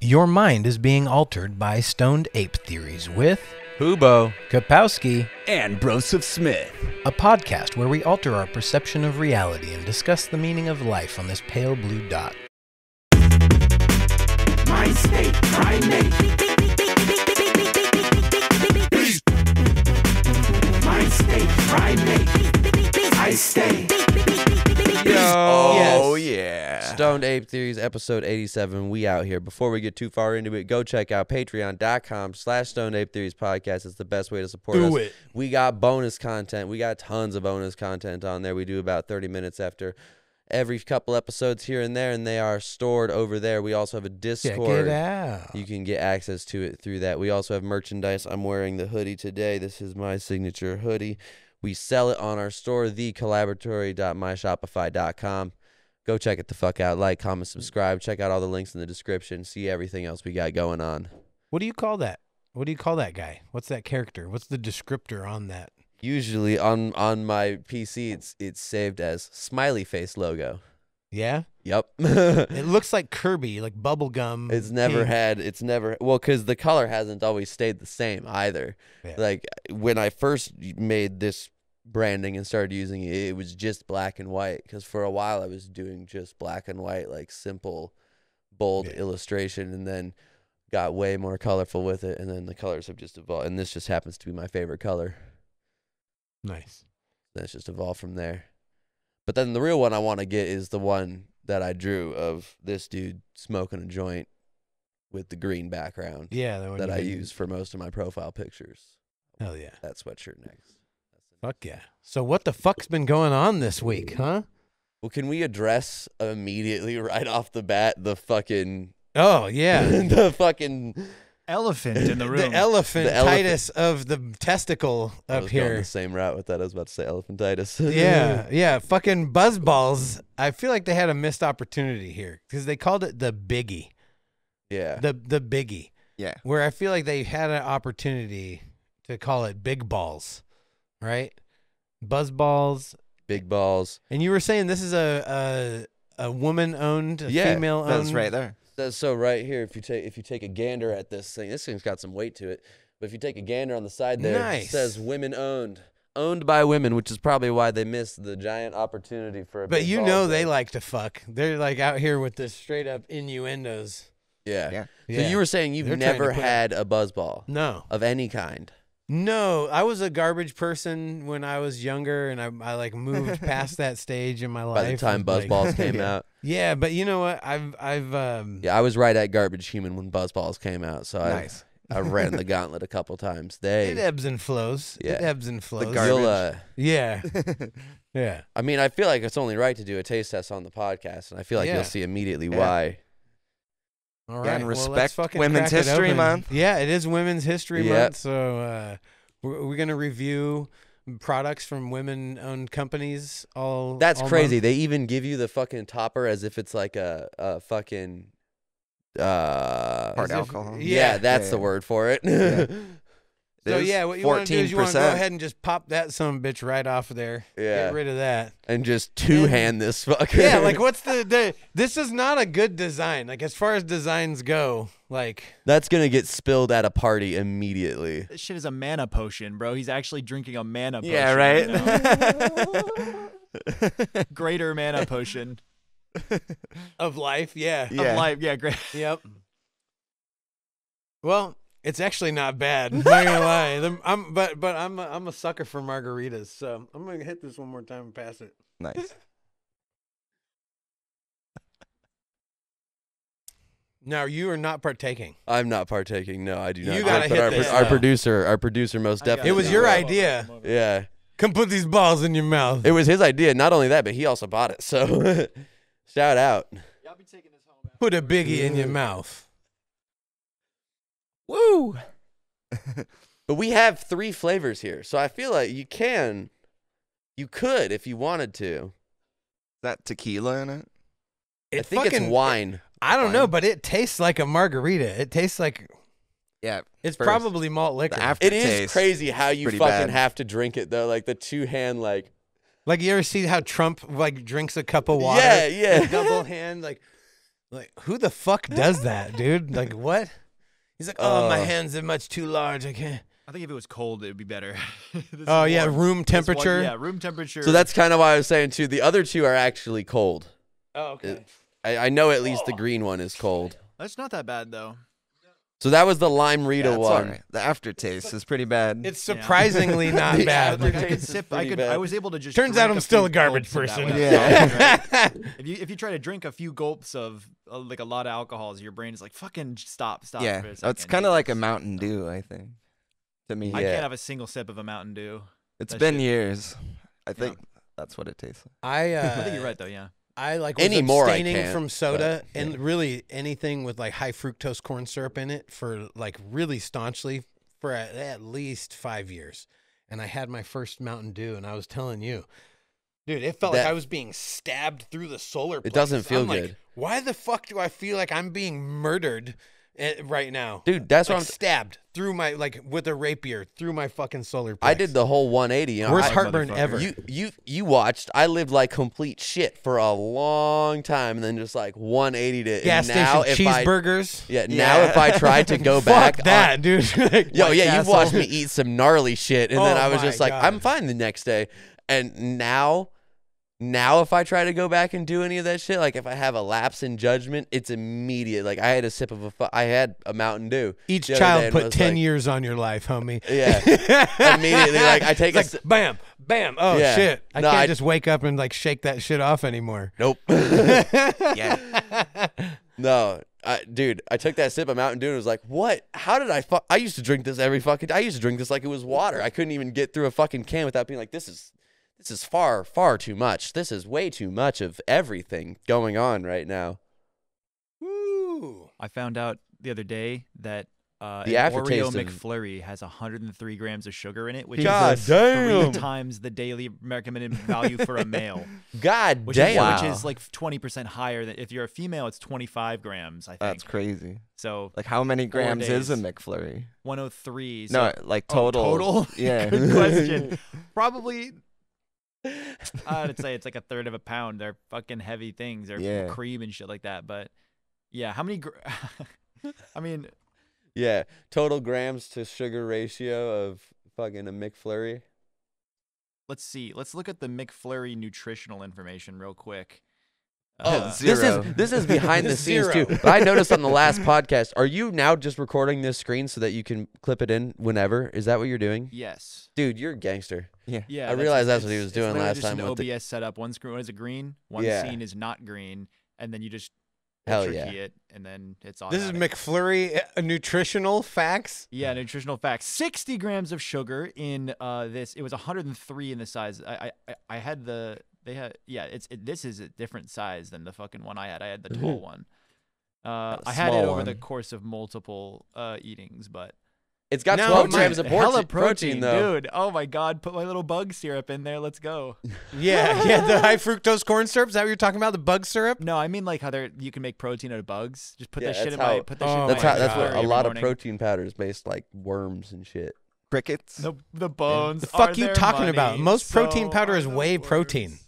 Your mind is being altered by stoned ape theories with Hubo. Kapowski, And Broseph Smith. a podcast where we alter our perception of reality and discuss the meaning of life on this pale blue dot. My state primate. My state primate. I stay. Stoned Ape Theories, episode 87. We out here. Before we get too far into it, go check out patreon.com slash Stoned Ape Theories podcast. It's the best way to support Do us. it. We got bonus content. We got tons of bonus content on there. We do about 30 minutes after every couple episodes here and there, and they are stored over there. We also have a Discord. Check it out. You can get access to it through that. We also have merchandise. I'm wearing the hoodie today. This is my signature hoodie. We sell it on our store, thecollaboratory.myshopify.com. Go check it the fuck out. Like, comment, mm. subscribe. Check out all the links in the description. See everything else we got going on. What do you call that? What do you call that guy? What's that character? What's the descriptor on that? Usually on on my PC, it's it's saved as smiley face logo. Yeah? Yep. It looks like Kirby, like bubblegum. It's never king. had. It's never well because the color hasn't always stayed the same either. Yeah. Like when I first made this branding and started using it, it was just black and white. Because for a while I was doing just black and white, like simple, bold Yeah. illustration, and then got way more colorful with it. And then the colors have just evolved. And this just happens to be my favorite color. Nice. Then it's just evolved from there. But then the real one I want to get is the one that I drew of this dude smoking a joint with the green background Yeah, that, that I use for most of my profile pictures. Hell yeah. That sweatshirt next. Fuck yeah. So what the fuck's been going on this week, huh? Well, can we address immediately right off the bat the fucking Oh yeah. the fucking Elephant in the room. the elephant The elephant- titus of the testicle I up was going here. the same route with that. I was about to say elephantitis. yeah, yeah. Fucking buzzballs. I feel like they had a missed opportunity here because they called it the biggie, yeah. the the biggie. Yeah. Where I feel like they had an opportunity to call it big balls, right? Buzzballs. Big balls. And you were saying this is a a, a woman owned, Yeah, female owned. That's right there. So- So right here, if you take if you take a gander at this thing, this thing's got some weight to it. But if you take a gander on the side there, it says women owned, owned by women, which is probably why they missed the giant opportunity for a. But you know thing. they like to fuck. They're like out here with this straight up innuendos. Yeah. Yeah. So Yeah. you were saying you've They're never had a buzz ball No. of any kind. No, I was a garbage person when I was younger, and I, I like moved past that stage in my life. By the time Buzzballs like- balls came Yeah. out, yeah, but you know what? I've I've um yeah, I was right at garbage human when Buzzballs came out. So Nice. I I ran the gauntlet a couple times. They it ebbs and flows. It Yeah. ebbs and flows. The garbage. uh, yeah, yeah. I mean, I feel like it's only right to do a taste test on the podcast, and I feel like Yeah. you'll see immediately Yeah. why. All Yeah, and respect fucking Women's History. Month. Yeah, it is Women's History Yep. Month, so uh, we're, we're gonna review products from women-owned companies. All That's all crazy. month. They even give you the fucking topper as if it's like a, a fucking uh Hard As if- alcohol. yeah, Yeah. that's Yeah, the yeah. word for it. Yeah. So yeah, what you want to do is you want to go ahead and just pop that some bitch right off of there. Yeah. Get rid of that. and just two hand this fucker. Yeah, like what's the, the this is not a good design. Like as far as designs go, like That's gonna get spilled at a party immediately. This shit is a mana potion, bro. He's actually drinking a mana potion. Yeah, right. you know? Greater mana potion of life, yeah. Yeah. of life. Yeah, great. Yep. Well, it's actually not bad. I'm not gonna lie. The- I'm but but I'm a, I'm a sucker for margaritas, so I'm gonna hit this one more time and pass it. nice. Now you are not partaking. I'm not partaking. No, I do not. You gotta but hit our, this, our producer, our producer, most definitely. It was your Yeah. idea. Yeah, Come put these balls in your mouth. it was his idea. Not only that, but he also bought it. So, shout out. Y'all be taking this home. Put a biggie in your mouth. Woo! but we have three flavors here, so I feel like you can, you could if you wanted to. that tequila in it? I think fucking- it's wine. I don't know, but it tastes like a margarita. It tastes like Yeah. it's First, probably malt liquor. It is crazy how you fucking bad. have to drink it though. Like the two hand, like like you ever see how Trump like drinks a cup of water? Yeah, yeah. Double hand, like Like, who the fuck does that, dude? Like, what? He's like, oh, my Uh. hands are much too large. I can't. I think if it was cold, it would be better. Oh is yeah, warm. room This one- temperature. yeah, room temperature. So that's kind of why I was saying too. The other two are actually cold. Oh okay. I, I know at least the green one is cold. that's not that bad though. So that was the lime Rita Yeah, one. alright. The aftertaste is pretty bad. It's surprisingly not bad. Like I could sip. I could. bad. I was able to just. Turns drink out I'm a still a garbage gulps of that person. Yeah. right? If you if you try to drink a few gulps of like a lot of alcohols, your brain is like fucking stop, stop. yeah, for a it's kind of like a Mountain Dew, I think. To me, I Yeah. can't have a single sip of a Mountain Dew. it's that been shit- years. I think that's what it tastes like. I uh, I think you're right though. Yeah. I like was Anymore, I abstaining can't, from soda but, and really anything with like high fructose corn syrup in it for like really staunchly for at, at least five years. And I had my first Mountain Dew, and I was telling you, dude, it felt like I was being stabbed through the solar. It doesn't feel I'm like, good. Why the fuck do I feel like I'm being murdered eh, right now? Dude, that's like what I'm. stabbed through my like with a rapier through my fucking solar. I did the whole 180. You know, worst I- heartburn ever. You you you watched. I lived like complete shit for a long time, and then just like 180 to gas now station if I- cheeseburgers. yeah, now Yeah. if I tried to go back, on- that, dude. Yo, White yeah, you've watched me eat some gnarly shit, and then Oh I was just like, God. I'm fine the next day. And now, now if I try to go back and do any of that shit, like if I have a lapse in judgment, it's immediate. Like I had a sip of a, fu- I had a Mountain Dew. Each the other day child put 10 like- years on your life, homie. Yeah, immediately. Like I take a It's si- like, bam, bam. Oh, Yeah. shit. I No, can't I- just wake up and like shake that shit off anymore. nope. Yeah. No, I, dude, I took that sip of Mountain Dew and was like, "What? How did I? Fu- I used to drink this every fucking. I used to drink this like it was water. I couldn't even get through a fucking can without being like, this is, this is far, far too much. This is way too much of everything going on right now. Woo. I found out the other day that uh, The an Oreo of- McFlurry has 103 grams of sugar in it, which God is damn. three times the daily recommended value for a male, God which damn. is Wow. which is like 20% higher than if you're a female, it's 25 grams. I think. That's crazy. So Like how many grams is a. McFlurry? 103. So No, like Oh, total. total? Yeah. Good question. Probably. I'd say it's like a third of a pound. They're fucking heavy things. They're Yeah. cream and shit like that. But yeah, how many? Gr- I mean, yeah, total grams to sugar ratio of fucking a McFlurry. let's see. Let's look at the McFlurry nutritional information real quick. Oh, Uh, this zero. is this is behind the scenes Zero. too. But I noticed on the last podcast, are you now just recording this screen so that you can clip it in whenever? Is that what you're doing? yes. Dude, you're a gangster. Yeah. Yeah, I realized that's what he was it's doing literally last just time An with the- OBS setup. One screen one is a green, one Yeah. scene is not green, and then you just Hell ultra yeah. key it, and then it's on. This is. McFlurry uh, nutritional facts. Yeah, nutritional facts. 60 grams of sugar in uh, this. It was 103 in the size. I I, I had the they had yeah. It's it, this is a different size than the fucking one I had. I had the tall one. Uh, a I had it small over the course of multiple uh, eatings, but It's got No, 12 my- grams of hella protein, protein though. dude. Oh my god, put my little bug syrup in there. Let's go. Yeah, yeah, the high fructose corn syrup. Is that what you're talking about? The bug syrup? No, I mean like how there you can make protein out of bugs. Just put Yeah, that shit that's in my put that Oh shit in That's my how. That's what a every lot of protein powder is based like worms and shit. Crickets. The the bones. The fuck are you their talking about? money. Most protein So powder is whey worms. protein.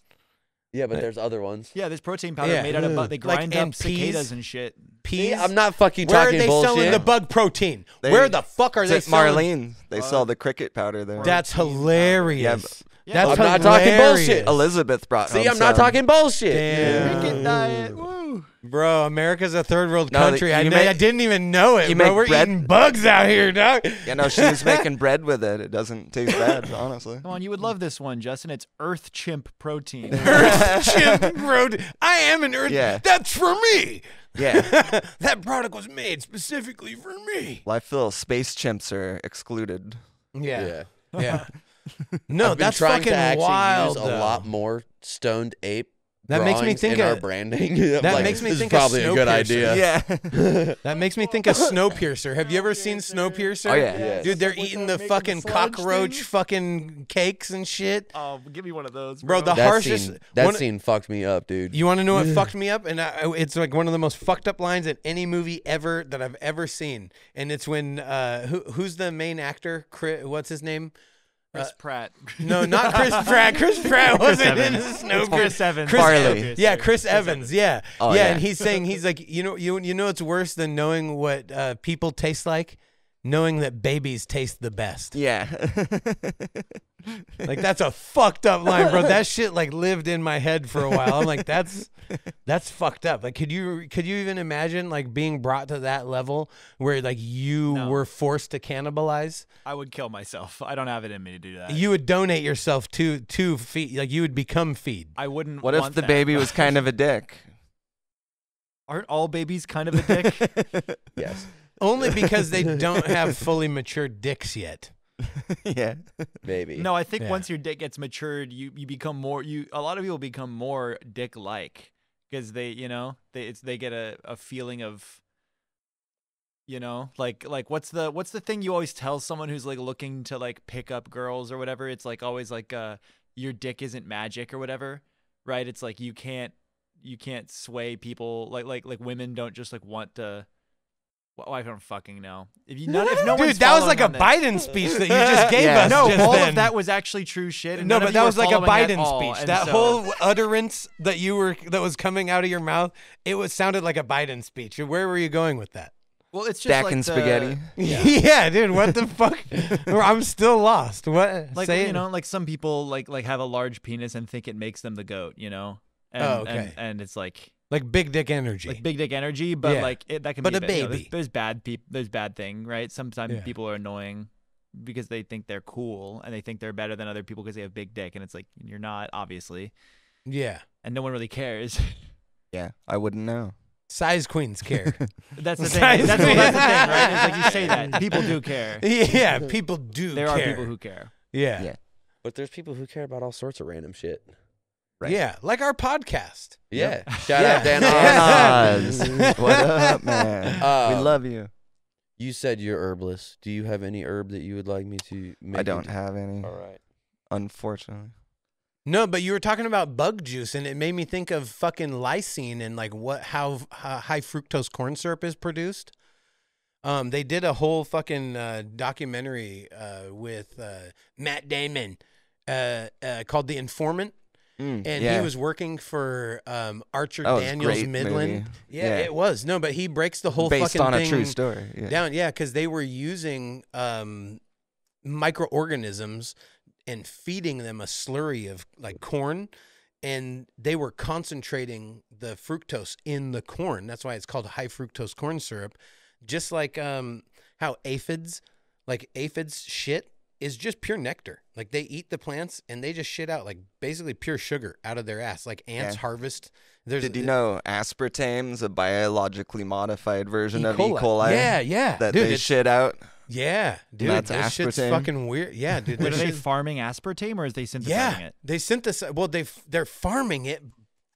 Yeah, but there's other ones. Yeah, there's protein powder Yeah. made out of bu- they Like grind and up cicadas and shit. Peas. See, I'm not fucking Where are talking they bullshit. selling the bug protein? They- Where the fuck are they at selling? Marlene. They sell the cricket powder there. That's Protein powder. hilarious. Yeah, That's I'm not talking hilarious. bullshit. Elizabeth brought See, home I'm not some. talking bullshit. Damn. Cricket diet. Woo. Bro, America's a third world No, the- country. I, make- I didn't even know it, you bro. We're bread- eating bugs out here, dog. You know, she was making bread with it. It doesn't taste bad, honestly. Come on, you would love this one, Justin. It's Earth Chimp protein. Earth chimp, bro. I am an earth. Yeah. That's for me. Yeah. that product was made specifically for me. Well, I feel space chimps are excluded. Yeah. Yeah. Yeah. no, I've been that's trying fucking to actually wild. use a lot more stoned ape. That makes me think of our of- branding. that makes me this think is of probably a good idea. Yeah. That makes me think of Snowpiercer. Have you ever seen Snowpiercer? Oh, yeah. Yes. Dude, they're eating the the fucking cockroach thing? fucking cakes and shit. oh, give me one of those, Bro, the That harshest. scene, that one- scene fucked me up, dude. You want to know what fucked me up? And I, it's like one of the most fucked up lines in any movie ever that I've ever seen. And it's when uh, who who's the main actor? Chris, what's his name? Chris Pratt. No, not Chris Pratt. Chris Pratt wasn't in Evans. Snow It's Chris Evans. Chris Farley. Chris Yeah, Evans. Chris Evans. Yeah. Oh, yeah, yeah. and he's saying he's like, you know, you you know, it's worse than knowing what uh, people taste like, knowing that babies taste the best. Yeah. Like that's a fucked up line, bro. That shit like lived in my head for a while. I'm like, that's that's fucked up. Like, could you could you even imagine like being brought to that level where like you No. were forced to cannibalize? I would kill myself. I don't have it in me to do that. You would donate yourself to to feed, like you would become feed. I wouldn't. what if the that. baby was kind of a dick? Aren't all babies kind of a dick? Yes, Only because they don't have fully matured dicks yet. yeah. maybe. no, I think Yeah. once your dick gets matured, you you become more. You a lot of people become more dick like because they you know they it's they get a, a feeling of. You know, like like what's the what's the thing you always tell someone who's like looking to like pick up girls or whatever? It's like always like uh your dick isn't magic or whatever, right? It's like you can't you can't sway people like like like women don't just like want to. Well, I don't fucking know. If you none, if no Dude, that was like a this- Biden speech that you just gave Yeah. us. no, just all then. of that was actually true shit. And No, none of but you that were was like a following at Biden all, speech. and That so- whole utterance that you were that was coming out of your mouth, it was sounded like a Biden speech. Where were you going with that? well, it's just Dak like and the- spaghetti. Yeah, dude, what the fuck? I'm still lost. What? Like Say you it. know, like some people like like have a large penis and think it makes them the goat. You know. And, Oh, okay. And, and it's like like big dick energy. like big dick energy, but Yeah. like it, that can But be a bit- you know, baby. there's, there's bad people. There's bad thing, right? Sometimes Yeah. people are annoying because they think they're cool and they think they're better than other people because they have big dick, and it's like you're not, obviously, yeah, and no one really cares. Yeah. I wouldn't know. size queens care. That's the Size thing. That's, queen. that's the thing, right? It's like you say that people do care. yeah, people do. There are people who care. Yeah. Yeah. but there's people who care about all sorts of random shit. Right. Yeah, like our podcast. Yeah. Shout Yeah. out Dan Yeah. Oz. Oz. what up, man? we Um, love you. You said you're herbless. Do you have any herb that you would like me to make? I don't into- have any, All right. unfortunately. No, but you were talking about bug juice, and it made me think of fucking lysine and like what how, how high fructose corn syrup is produced. Um, they did a whole fucking uh, documentary uh, with uh, Matt Damon uh, uh, called "The Informant," Mm, and yeah. he was working for um, Archer Daniels Midland. Yeah, Yeah. it was. No, but he breaks the whole based fucking on thing a true story. Yeah. down. Yeah, because they were using um, microorganisms and feeding them a slurry of like corn, and they were concentrating the fructose in the corn. That's why it's called high fructose corn syrup. Just like um, how aphids, like aphids, shit is just pure nectar. Like they eat the plants and they just shit out like basically pure sugar out of their ass. Like ants Yeah. harvest. There's Did you know aspartame's a biologically modified version of E. coli. coli? Yeah, yeah, That dude. they shit out. yeah, dude. that's That shit's fucking weird. Yeah, dude. But that are they farming aspartame or is they synthesizing Yeah, it? they synthesize. Well, they they're farming it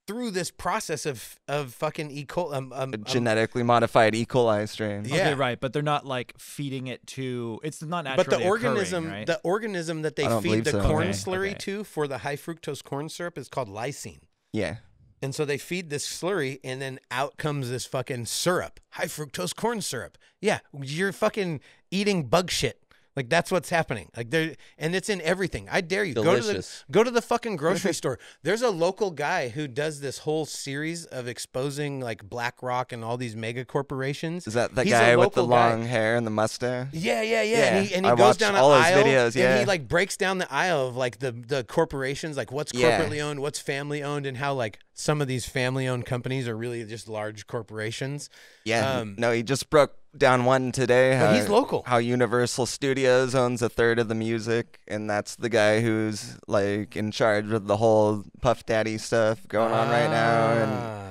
through this process of of fucking E. coli. Um, um, A um, genetically modified E. coli strain. Yeah. Okay, right. But they're not like feeding it to. It's not naturally but the organism, right? the organism that they feed the so. corn Okay, slurry okay. to for the high fructose corn syrup is called lysine. Yeah. And so they feed this slurry, and then out comes this fucking syrup, high fructose corn syrup. Yeah, you're fucking eating bug shit. Like that's what's happening. Like there, and it's in everything. I dare you go to the go to the fucking grocery store. There's a local guy who does this whole series of exposing like BlackRock and all these mega corporations. Is that the He's guy with the guy. long hair and the mustache? Yeah, yeah, yeah. Yeah, And he, and he goes down all his aisle videos, and yeah. he like breaks down the aisle of like the the corporations, like what's Yeah. corporately owned, what's family owned, and how like some of these family owned companies are really just large corporations. Yeah. Um, no, he just broke down one today. But How, he's local. How Universal Studios owns a third of the music, and that's the guy who's like in charge of the whole Puff Daddy stuff going on right now. And Ah.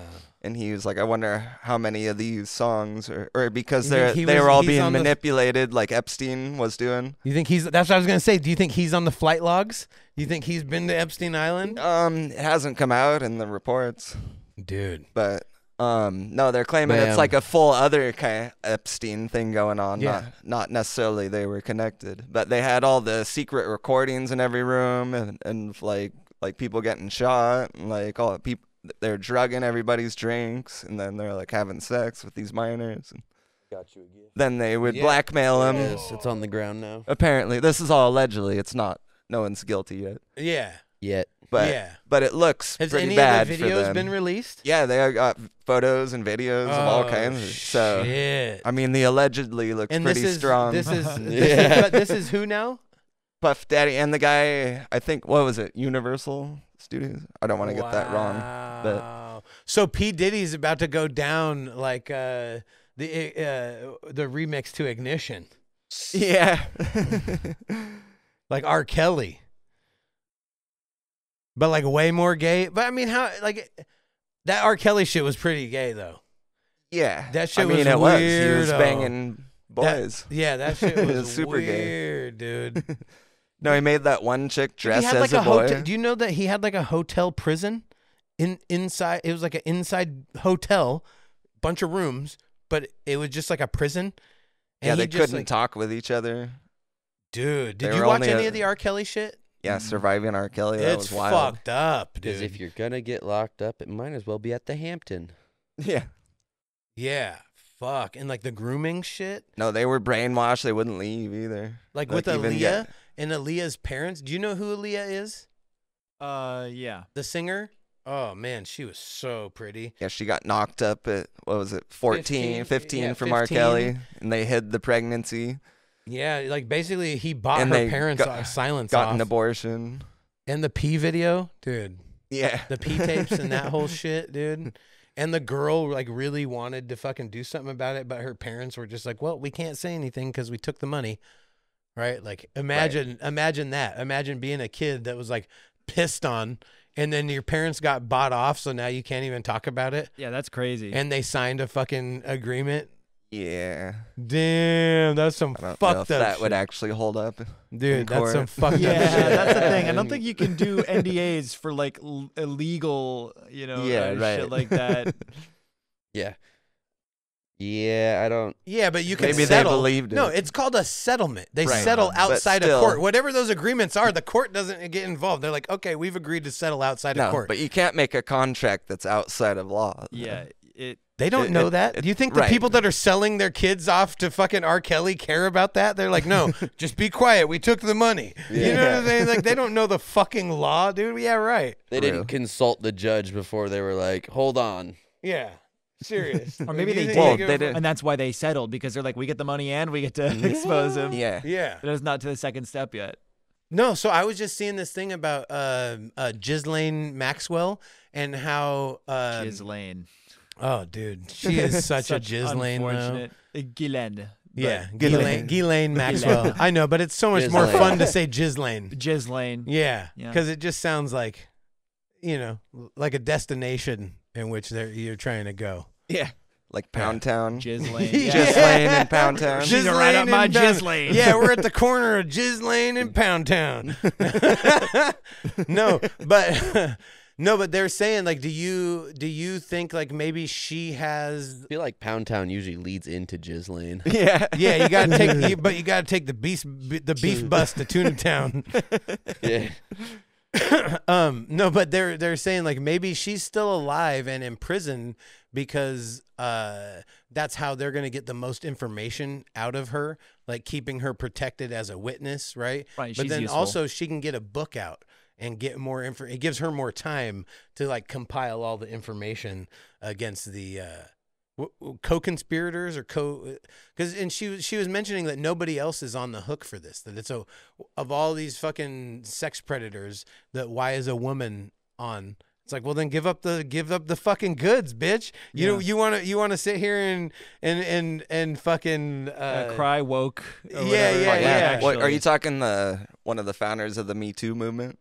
and he was like, I wonder how many of these songs are, or because they're they was- were all being on the- manipulated, like Epstein was doing. You think he's? That's what I was gonna say. Do you think he's on the flight logs? Do you think he's been to Epstein Island? Um, it hasn't come out in the reports, Dude, but um, no, they're claiming Bam. it's like a full other kind of Epstein thing going on. Yeah. Not, not necessarily they were connected, but they had all the secret recordings in every room, and, and like like people getting shot, and like all people they're drugging everybody's drinks, and then they're like having sex with these minors. And Got you a gift. then they would Yeah. blackmail them. Yes, it's on the ground now. Apparently, this is all allegedly. It's not no one's guilty yet. Yeah. Yet. But yeah. but it looks Has pretty any bad of the for videos been released? yeah, they got photos and videos of all Oh, kinds. So shit. I mean, the allegedly looks and pretty this is strong. this is this Yeah. is this is who now? Puff Daddy and the guy. I think what was it? Universal Studios. I don't want to get that wrong. but- Wow. So P Diddy's about to go down like uh the uh the remix to Ignition. Yeah. Like R. Kelly. But like way more gay. But I mean how like that R. Kelly shit was pretty gay though. yeah. That shit I mean, was it was. He was banging That- boys. yeah, that shit was, was super gay. dude. no, he made that one chick dress he had as like a, boy. hotel. Do you know that he had like a hotel prison in inside? It was like an inside hotel, bunch of rooms, but it was just like a prison. And yeah, they couldn't like, talk with each other. Dude, did you watch any a- of the R. Kelly shit? Yeah, surviving R. Kelly. That it's was wild. fucked up, dude. Because if you're gonna get locked up, it might as well be at the Hampton. Yeah. yeah, fuck, and like the grooming shit, No, they were brainwashed. They wouldn't leave either. like, Like, with even Aaliyah get- and Aaliyah's parents. Do you know who Aaliyah is? Uh, yeah. The singer. Oh man, she was so pretty. Yeah, she got knocked up at what was it, 14, 15, 15, yeah, from R. Kelly, and they hid the pregnancy, Yeah, like basically he bought And her they parents got- uh, silence got off. an abortion. and the P video, dude. Yeah, the P tapes and that whole shit, dude. And the girl like really wanted to fucking do something about it, but her parents were just like, "Well, we can't say anything because we took the money." Right? Like imagine, imagine that. Imagine being a kid that was like pissed on, and then your parents got bought off, so now you can't even talk about it. Yeah, that's crazy. And they signed a fucking agreement. Yeah. Damn, that's some I don't fucked know up that shit. would actually hold up. dude. That's some fucked yeah, up shit. that's the thing. I don't think you can do NDAs for like l- illegal, you know, Yeah, right. shit like that. Yeah. Yeah, I don't. Yeah, but you can Maybe they settle. believed No, it's called a settlement. They Right. settle But outside of court. Whatever those agreements are, the court doesn't get involved. They're like, okay, we've agreed to settle outside of court. but you can't make a contract that's outside of law. yeah, it. They don't it- know it- that. it- Do you think the right. people that are selling their kids off to fucking R. Kelly care about that? They're like, no, just be quiet. We took the money. You know what I'm saying? Like, they don't know the fucking law, dude. Yeah, right. They Real. didn't consult the judge before they were like, hold on. Yeah. Serious. Or maybe they did. Well, give they did- And that's why they settled because they're like, we get the money and we get to expose him. Yeah. Yeah. But it's not to the second step yet. No, so I was just seeing this thing about uh, uh, Ghislaine Maxwell and how. Uh, Ghislaine. Oh, dude. She is such, a Ghislaine, though. unfortunate. Uh, Ghislaine. but Yeah, Ghislaine. Ghislaine, Ghislaine Maxwell. I know, but it's so much more Ghislaine. fun to say Ghislaine. Ghislaine. Yeah, Yeah. because it just sounds like, you know, like a destination in which they're, you're trying to go. Yeah. Like Pound Town. Ghislaine. Yeah. Ghislaine in Pound Town. She's right up Ghislaine my and Pound- Ghislaine. Yeah, we're at the corner of Ghislaine and Pound Town. no, but no, but they're saying like, do you do you think like maybe she has I feel like Pound Town usually leads into Jizz Lane. Yeah. Yeah, you gotta take, you, but you gotta take the beef, the beef bus to Tuna Town. yeah. um, no, but they're they're saying like maybe she's still alive and in prison because uh, that's how they're gonna get the most information out of her, like keeping her protected as a witness, right? Right, But she's then useful. also she can get a book out and get more info. It gives her more time to like compile all the information against the. Uh, w- w- co-conspirators or co because and she was she was mentioning that nobody else is on the hook for this that it's a of all these fucking sex predators that why is a woman on it's like well then give up the give up the fucking goods bitch you Yeah. you want to you want to sit here and and and and fucking uh, Uh, cry woke. or yeah, whatever. yeah, yeah. What, are you talking the one of the founders of the Me Too movement?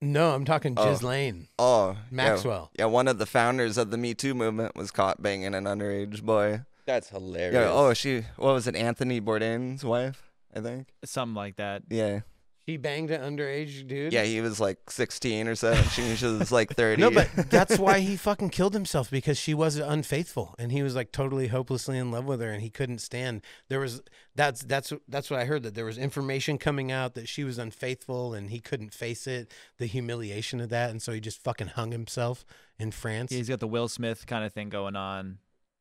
No i'm talking Oh. Ghislaine Oh, yeah. Maxwell. Yeah, one of the founders of the Me Too movement was caught banging an underage boy. That's hilarious. Yeah. Oh, she. What was it? Anthony Bourdain's wife, I think. Something like that. Yeah. She banged an underage dude Yeah, he was like 16 or 17. She was like 30. No, but that's why he fucking killed himself because she was unfaithful and he was like totally hopelessly in love with her and he couldn't stand. There was that's that's that's what I heard that there was information coming out that she was unfaithful and he couldn't face it, the humiliation of that, and so he just fucking hung himself in France. He's got the Will Smith kind of thing going on.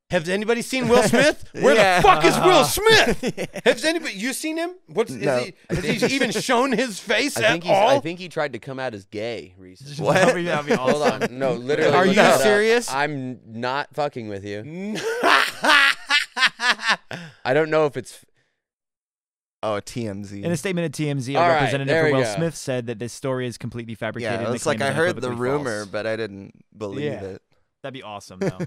Has anybody seen Will Smith? Where Yeah. the fuck is Will Smith? Has anybody you seen him? What's No. is he, has he even shown his face I at think he's, all? I think he tried to come out as gay recently. What? That'd be, that'd Hold on, no, literally. Are you it up. serious? I'm not fucking with you. I don't know if it's. Oh, TMZ. In a statement at TMZ, a All right, representative there for Will go. Smith said that this story is completely fabricated. yeah, it's like I heard the rumor, false. but I didn't believe Yeah. it. That'd be awesome, though.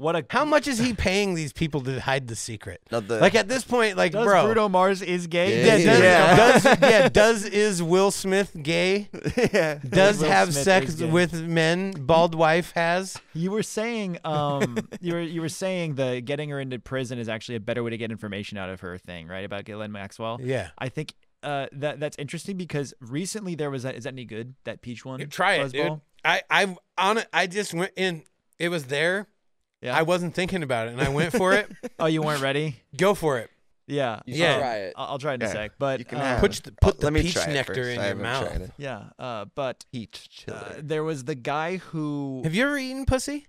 What a How much is he paying these people to hide the secret? No, the, Like at this point, like does bro, Bruno Mars is gay? yeah, does, Yeah. does yeah, does is Will Smith gay? yeah. Does Will have Smith sex with men? Bald wife has. You were saying, um, you were you were saying the getting her into prison is actually a better way to get information out of her thing, right? About Ghislaine Maxwell. Yeah. I think uh, that that's interesting because recently there was that. Is that any good? That peach one? Try it, dude. I I on it. I just went in. It was there. Yeah. I wasn't thinking about it, and I went for it. oh, you weren't ready? Go for it. Yeah. You Yeah. should try it. I'll, I'll try it in a sec. But You can have Put the, put Uh, the let me peach try nectar first. in I your mouth. tried it. yeah. Uh, but Peach chili. uh, there was the guy who. Have you ever eaten pussy?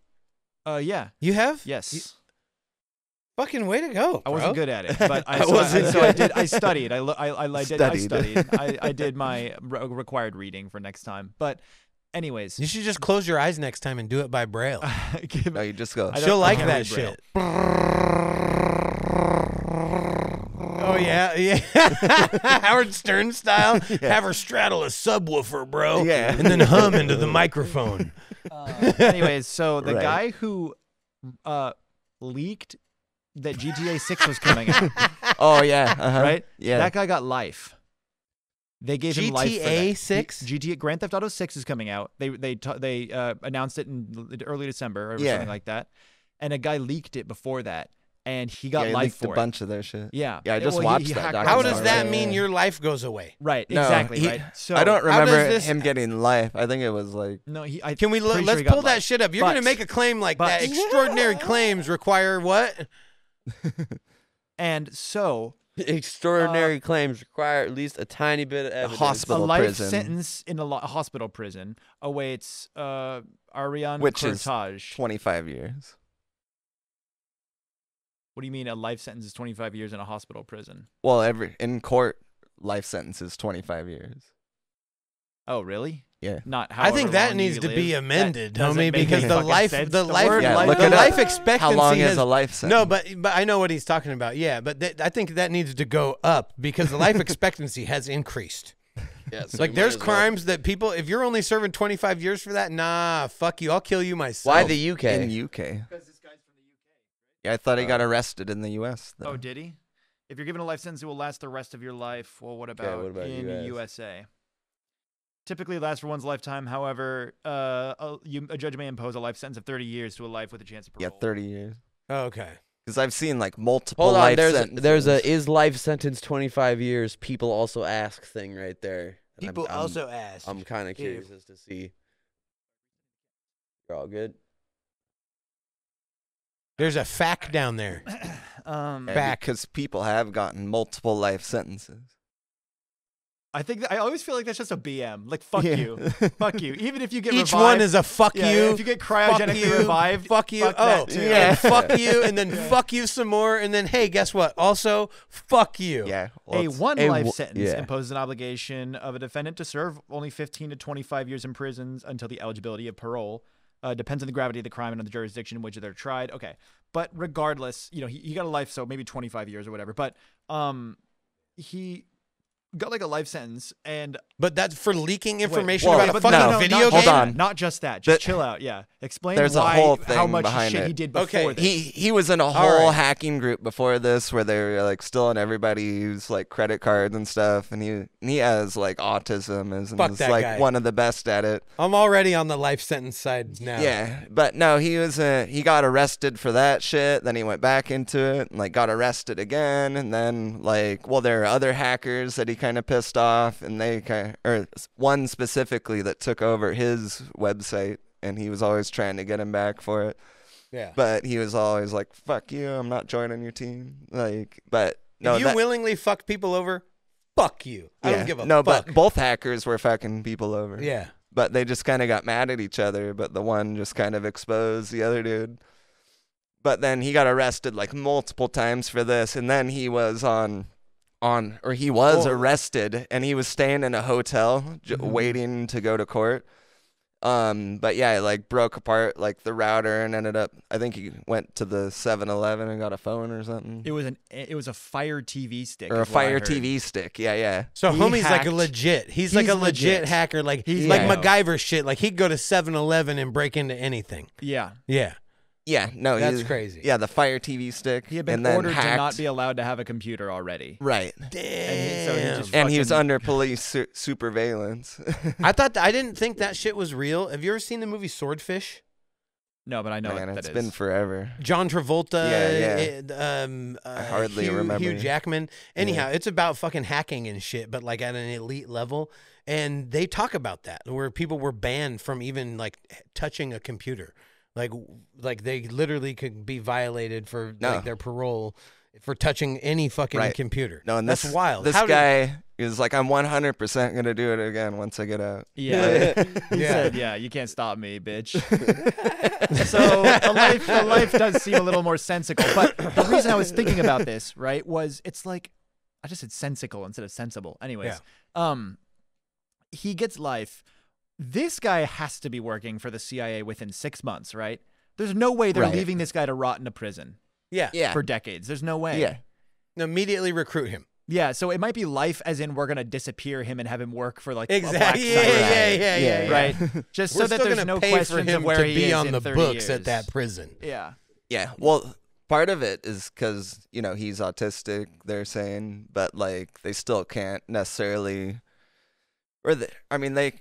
Uh, yeah. You have? Yes. You- fucking way to go. I wasn't good at it, but I, I so, wasn't so I did. I studied. I lo- I, I, I did. I Studied. studied. I, I did my re- required reading for next time. But, anyways, You should just close your eyes next time and do it by braille. give- No, you just go. I don't- She'll like can't that read Braille. shit. Oh yeah, yeah. Howard Stern style. Have her straddle a subwoofer, bro. Yeah. And then hum into the microphone. Uh, anyways, so the Right. guy who uh, leaked that GTA 6 was coming out, Oh yeah. Uh-huh. right? Yeah. That guy got life. They gave him life. for GTA that. 6? G- GTA Grand Theft Auto 6 is coming out. They they t- they uh, announced it in early December or Yeah. something like that. And a guy leaked it before that, and he got yeah, he life leaked for a it. bunch of their shit. Yeah. Yeah, I just well, watched he that documentary. How does that mean yeah. your life goes away? Right. No, exactly. he- right. So I don't remember this- him getting life. I think it was like No, he. I Can we lo- let's sure pull that life. shit up? You're gonna make a claim like but- that. Extraordinary claims require what? And so Extraordinary Uh, claims require at least a tiny bit of evidence. a hospital life prison, sentence in a, lo- a hospital prison awaits uh, Arion Which is Kurtaj. 25 years. What do you mean a life sentence is 25 years in a hospital prison? Well, every in court, life sentence is 25 years. Oh, really? Yeah. Not how I think that needs to be amended, homie, because the life, the life, word Yeah, life, the life expectancy How long has is a life sentence? No, but but I know what he's talking about. Yeah, but th- I think that needs to go up because the life expectancy has increased. Yeah, so like there's as well- crimes that people if you're only serving 25 years for that, nah, fuck you. I'll kill you myself. Why the UK? in UK. Because this guy's from the UK. Yeah, I thought he got Oh. arrested in the US. Though. Oh, did he? If you're given a life sentence, it will last the rest of your life. Well, what about, what about in US? USA? Typically lasts for one's lifetime. However, uh, a, you, a judge may impose a life sentence of 30 years to a life with a chance of parole. yeah, 30 years. Oh, okay. Because I've seen like multiple Hold on, life there's sentences. there's a is life sentence 25 years. People also ask thing right there. And I'm- People I'm, also ask. I'm kind of curious as to see. You're all good. There's a fact down there. Um, back. because people have gotten multiple life sentences. I think that, I always feel like that's just a BM. Like fuck Yeah. you, fuck you. Even if you get Each revived, one is a fuck yeah, you. If you get fuck cryogenically you, revived, fuck you. fuck oh, that too. Yeah. and fuck you, and then fuck you some more, and then hey, guess what? Also, fuck you. Yeah. well, a one a life wo- sentence yeah. imposes an obligation of a defendant to serve only 15 to 25 years in prisons until the eligibility of parole. Uh, depends on the gravity of the crime and on the jurisdiction in which they're tried. Okay, but regardless, you know he, he got a life, so maybe 25 years or whatever. But um, he got like a life sentence, and But that's for leaking information Well, about a but fucking no, no, video not- game. hold on. Not just that. Just The- chill out. Yeah, explain. There's a why, whole how thing much behind shit it. he did before Okay, this. he he was in a whole right. hacking group before this where they were like stealing everybody's like credit cards and stuff and he and he has like autism is and Fuck is like guy. one of the best at it I'm already on the life sentence side now. yeah but no he was uh, he got arrested for that shit then he went back into it and like got arrested again and then like well there are other hackers that he kind of pissed off and they kind or one specifically that took over his website and he was always trying to get him back for it Yeah. but he was always like, "Fuck you, I'm not joining your team." Like, but no, if you that, willingly fuck people over, fuck you. I yeah, don't give a no, fuck. but both hackers were fucking people over. yeah. but they just kind of got mad at each other. But the one just kind of exposed the other dude. but then he got arrested like multiple times for this, and then he was on on or he was Well- arrested and he was staying in a hotel j- Mhm. waiting to go to court. Um, but yeah, it, like broke apart like the router and ended up. I think he went to the 7-Eleven and got a phone or something, It was an it was a Fire TV stick or a is what I Fire. TV stick. Yeah, yeah. So He homie's like hacked- a legit. He's, like a legit, legit. hacker, like He's like Yeah. MacGyver shit. Like he'd go to 7-Eleven and break into anything. Yeah, Yeah, Yeah, no, That's he- crazy. Yeah, the Fire TV stick. he had been and then ordered hacked. to not be allowed to have a computer already. right. And he, so he Damn. just And he was fucking- under police su- superveillance. I thought I didn't think that shit was real. Have you ever seen the movie Swordfish? No, but I know Man, what it's that been forever. John Travolta, Yeah, it- um, uh, hardly Hugh, remember. Hugh Jackman. Anyhow, it's about fucking hacking and shit, but like at an elite level. And they talk about that where people were banned from even like touching a computer, like like they literally could be violated for No. like their parole for touching any fucking Right. computer. No, and that's this wild. This How did- guy is like, I'm 100% gonna do it again once I get out. Yeah, he Yeah. said, "Yeah, you can't stop me, bitch." so the life, the life does seem a little more sensical. But the reason I was thinking about this, right, was it's like I just said sensical instead of sensible. Anyways, um, he gets life. This guy has to be working for the CIA within six months, right? There's no way they're Right. leaving this guy to rot in a prison yeah, Yeah. for decades. There's no way. Yeah. immediately recruit him. Yeah, so it might be life, as in we're gonna disappear him and have him work for like a black Exactly. Yeah, site, yeah, right? yeah, yeah, yeah, yeah. right? Just We're so that still there's gonna no pay questions for him of where to he be is on the 30 books at that prison. Yeah, Yeah. Well, part of it is because, you know, he's autistic, they're saying, but like they still can't necessarily, or they, I mean, they,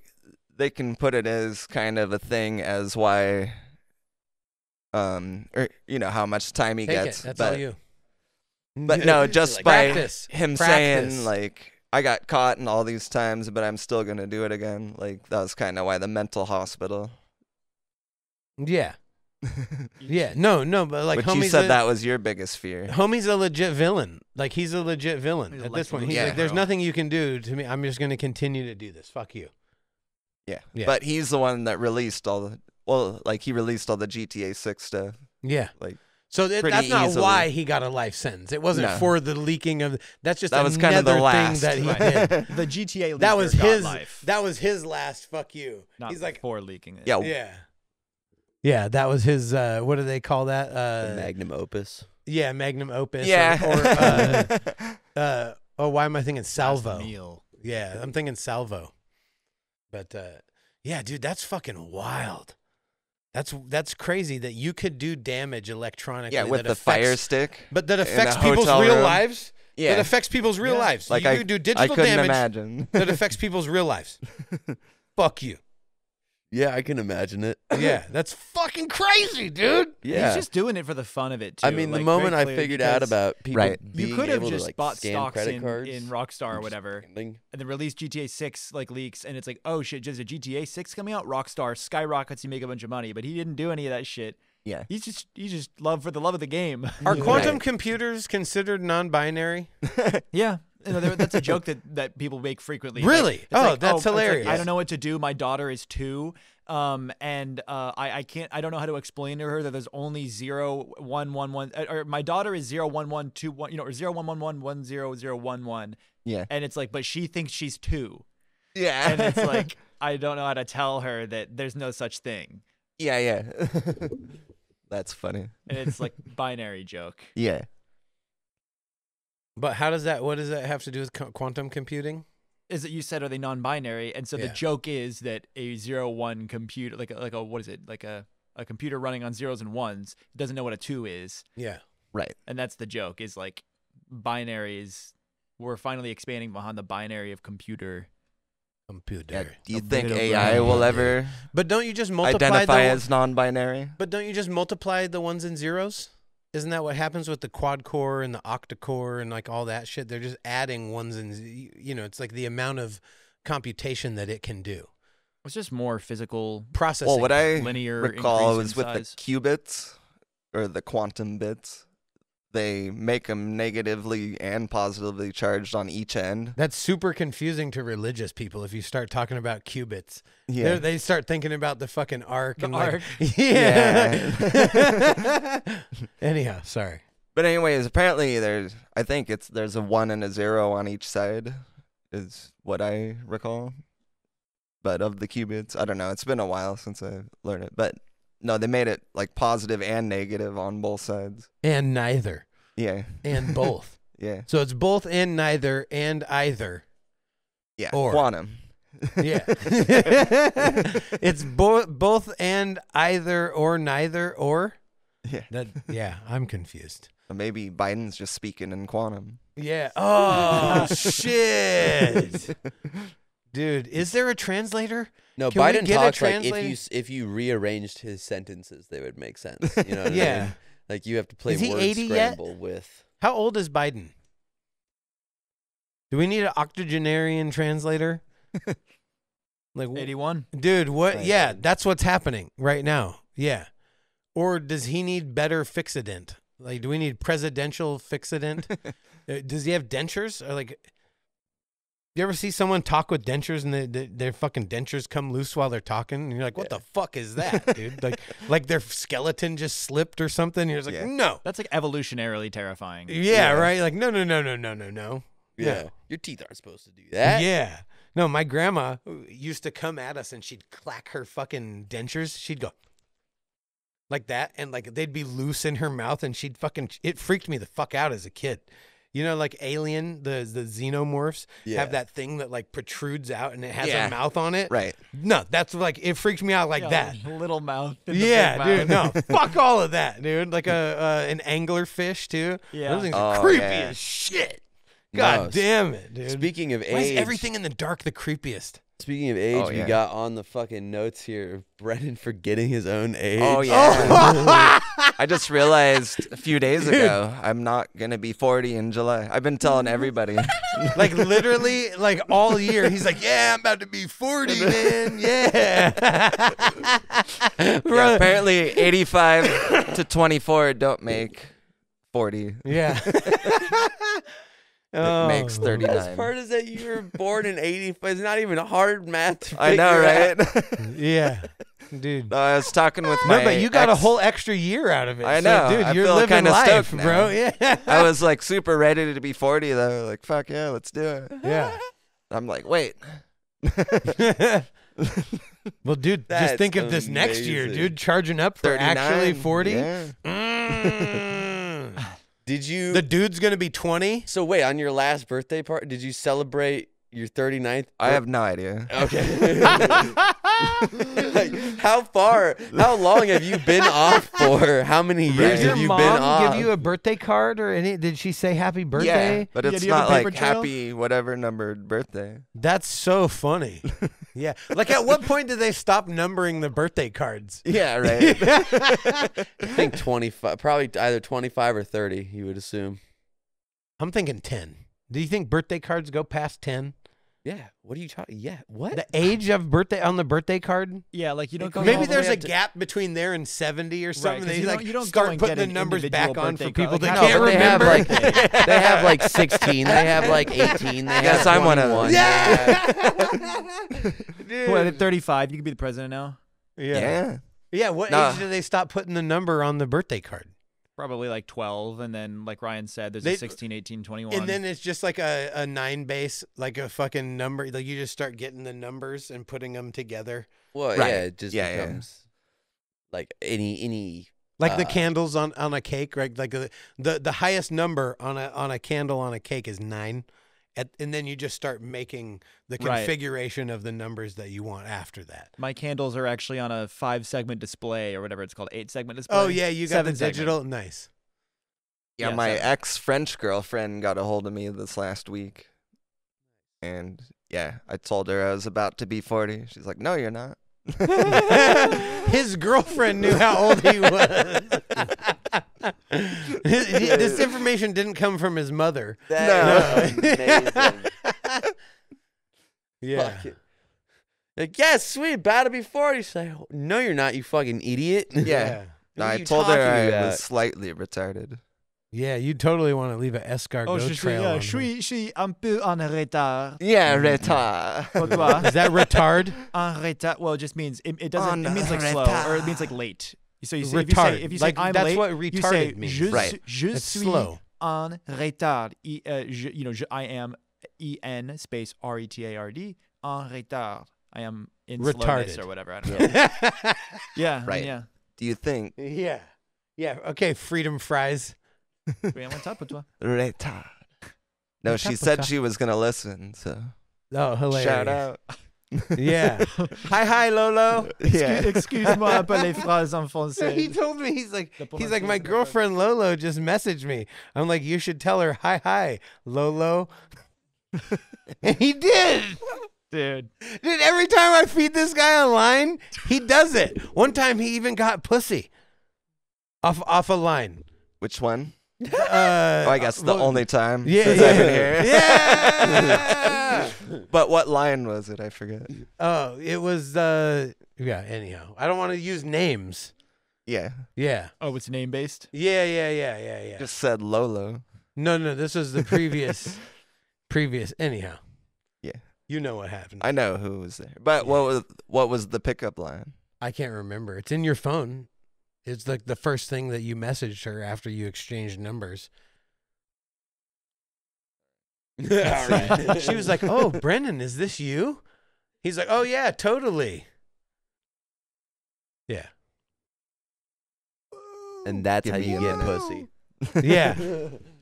they can put it as kind of a thing as why, um, or, you know, how much time he Take gets. it. That's but, all you. But no, just Like, by practice. him Practice. saying like I got caught in all these times, but I'm still gonna do it again. Like that was kind of why the mental hospital. Yeah, yeah. No, no, but like Which homie's you said a, that was your biggest fear. homie's a legit villain. Like he's a legit villain He's at this point. He's Yeah. like, there's nothing you can do to me. I'm just gonna continue to do this. Fuck you. Yeah. Yeah. But he's the one that released all the well, like he released all the GTA 6 stuff. Yeah. Like, so th- that's not easily. why he got a life sentence. It wasn't No. for the leaking of. That's just That was kind of the last. thing that he Right. did. the GTA. That leaker was got his. life, That was his last. Fuck you. not He's like, for leaking it. Yeah. yeah. Yeah, that was his. Uh, what do they call that? The Uh, magnum opus. yeah, magnum opus. yeah. Or, uh, uh, oh, why am I thinking salvo? meal. Yeah, I'm thinking salvo. But uh, yeah, dude, that's fucking wild. That's that's crazy that you could do damage electronically. yeah, with that the affects, fire stick. but that affects people's real room. lives. Yeah. That affects people's real Yeah. lives. like you I could do I digital couldn't damage imagine. that affects people's real lives. Fuck you. Yeah, I can imagine it. Yeah, that's fucking crazy, dude. Yeah. He's just doing it for the fun of it. Too. I mean, the moment I clearly, figured out about people Right. you being could have able to just like bought stocks credit in, cards in Rockstar or whatever, spending- and then release GTA 6 like leaks, and it's like, oh shit, just a GTA 6 coming out. Rockstar skyrockets, you make a bunch of money, but he didn't do any of that shit. yeah. He's just he's just love for the love of the game. Are Right. quantum computers considered non-binary? yeah. You know, that's a joke that, that people make frequently. Really? It's Oh, like, that's like, hilarious. I don't know what to do. My daughter is two, um, and uh, I, I can't. I don't know how to explain to her that there's only zero one one one. uh, Or my daughter is zero one one two one. You know, or zero one one one one zero zero one one. Yeah. And it's like, but she thinks she's two, Yeah. and it's like I don't know how to tell her that there's no such thing, yeah, yeah. That's funny. and it's like binary joke. Yeah. But how does that? What does that have to do with quantum computing? is that you said are they non-binary and so the joke is that a zero one computer like a, like a what is it like a a computer running on zeros and ones doesn't know what a two is Yeah. Right. and that's the joke is like binaries we're finally expanding behind the binary of computer Computer. Yeah. Do you A think AI a- will ever But don't you just multiply identify the, as non-binary? But don't you just multiply the ones and zeros? Isn't that what happens with the quad core and the octa core and like all that shit? They're just adding ones and you know, it's like the amount of computation that it can do. it's just more physical Processing. Well, what I linear recall increase was in with the qubits or the quantum bits. They make them negatively and positively charged on each end. That's super confusing to religious people if you start talking about qubits. Yeah. They're- They start thinking about the fucking arc The and like- arc. yeah. Anyhow, sorry. But anyways, apparently there's I think it's there's a one and a zero on each side, is what I recall. But of the qubits, I don't know. It's been a while since I learned it. But no, they made it like positive and negative on both sides. And neither. Yeah, And both. yeah, so it's both and neither and either. yeah. Or. Quantum. Yeah. it's both both and either or neither or. Yeah. That yeah, I'm confused. Maybe Biden's just speaking in quantum. Yeah. Oh shit. Dude, is there a translator? No, Can Biden get a talks like if you if you rearranged his sentences, they would make sense. You know what I Yeah. mean? Like you have to play Is he word 80 yet? scramble with. How old is Biden? Do we need an octogenarian translator? like 81. Dude, what? Right. Yeah, that's what's happening right now. Yeah. Or does he need better Fixodent? Like, do we need presidential Fixodent? Uh, does he have dentures? Or like, you ever see someone talk with dentures and they, they, their fucking dentures come loose while they're talking? And you're like, what the fuck is that, dude? Like, like their skeleton just slipped or something. You're just like, Yeah. no. That's like evolutionarily terrifying. Yeah, right. Like, no, no, no, no, no, no, no. Yeah. Your teeth aren't supposed to do that. Yeah. No, my grandma used to come at us and she'd clack her fucking dentures. She'd go like that, and like they'd be loose in her mouth, and she'd fucking. It freaked me the fuck out as a kid. You know, like Alien, the the xenomorphs Yeah. have that thing that like protrudes out and it has Yeah. a mouth on it. Right. No, that's like it freaked me out like Yeah, that. Little mouth. and Yeah, big dude. No, fuck all of that, dude. Like a uh, an angler fish too. Yeah. those things are Oh, creepy yeah. as shit. God s- damn it, dude. Speaking of Why is everything in the dark the creepiest? Speaking of oh, age, Oh, we got on the fucking notes here. Brendan forgetting his own age. Oh yeah. I just realized a few days ago I'm not gonna be 40 in July. I've been telling everybody. like literally like all year he's like yeah i'm about to be 40 man yeah, yeah, apparently 85 to 24 don't make 40. yeah oh, makes The best 39. part is that you were born in 80. but It's not even hard math. To I know, right? yeah dude no, I was talking with my no but you got a whole extra year out of it I so, know, dude I you're living kinda life stoked bro yeah I was like super ready to be 40 though. Like fuck yeah, let's do it. yeah I'm like, wait. well dude just That's think of this next year dude charging up for 39. actually 40 Yeah. Mm. Did you? the dude's gonna be 20 so wait, on your last birthday party, did you celebrate your 39th? I have no idea. Okay. like, how far? How long have you been off for? How many years Did your have you mom been off? give you a birthday card or any? Did she say happy birthday? Yeah, but Yeah, it's do you have not a paper like trail? happy whatever numbered birthday. That's so funny. yeah. Like at what point did they stop numbering the birthday cards? Yeah, right. I think 25, probably either 25 or 30, you would assume. I'm thinking 10. Do you think birthday cards go past 10? Yeah. What are you talking? Yeah. What? The age of birthday on the birthday card? Yeah, like you don't go. Maybe all the there's way a up to- gap between there and 70 or something. 'cause they you like don't- you don't go start and putting get the an numbers back on for birthday people card. that Like, no, can't but they have remember. like they have like 16. They have like 18. They guess have I'm one of 21. those. yeah. What, at Dude. 35, you can be the president now. yeah. yeah. Yeah, what Nah. age do they stop putting the number on the birthday card? Probably like 12, and then like Ryan said, there's They- a 16, 18, 21. And then it's just like a, a nine base, like a fucking number. Like you just start getting the numbers and putting them together. Well, Right. yeah, it just Yeah, yeah. like any any. Like the Uh, candles on, on a cake, right? Like the, the the highest number on a on a candle on a cake is nine, At, and then you just start making the Right. configuration of the numbers that you want after that. My candles are actually on a five segment display or whatever it's called, eight segment display. Oh yeah, you got Seven the segment. digital. Nice. Yeah, Yeah, my so- ex French girlfriend got a hold of me this last week. And yeah, I told her I was about to be 40. She's like, no, you're not. His girlfriend knew how old he was. His- he- this information didn't come from his mother. That No. amazing. Yeah. Fuck it. Like, yes, sweet, about to be 40. She's like, no, you're not, you fucking idiot. Yeah. What I told her I about? was slightly retarded. Yeah, you totally want to leave an escargot Oh, je trail. euh, on je suis, je suis un peu en retard. Yeah, retard. Pour toi. there. Is that retard? en retard. Well, it just means it, it doesn't. En it means like slow, or it means like late. So you say, if you say if you say Like, I'm that's late, what you say retarded means. je, Right. suis- je It's suis slow. en retard. E, uh, je, you know, je, I am E N space R E T A R D en retard. I am in slowness or whatever. I don't know. yeah, I mean, Right. yeah. Do you think yeah. Yeah. Okay. Freedom fries. Oui, on top pour toi. retard? No, she said she was gonna listen. So Oh, hilarious. shout out. Yeah. hi, hi, Lolo. Yeah. Excuse-moi un peu les phrases en he told me he's like he's like my girlfriend Lolo just messaged me. I'm like you should tell her hi hi Lolo. and he did. Dude. Dude, every time I feed this guy online, he does it. One time he even got pussy off off a line. Which one? Uh, Oh, I guess the well, only time. Yeah, since I've been yeah, here. yeah. But what line was it? I forget. oh, it was uh yeah. Anyhow, I don't want to use names. Yeah, Yeah, Oh, it's name based. yeah, yeah, yeah, yeah, yeah. just said Lolo. No, no, this was the previous, previous. Anyhow, Yeah, you know what happened. I know who was there. But what was what was the pickup line? I can't remember. It's in your phone. It's like the first thing that you messaged her after you exchanged numbers. All right. She was like, "Oh, Brendan, is this you?" He's like, "Oh yeah, totally." Yeah, and that's Give how you get pussy. yeah.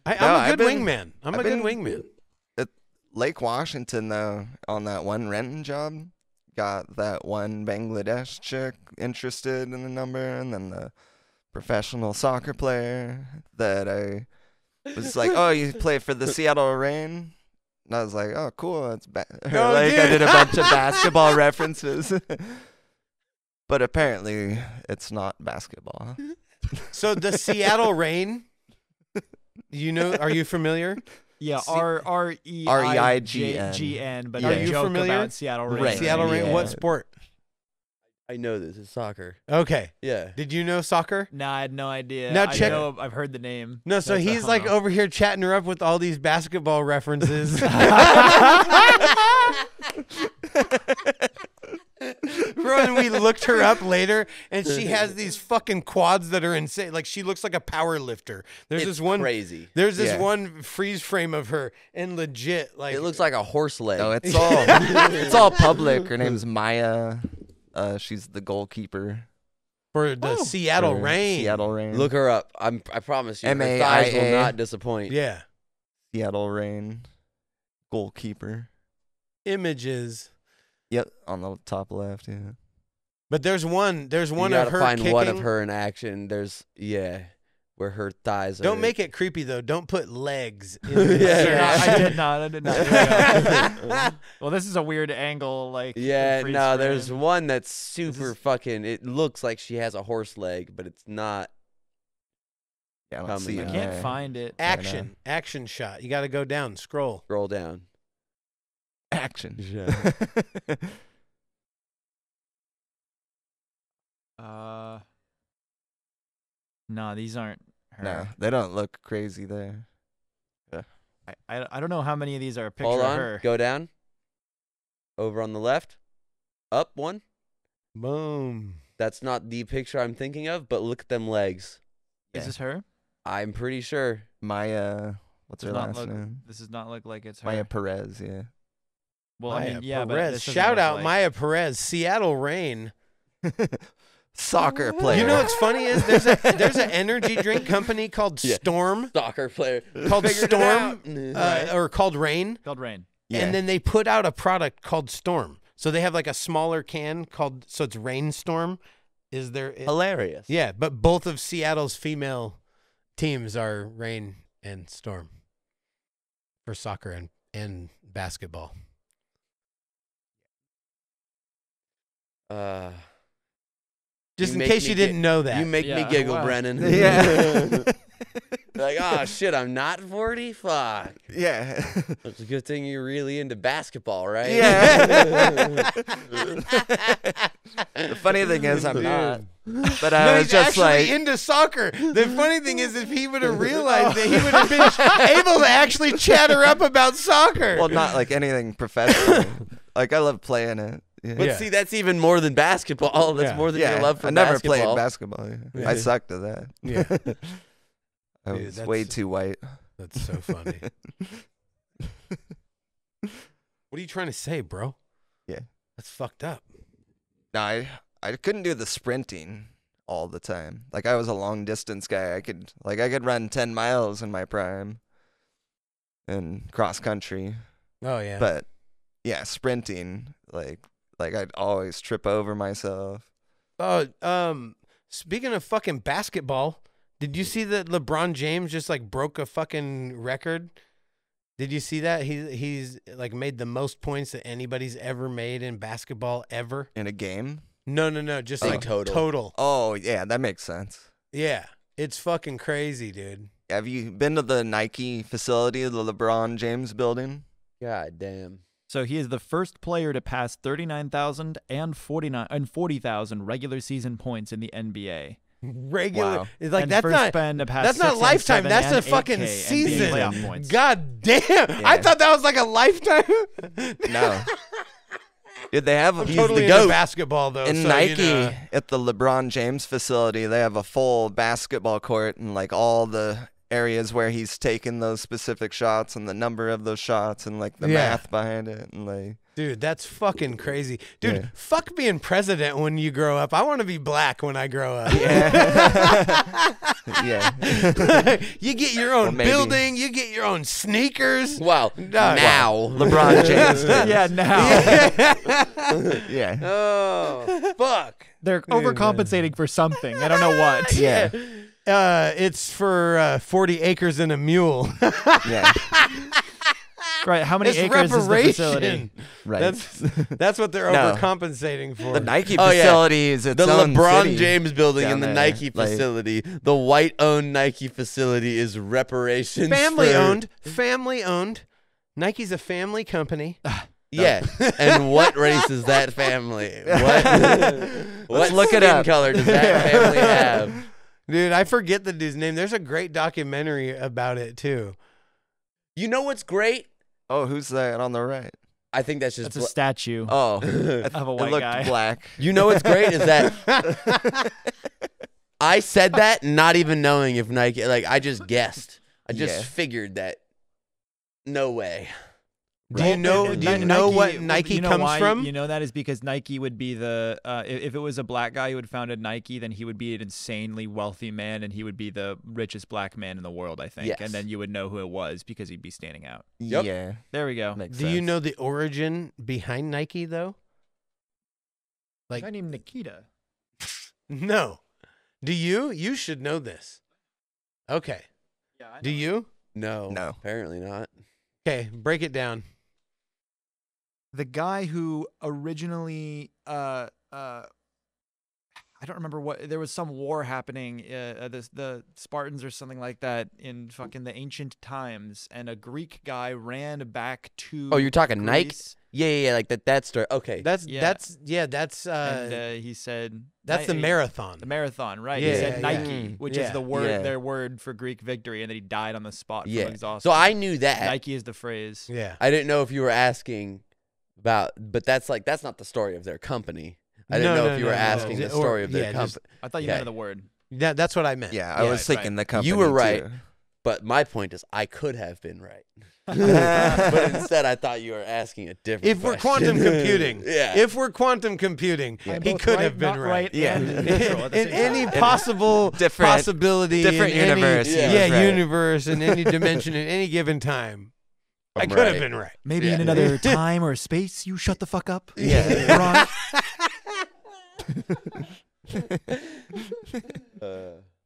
I, I'm No, a I've good been- wingman. I'm I've a good been- wingman. Lake Washington though, on that one renting job, got that one Bangladesh chick interested in the number, and then the professional soccer player that I was like, "Oh, you play for the Seattle Reign." And I was like, "Oh, cool." It's ba-. or Oh, like I did a bunch of basketball references, but apparently it's not basketball. So the Seattle Reign. You know? Are you familiar? Yeah, C- R R E R-E-I-G-N. G N. But Are I you joke familiar? about Seattle Reign. Right. Seattle Reign. yeah. What sport? I know this is soccer. Okay. Yeah. Did you know soccer? No, I had no idea. Now I check- know I've heard the name. No, so That's- he's don't like over here chatting her up with all these basketball references. Bro, and we looked her up later, and she has these fucking quads that are insane. Like she looks like a power lifter. There's It's this one crazy. There's this Yeah. one freeze frame of her, and legit, like It looks like a horse leg. No, it's all it's all public. Her name's Maia. Uh, she's the goalkeeper. for the Seattle for Rain. Seattle Reign. Look her up. I'm. I promise you, her M.A.I.A.. thighs will not disappoint. Yeah, Seattle Reign. Goalkeeper. images. Yep, on the top left. Yeah. But there's one. There's one you of gotta her find kicking. one of her in action. There's yeah, where her thighs. Don't are. make it creepy though. Don't put legs. In the Yeah. No, I did not. I did not. Yeah. well, this is a weird angle. Like Yeah, freeze no, there's one that's super is- fucking. It looks like she has a horse leg, but it's not. Yeah, I don't see I can't there. find it. Action. Action shot. You got to go down. Scroll. Scroll down. action. Yeah. Uh, no, these aren't her. no, they don't look crazy there. I, I I don't know how many of these are a picture Hold of on. her. Go down. Over on the left. Up one. Boom. That's not the picture I'm thinking of, but look at them legs. Is Yeah. this her? I'm pretty sure. Maia, what's her Does not last look. name? This does not look like it's her. Maia Perez. Yeah. well, Maia I mean, yeah, but Perez. this doesn't Shout look out like- Maia Perez. Seattle Reign. Soccer player. You know what's funny is there's a there's an energy drink company called Yeah. Storm, Soccer player. called Figured it Storm, uh, or called Rain, Called Rain. Yeah. and then they put out a product called Storm. So they have like a smaller can called so it's Rainstorm. Is there? it- Hilarious. yeah, but both of Seattle's female teams are Rain and Storm for soccer and and basketball. Uh, Just You in make case me you get- didn't know that. you make Yeah, me giggle, wow. Brendan. yeah. like, oh shit, I'm not 40. Fuck. Yeah. It's a good thing you're really into basketball, right? Yeah. the funny thing is, I'm not. But I no, was he's just actually like, into soccer. The funny thing is, if he would have realized that, he would have been able to actually chatter up about soccer. well, not like anything professional. like I love playing it. Yeah. But Yeah. see, that's even more than basketball. That's Yeah. more than yeah, your love for I never basketball. played basketball. yeah. I sucked at that. Yeah. I Dude, was way too white. That's so funny. what are you trying to say, bro? Yeah. That's fucked up. No, I I couldn't do the sprinting all the time. Like I was a long distance guy. I could like I could run ten miles in my prime and cross country. Oh yeah. But yeah, sprinting, like like I'd always trip over myself. Oh, um, speaking of fucking basketball, did you see that LeBron James just like broke a fucking record? Did you see that? He he's like made the most points that anybody's ever made in basketball ever. In a game? No, no, no, just Like like total. Total. Oh yeah, that makes sense. Yeah. It's fucking crazy, dude. Have you been to the Nike facility, the LeBron James building? God damn. So he is the first player to pass 39,000 and 49 and 40,000 regular season points in the NBA. Regular. Wow. It's like and that's not man to pass that's not lifetime. That's a fucking season. God damn. I thought that was like a lifetime. No. Did they have a I'm He's totally the into goat. basketball though. in so, you Nike know. at the LeBron James facility, they have a full basketball court and like all the areas where he's taken those specific shots and the number of those shots and like the Yeah. math behind it and like Dude, that's fucking crazy. Dude, Yeah. fuck being president when you grow up. I want to be black when I grow up. yeah. you get your own Well, building, you get your own sneakers. Wow. No, now. LeBron James. yeah, now Yeah. Oh. Fuck. they're overcompensating for something. I don't know what. Yeah. Uh, it's for uh, 40 acres and a mule. Yeah. Right, how many it's acres is the facility? reparation. Right. That's that's what they're No. overcompensating for. the Nike Oh, yeah. facility is its The own LeBron city James building down and the there. Nike Like- facility, the white owned Nike facility is reparations. family for- owned. Family owned. Nike's a family company. Yeah. and what race is that family? What, what look it skin up. color does that family have? Dude, I forget the dude's name. There's a great documentary about it too. You know what's great? Oh, who's that on the right? I think that's just. That's a bla- statue. Oh, Of a white it looked guy. black. you know what's great is that I said that not even knowing if Nike. Like I just guessed. I just Yeah. figured that. No way. Do you know? Do you Ni- know what Nike you know comes why from? You know that is because Nike would be the uh, if, if it was a black guy who had founded Nike, then he would be an insanely wealthy man, and he would be the richest black man in the world, I think. Yes. And then you would know who it was because he'd be standing out. Yep. Yeah. There we go. Makes Do you know the origin behind Nike though? Like guy named Nikita. no. Do you? You should know this. Okay. Yeah. Do you? No. No. Apparently not. Okay, break it down. The guy who originally uh uh I don't remember what there was some war happening uh, uh the the Spartans or something like that in fucking the ancient times and a Greek guy ran back to Oh, you're talking Nike? Yeah, yeah, yeah. Like that. That story. Okay. That's Yeah. that's yeah, that's uh, and uh, he said that's the marathon. the marathon right Yeah, he said yeah, yeah. Nike Mm, which yeah. is the word Yeah. their word for Greek victory and then he died on the spot yeah. from exhaustion So I knew that. Nike is the phrase Yeah. I didn't know if you were asking about, but that's like that's not the story of their company. I didn't No, know no, if you no, were no. asking the Or- story of their yeah, just- company. I thought you Yeah. meant the word That, that's what I meant. Yeah, I Yeah, was right. thinking the company. You were right. too. But my point is, I could have been right. but instead, I thought you were asking a different. If we're question. quantum computing, yeah. if we're quantum computing, I'm he both could right, have been not right. right, Yeah. and neutral at the in same any possible Different- possibility, different in any- universe, he yeah, was right. universe in any dimension in any given time, I I'm could have been right. maybe Yeah. in another time or space you shut the fuck up Yeah. Ron.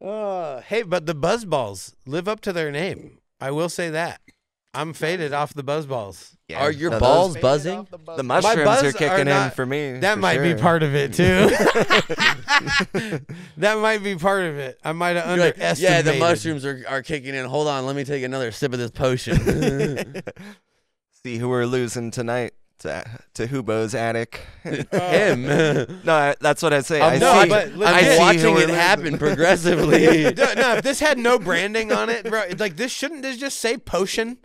Uh, hey, but the Buzzballs live up to their name. I will say that. I'm faded off the buzz balls. Yeah. Are your No, those- balls buzzing? The mushrooms buzz are are kicking in not- for me. That for might be sure. part of it too. that might be part of it. I might have You're like, underestimated. yeah, the mushrooms are, are kicking in. Hold on, let me take another sip of this potion. See who we're losing tonight to, to Hubo's attic. Him. no, I, that's what I say. I I'm, No, see, but I'm legit- I see who watching we're it happen progressively. no, no, if this had no branding on it, bro, like this shouldn't this just say potion?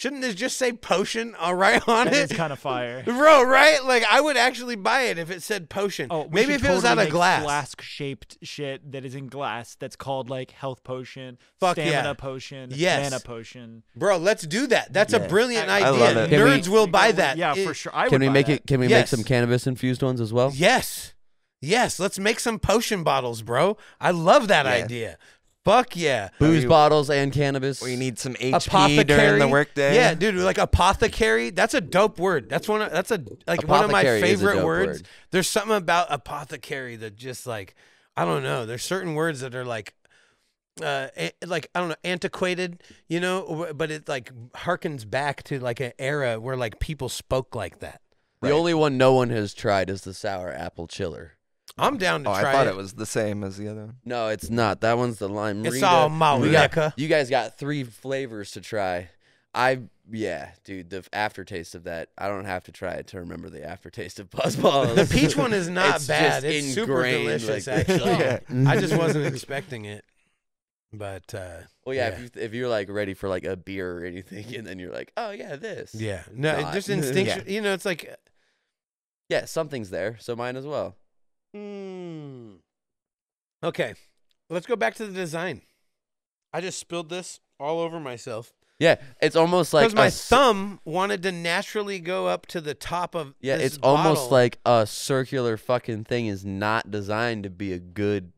Shouldn't this just say potion all right on That is it? It's kind of fire. Bro, right? Like I would actually buy it if it said potion. Oh, maybe should if it was totally out of glass. flask-shaped shit that is in glass. That's called like health potion, Fuck yeah. stamina potion, Yes. mana potion. Bro, let's do that. That's a brilliant I- I idea. love it. Can we- Nerds will buy that. Yeah, It- for sure. I can would we buy make that. it? Can we Yes. make some cannabis infused ones as well? Yes. Yes, let's make some potion bottles, bro. I love that Yeah. idea. Fuck yeah. Booze you- bottles and cannabis. we need some HP apothecary during the workday. Yeah, dude, like apothecary. That's a dope word. That's one. Of, that's a like one of my Apothecary is a favorite words. word. There's something about apothecary that just like I don't know. There's certain words that are like. Uh, a- like I don't know, antiquated, you know, but it like harkens back to like an era where like people spoke like that. The only one no one has tried is the sour apple chiller. I'm down to Oh, try I thought it. it was the same as the other one. No, it's not. That one's the lime. It's Rita. all We. You guys got three flavors to try. I yeah, dude. The aftertaste of that, I don't have to try it to remember the aftertaste of Buzzballs. The peach one is not It's bad. just It's super delicious, like- actually. Yeah. I just wasn't expecting it, but uh, Well, yeah, Yeah. If, you, if you're like ready for like a beer or anything, and then you're like, oh yeah, this. yeah, no, Not. just instinctual. You know, it's like, Yeah, something's there, so mine as well. Mm. okay, let's go back to the design. I just spilled this all over myself Yeah, it's almost like because my a s- thumb wanted to naturally go up to the top of. Yeah, this it's almost like a circular fucking thing is not designed to be a good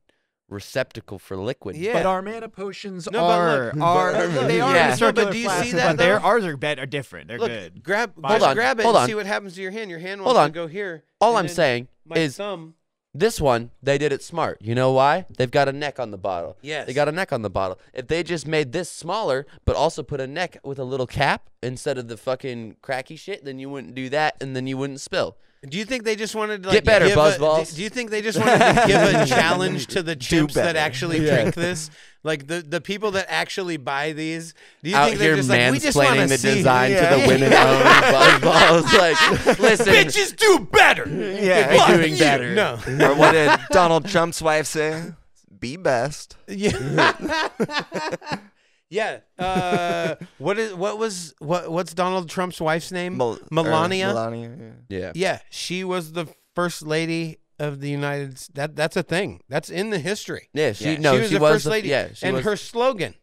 receptacle for liquid. yeah. But our mana potions No, but are look- are look, they are yeah. in No, but do you flasks, see that, but their ours are bet are different. They're Look, good. grab, Hold on, grab it hold and on. see what happens to your hand. Your hand Hold wants on. to go here. All I'm then saying my is thumb. This one they did it smart. You know why? They've got a neck on the bottle. Yes. They got a neck on the bottle. If they just made this smaller, but also put a neck with a little cap instead of the fucking cracky shit, then you wouldn't do that, and then you wouldn't spill. Do you think they just wanted to like, Get better, Buzzballs. do- Do you think they just wanted to give a challenge to the chimps that actually Yeah. drink this? Like the, the people that actually buy these? Do you Out think they're just like we just want mansplaining to the see design Yeah. to the women-owned buzzballs. Like, listen, Bitches do better. Yeah. Fuck doing you. better. No. or what did Donald Trump's wife say? Be best. Yeah. Yeah. Uh, what is what was what what's Donald Trump's wife's name? Mel- or Melania. Melania. yeah. yeah. Yeah, she was the first lady of the United. S- That that's a thing. That's in the history. Yeah, she Yeah. no, she was the first the- lady. Yeah, she and was. her slogan,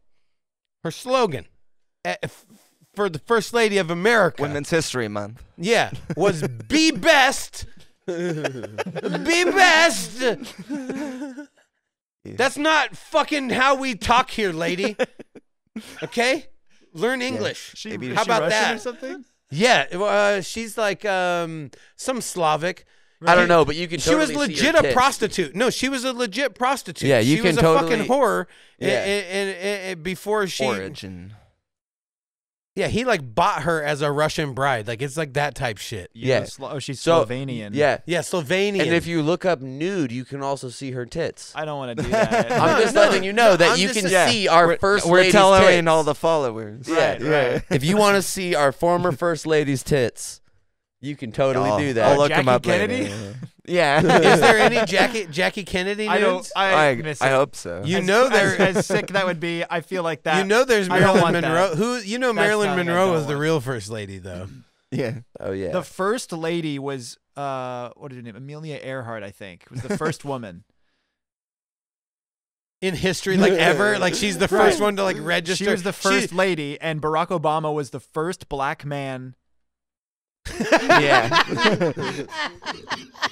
her slogan, eh, f- for the first lady of America, Women's History Month. yeah, was "Be best, be best." That's not fucking how we talk here, lady. Okay, learn English. She, Maybe- How she about Russian that? or something? Yeah, uh, she's like um, some Slavic. I don't know, but you can. She was totally see legit a tits. prostitute. No, she was a legit prostitute. Yeah, you she can was a totally- fucking whore. Yeah. And, and, and- and before she, Origin. Yeah, he like bought her as a Russian bride. Like it's like that type shit. Yeah. Slo- oh, she's So Slovenian. Yeah, Yeah, Slovenian. and if you look up nude, you can also see her tits. I don't want to do that. I'm just no, letting you know no, that I'm you just can saying- see our we're, 1st We're lady's telling all the followers. Right, right. if you want to see our former first lady's tits, you can totally I'll- do I'll that. look 'em Jackie up Kennedy? later. Yeah. is there any Jackie Jackie Kennedy I don't. nudes? I, I, miss I it. hope so. You as, know as, there- as sick that would be. I feel like that. you know there's I don't Marilyn want that. Monroe. Who you know That's Marilyn not- I Monroe don't was the want- real first lady though. yeah. oh yeah. the first lady was uh, what is her name? Amelia Earhart, I think, was the first woman. In history, like ever, like she's the first Right. one to like register. She was the She- first lady, and Barack Obama was the first black man. Yeah.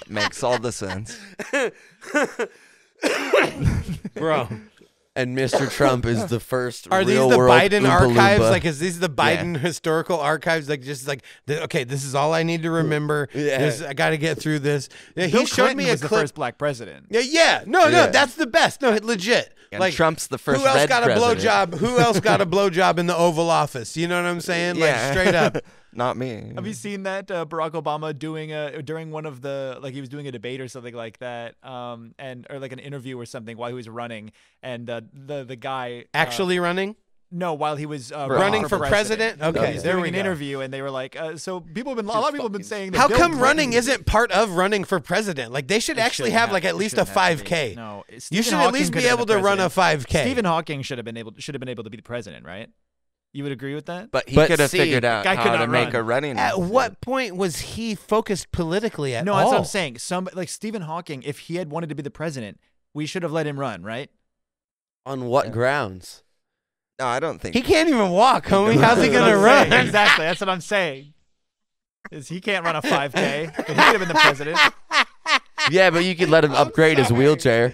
Makes all the sense. bro. and Mr. Trump is the first Are these the world Biden Oompa archives? Loompa. Like, is these the Biden historical archives? Like, just like, the, okay, this is all I need to remember. Yeah. This, I got to get through this. Yeah, Bill he showed Clinton me a was the clip. first black president. Yeah, yeah, no, Yeah. no, that's the best. No, legit. And like Trump's the first Who else red got a president. blowjob? Who else got a blowjob in the Oval Office? You know what I'm saying? Like straight up. Not me. Have you seen that uh, Barack Obama doing a during one of the like he was doing a debate or something like that, um, and or like an interview or something while he was running, and uh, the the guy uh, Actually running, no while he was uh, running for president. He Okay, was there doing we an go. interview, and they were like, uh, so people have been a lot of people have been saying that How Bill come running isn't part of running for president? Like they should It actually shouldn't have like at least a shouldn't have to be. 5K. No, You Stephen should at least be able to the run a 5K. Stephen Hawking should have been able should have been able to be the president, right? You would agree with that? But he But could have see, figured out guy could how to not make a running. At outfit. what point was he focused politically at no, all? that's what I'm saying. Some like Stephen Hawking, if he had wanted to be the president, we should have let him run, right? On what Yeah. grounds? No, I don't think. He can't even walk, homie. How's he That's what gonna run? saying. Exactly. That's what I'm saying. Is he can't run a 5K, but he could have been the president. Yeah, but you could let him upgrade his wheelchair.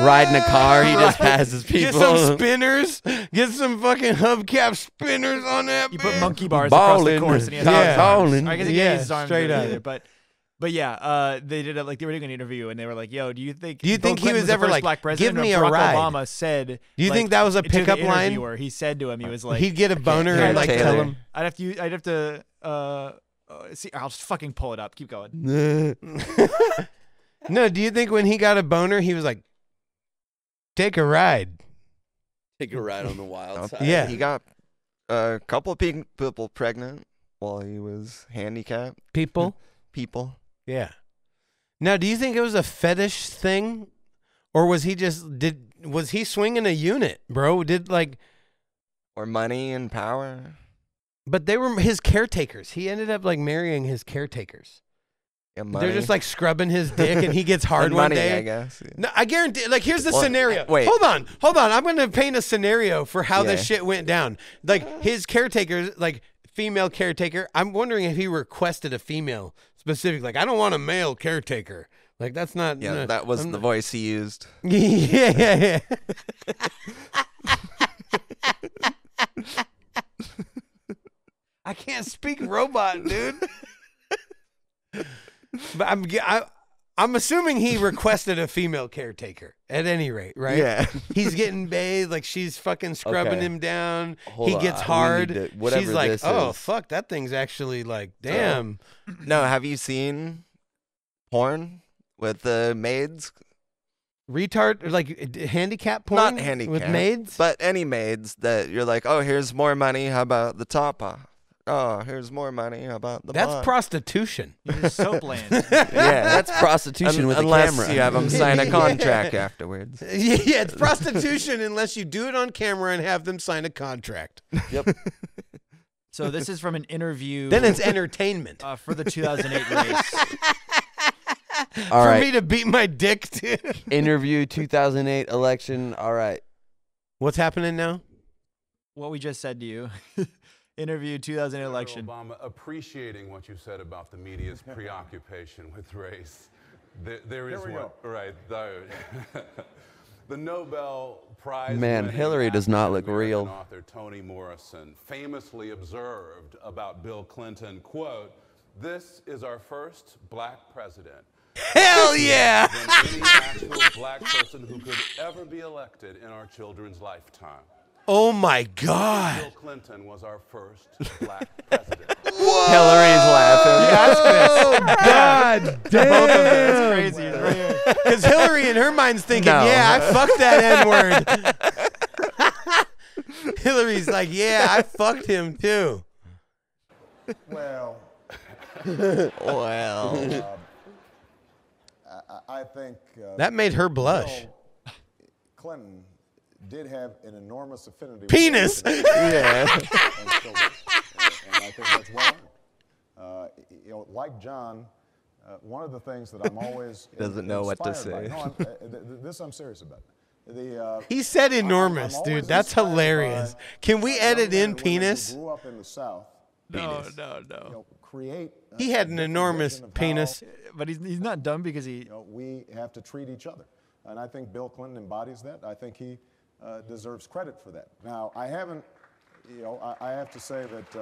Ride in a car, he just passes people. Get some spinners. Get some fucking hubcap spinners on that. You put bitch. monkey bars across the Ballin'. course, and he has Yeah. his. Ballin'. I guess he Yeah, can't his arms straight really up. either, but. But yeah, uh, they did it like they were doing an interview, and they were like, "Yo, do you think Do you Bill think he Clinton was the ever first like, black "Give president?" me or a Barack ride"? Obama said. Do you like, think that was a to the pickup line? interviewer, He said to him, he was like, He'd get a boner and like Taylor. tell him. "I'd have to, I'd have to, uh, uh, see, I'll just fucking pull it up. Keep going." no, do you think when he got a boner, he was like, "Take a ride"? Take a ride on the wild side. Yeah. He got a couple of people pregnant while he was handicapped. People. People. Yeah. Now, do you think it was a fetish thing, or was he just did? Was he swinging a unit, bro? Did like? Or money and power. But they were his caretakers. He ended up like marrying his caretakers. They're just like scrubbing his dick, and he gets hard And one money, day. I guess. yeah. No, I guarantee. Like, here's the Well, scenario. Uh, wait. hold on, hold on. I'm going to paint a scenario for how this Yeah. shit went down. Like his caretaker, like female caretaker. I'm wondering if he requested a female specific. Like, I don't want a male caretaker. Like, that's not. Yeah, no, that was I'm the not- voice he used. yeah, yeah, yeah. I can't speak robot, dude. But I'm I, I'm assuming he requested a female caretaker at any rate, right? Yeah. He's getting bathed, like she's fucking scrubbing Okay. him down. Hold he on, gets we need hard. to- she's whatever like, this "Oh is." fuck, that thing's actually like, damn." No, have you seen porn with the maids? Retard, or like d- handicap porn Not handicap. with maids. But any maids that you're like, oh, here's more money. How about the top off? Oh, here's more money. About the That's bottom? Prostitution. You're just so bland. yeah, That's prostitution Un- with unless a camera. you have them sign a Yeah. contract afterwards. yeah, yeah, it's prostitution unless you do it on camera and have them sign a contract. Yep. so this is from an interview. Then it's entertainment. uh, for the 2008 race. All For right. me to beat my dick to Interview 2008 election. All right. What's happening now? What we just said to you. Interview 2008 election. Obama, appreciating what you said about the media's preoccupation with race, there, there is one. Right. The, the Nobel Prize. Man, Hillary does not look real. Author Toni Morrison famously observed about Bill Clinton, quote, "This is our first black president." Hell yeah! Than any actual black person who could ever be elected in our children's lifetime. Oh my god. Bill Clinton was our first black president. Hillary's laughing. Oh god Both of them. That's crazy. It's right. Because Hillary in her mind's thinking, No. yeah, I fucked that N word. Hillary's like, yeah, I fucked him too. Well, well, I, I think uh, That made her blush. Bill Clinton did have an enormous affinity. with Penis. Clinton yeah. and still does. And, and I think that's well. Uh, you know, like John, uh, one of the things that I'm always Doesn't know what to say. No, I'm, uh, th- th- this I'm serious about. The, uh, He said I'm- I'm enormous, dude. That's hilarious. Can we uh, edit in and women who penis? Grew up in the South. No, no, no. You know, create. uh, He had an enormous vision of how penis. But he's, he's not dumb because he. you know, we have to treat each other. And I think Bill Clinton embodies that. I think he uh, deserves credit for that. Now, I haven't, you know, I, I have to say that, uh,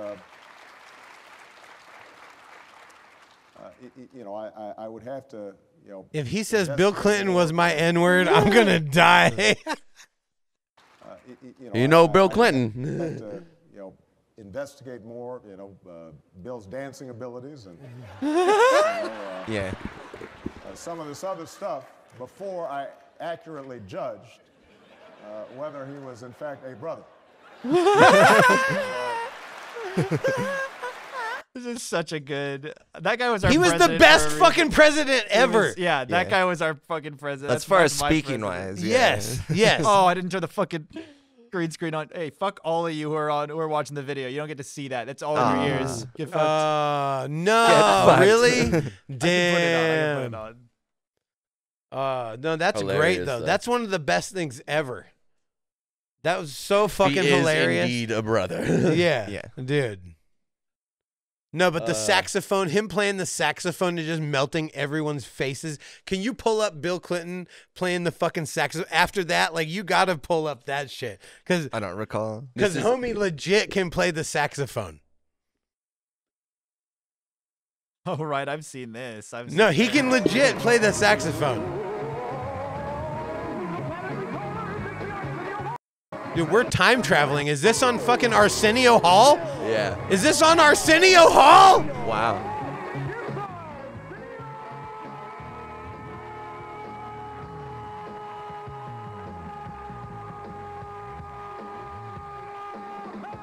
uh, y- y- you know, I, I, I would have to, you know. If he says Bill Clinton was my N word, I'm gonna die. uh, y- y- you know, You know I- Bill Clinton. I'd to, you know, investigate more, you know, uh, Bill's dancing abilities and Yeah. uh, some of this other stuff before I accurately judged uh, whether he was in fact a brother. This is such a good. That guy was our. he was the best for fucking president He was- ever. yeah, that Yeah. guy was our fucking president. As far my- as my speaking president. wise, yeah. Yes, yes. Oh, I didn't turn the fucking green screen on. Hey, fuck all of you who are on who are watching the video. You don't get to see that. That's all in your ears. Get fucked. Uh, no, fucked. really? I can put it on. I can put Damn. it on. Uh, no, that's great though. though. That's one of the best things ever. That was so fucking he is hilarious. indeed a brother. Yeah, Yeah. dude. No, but the Uh, saxophone, him playing the saxophone and just melting everyone's faces. Can you pull up Bill Clinton playing the fucking saxophone? After that, like you gotta pull up that shit, cause I don't recall. because is- homie legit can play the saxophone. Oh right, I've seen this. I've No, he this. can legit play the saxophone. Dude, we're time traveling. Is this on fucking Arsenio Hall? yeah. Is this on Arsenio Hall? Wow.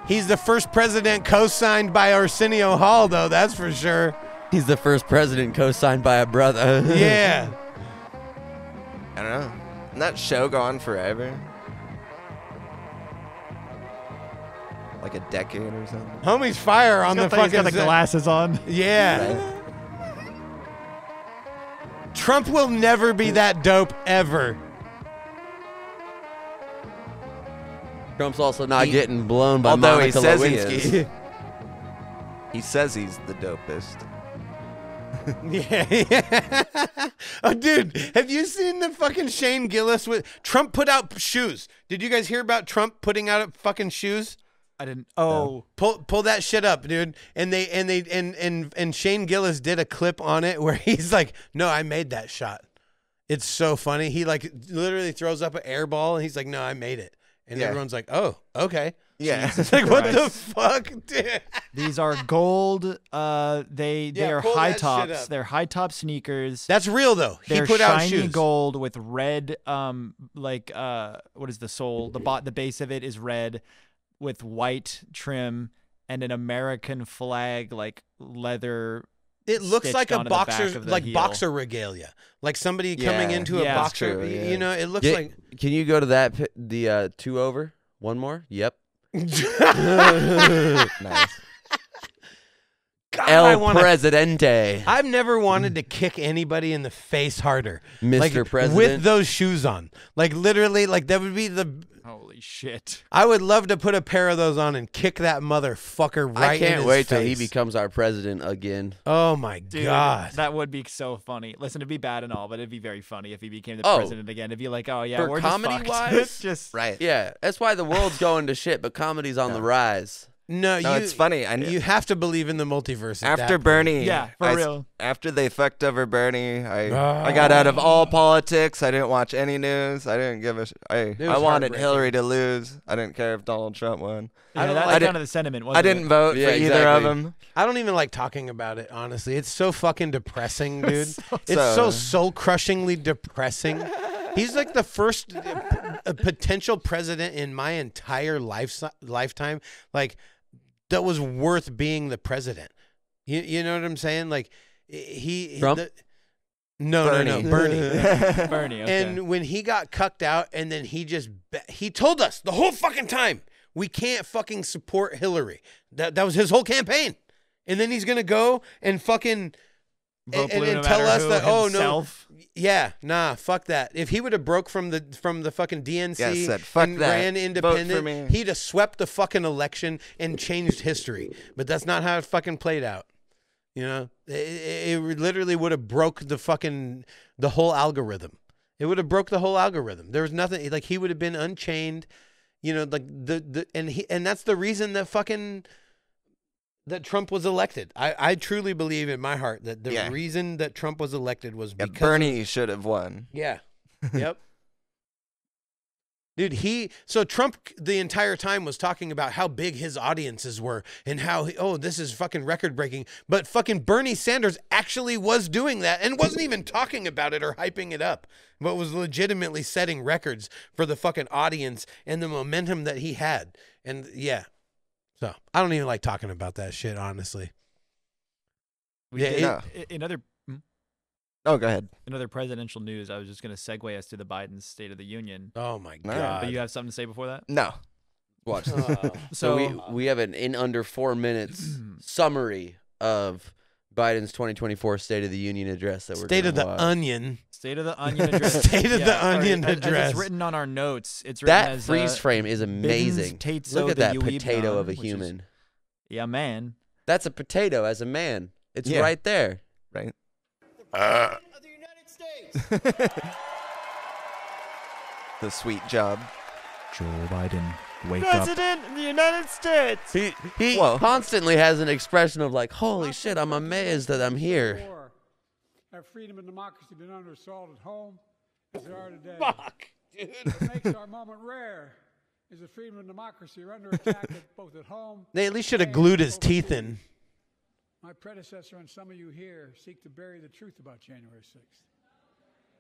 He's the first president co-signed by Arsenio Hall, though. That's for sure. He's the first president co-signed by a brother. Yeah. I don't know. Isn't that show gone forever? Like a decade or something? Homie's fire on He's the got, He's got the glasses on. Yeah. Trump will never be that dope ever. Trump's also not He- getting blown by although he Monica says he is. He says he's the dopest. Yeah, yeah. oh, dude, have you seen the fucking Shane Gillis with Trump put out shoes? Did you guys hear about Trump putting out fucking shoes? I didn't. Oh, Pull pull that shit up, dude. And they and they and and and Shane Gillis did a clip on it where he's like, "No, I made that shot." It's so funny. He like literally throws up an air ball and he's like, "No, I made it." And Yeah. everyone's like, "Oh, okay." Yeah. It's like, what the fuck, dude? these are gold. Uh, they they are pull high that shit tops. up. They're high top sneakers. That's real though. He They're put out shiny shoes. gold with red. Um, like uh, what is the sole? The bot, the base of it is red, with white trim and an American flag, like leather. It looks like a onto the back boxer, of the like heel. boxer regalia, like somebody coming Yeah. into a Yeah. That's boxer. true, y- yeah. You know, it looks Get- like Can you go to that pi- the uh, two over? One more? Yep. nice. God, I El wanna- Presidente. I've never wanted to kick anybody in the face harder, Mr. Like, with those shoes on. Like literally, like that would be the. Holy shit! I would love to put a pair of those on and kick that motherfucker right. In. I in can't his wait till he becomes our president again. Oh my Dude, god! that would be so funny. Listen, it'd be bad and all, but it'd be very funny if he became the Oh. president again. It'd be like, oh yeah, For we're comedy just fucked. wise? just Right. Yeah, that's why the world's going to shit, but comedy's on the rise. No, No, you, it's funny. I you have to believe in the multiverse. After that Bernie, Yeah, for I s- real. After they fucked over Bernie, I I got out of all politics. I didn't watch any news. I didn't give a. Sh- I I wanted. Hillary to lose. I didn't care if Donald Trump won. yeah, don't that, like- that's I kind of the sentiment. Wasn't I didn't it? vote Yeah, for either of them. I don't even like talking about it, honestly. It's so fucking depressing, dude. it's so So- soul crushingly depressing. He's like the first uh, p- potential president in my entire life lifetime, like that was worth being the president. You, you know what I'm saying? Like he Trump? the- no, no, no, Bernie. Bernie. Okay. And when he got cucked out, and then he just he told us the whole fucking time we can't fucking support Hillary. That that was his whole campaign. And then he's gonna go and fucking Vote and, blue and no tell us that oh himself. no, yeah, nah, fuck that. If he would have broke from the from the fucking DNC Yeah, said, "Fuck and that. ran independent, me." he'd have swept the fucking election and changed history. But that's not how it fucking played out. You know, it, it it literally would have broke the fucking the whole algorithm. It would have broke the whole algorithm. There was nothing like he would have been unchained, you know, like the the and he and that's the reason that fucking that Trump was elected. I I truly believe in my heart that the Yeah. reason that Trump was elected was Yeah, because Bernie should have won. yeah. yep. Dude, he so Trump the entire time was talking about how big his audiences were and how he, oh this is fucking record breaking, but fucking Bernie Sanders actually was doing that and wasn't even talking about it or hyping it up, but was legitimately setting records for the fucking audience and the momentum that he had. And yeah. So, I don't even like talking about that shit honestly. We Yeah, did, it- No. i- in other hmm? Oh, go ahead. in other presidential news, I was just going to segue us to the Biden State of the Union. Oh my No. god. But you have something to say before that? No. Watch this. Oh. So we we have an in under four minutes summary of Biden's 2024 State of the Union address that we're State of the watch. Onion. State of the Onion address. State of the Yeah, or Onion as- as address. it's written on our notes. It's written That as freeze uh, frame is amazing. Tateso Look at that Uebnon, potato of a which is- human. Yeah, man. That's a potato as a man. It's Yeah. right there. Right. the sweet job. Joe Biden, wake President of the United States. He he Whoa. constantly has an expression of like, "Holy shit, I'm amazed that I'm here." War. Have freedom and democracy been under assault at home as they are today? Fuck, dude. What makes our moment rare is that freedom and democracy are under attack at, both at home. They at least should have glued his teeth in. My predecessor and some of you here seek to bury the truth about January 6th.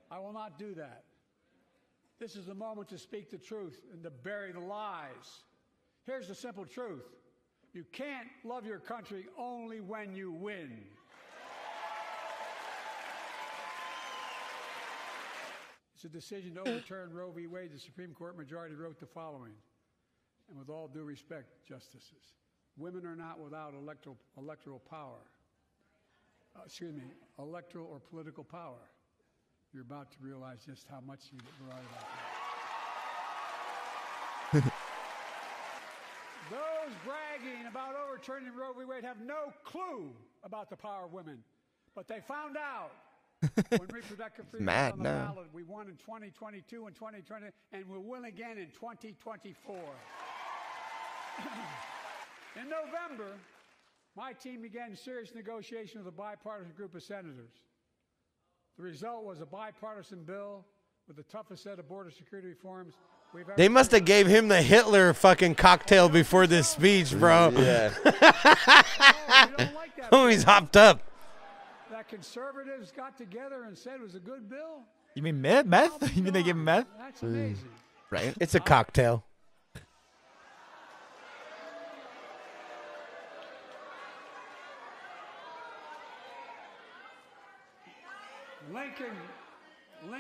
I will not do that. This is the moment to speak the truth and to bury the lies. Here's the simple truth you can't love your country only when you win. It's a decision to overturn Roe v. Wade. The Supreme Court majority wrote the following, and with all due respect, justices, women are not without electoral, electoral power. Uh, excuse me, electoral or political power. You're about to realize just how much you were right about that. Those bragging about overturning Roe v. Wade have no clue about the power of women, but they found out when reproductive freedom was mad on the now. ballot. We won in 2022 and 2020, and we'll win again in 2024. in November, my team began serious negotiation with a bipartisan group of senators. The result was a bipartisan bill with the toughest set of border security reforms we've ever They must have gave him the Hitler fucking cocktail before this speech, bro. Yeah. We don't like that Oh, he's hopped up. that conservatives got together and said it was a good bill. You mean meth? Meth? You mean they give him meth? That's amazing. Right. It's a cocktail. Lincoln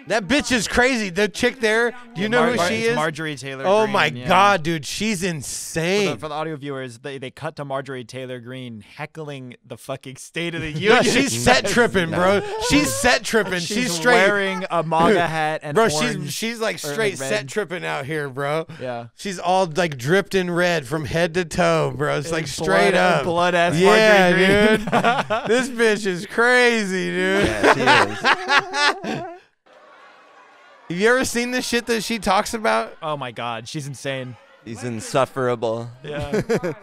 That bitch is crazy. The chick there, do you know Mar- who Mar- she is? Marjorie Taylor. Oh Greene, my yeah. god, dude, she's For the, insane. for the audio viewers, they, they cut to Marjorie Taylor Greene heckling the fucking State of the Yeah, Union. she's set tripping, bro. She's set tripping. She's, She's, straight. wearing a MAGA hat and bro, orange. she's she's like straight red. set tripping out here, bro. Yeah. She's all like dripped in red from head to toe, bro. It's like straight blood- up. blood ass yeah, Marjorie dude. This bitch is crazy, dude. Yeah, she is. Have you ever seen the shit that she talks about? oh my god, she's insane. He's insufferable. Yeah.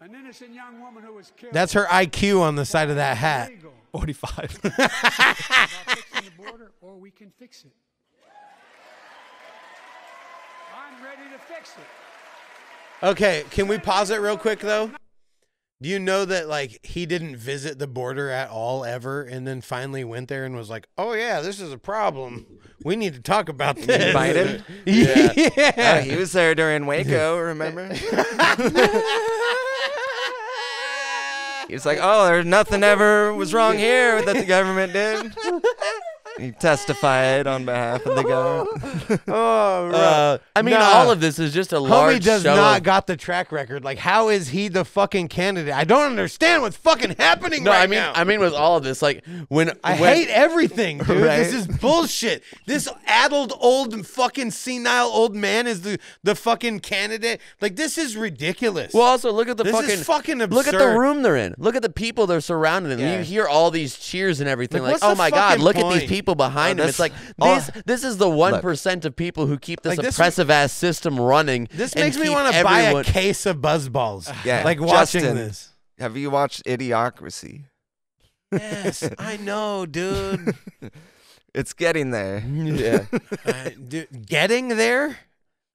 An innocent young woman who was killed. That's her IQ on the side of that hat. 45. Fixing the border, or we can fix it. I'm ready to fix it. Okay, can we pause it real quick though? Do you know that like he didn't visit the border at all ever and then finally went there and was like, "Oh yeah, this is a problem. We need to talk about this." Biden? yeah. Oh, he was there during Waco, remember? he was like, "Oh, there's nothing ever was wrong here that the government did." He testified on behalf of the government. oh, bro. Uh, I mean, Nah. all of this is just a large Homie does not of- got the track record. Like, how is he the fucking candidate? I don't understand what's fucking happening No, right I mean, now. I mean, with all of this, like when I when- hate everything, dude. This is bullshit. This addled old fucking senile old man is the the fucking candidate. Like this is ridiculous. Well, also look at the This is fucking fucking Look at the room they're in. Look at the people they're surrounded in. Yeah. You hear all these cheers and everything. Like, Like, oh my god, look at these people people behind Oh, him. It's like all- this. Oh, this is the one percent of people who keep this Like, this- oppressive ass system running. This makes me want to buy a case of Buzzballs. Yeah, like watching Justin, this. Have you watched Idiocracy? Yes, I know, dude. It's getting there. Yeah. I- dude, getting there?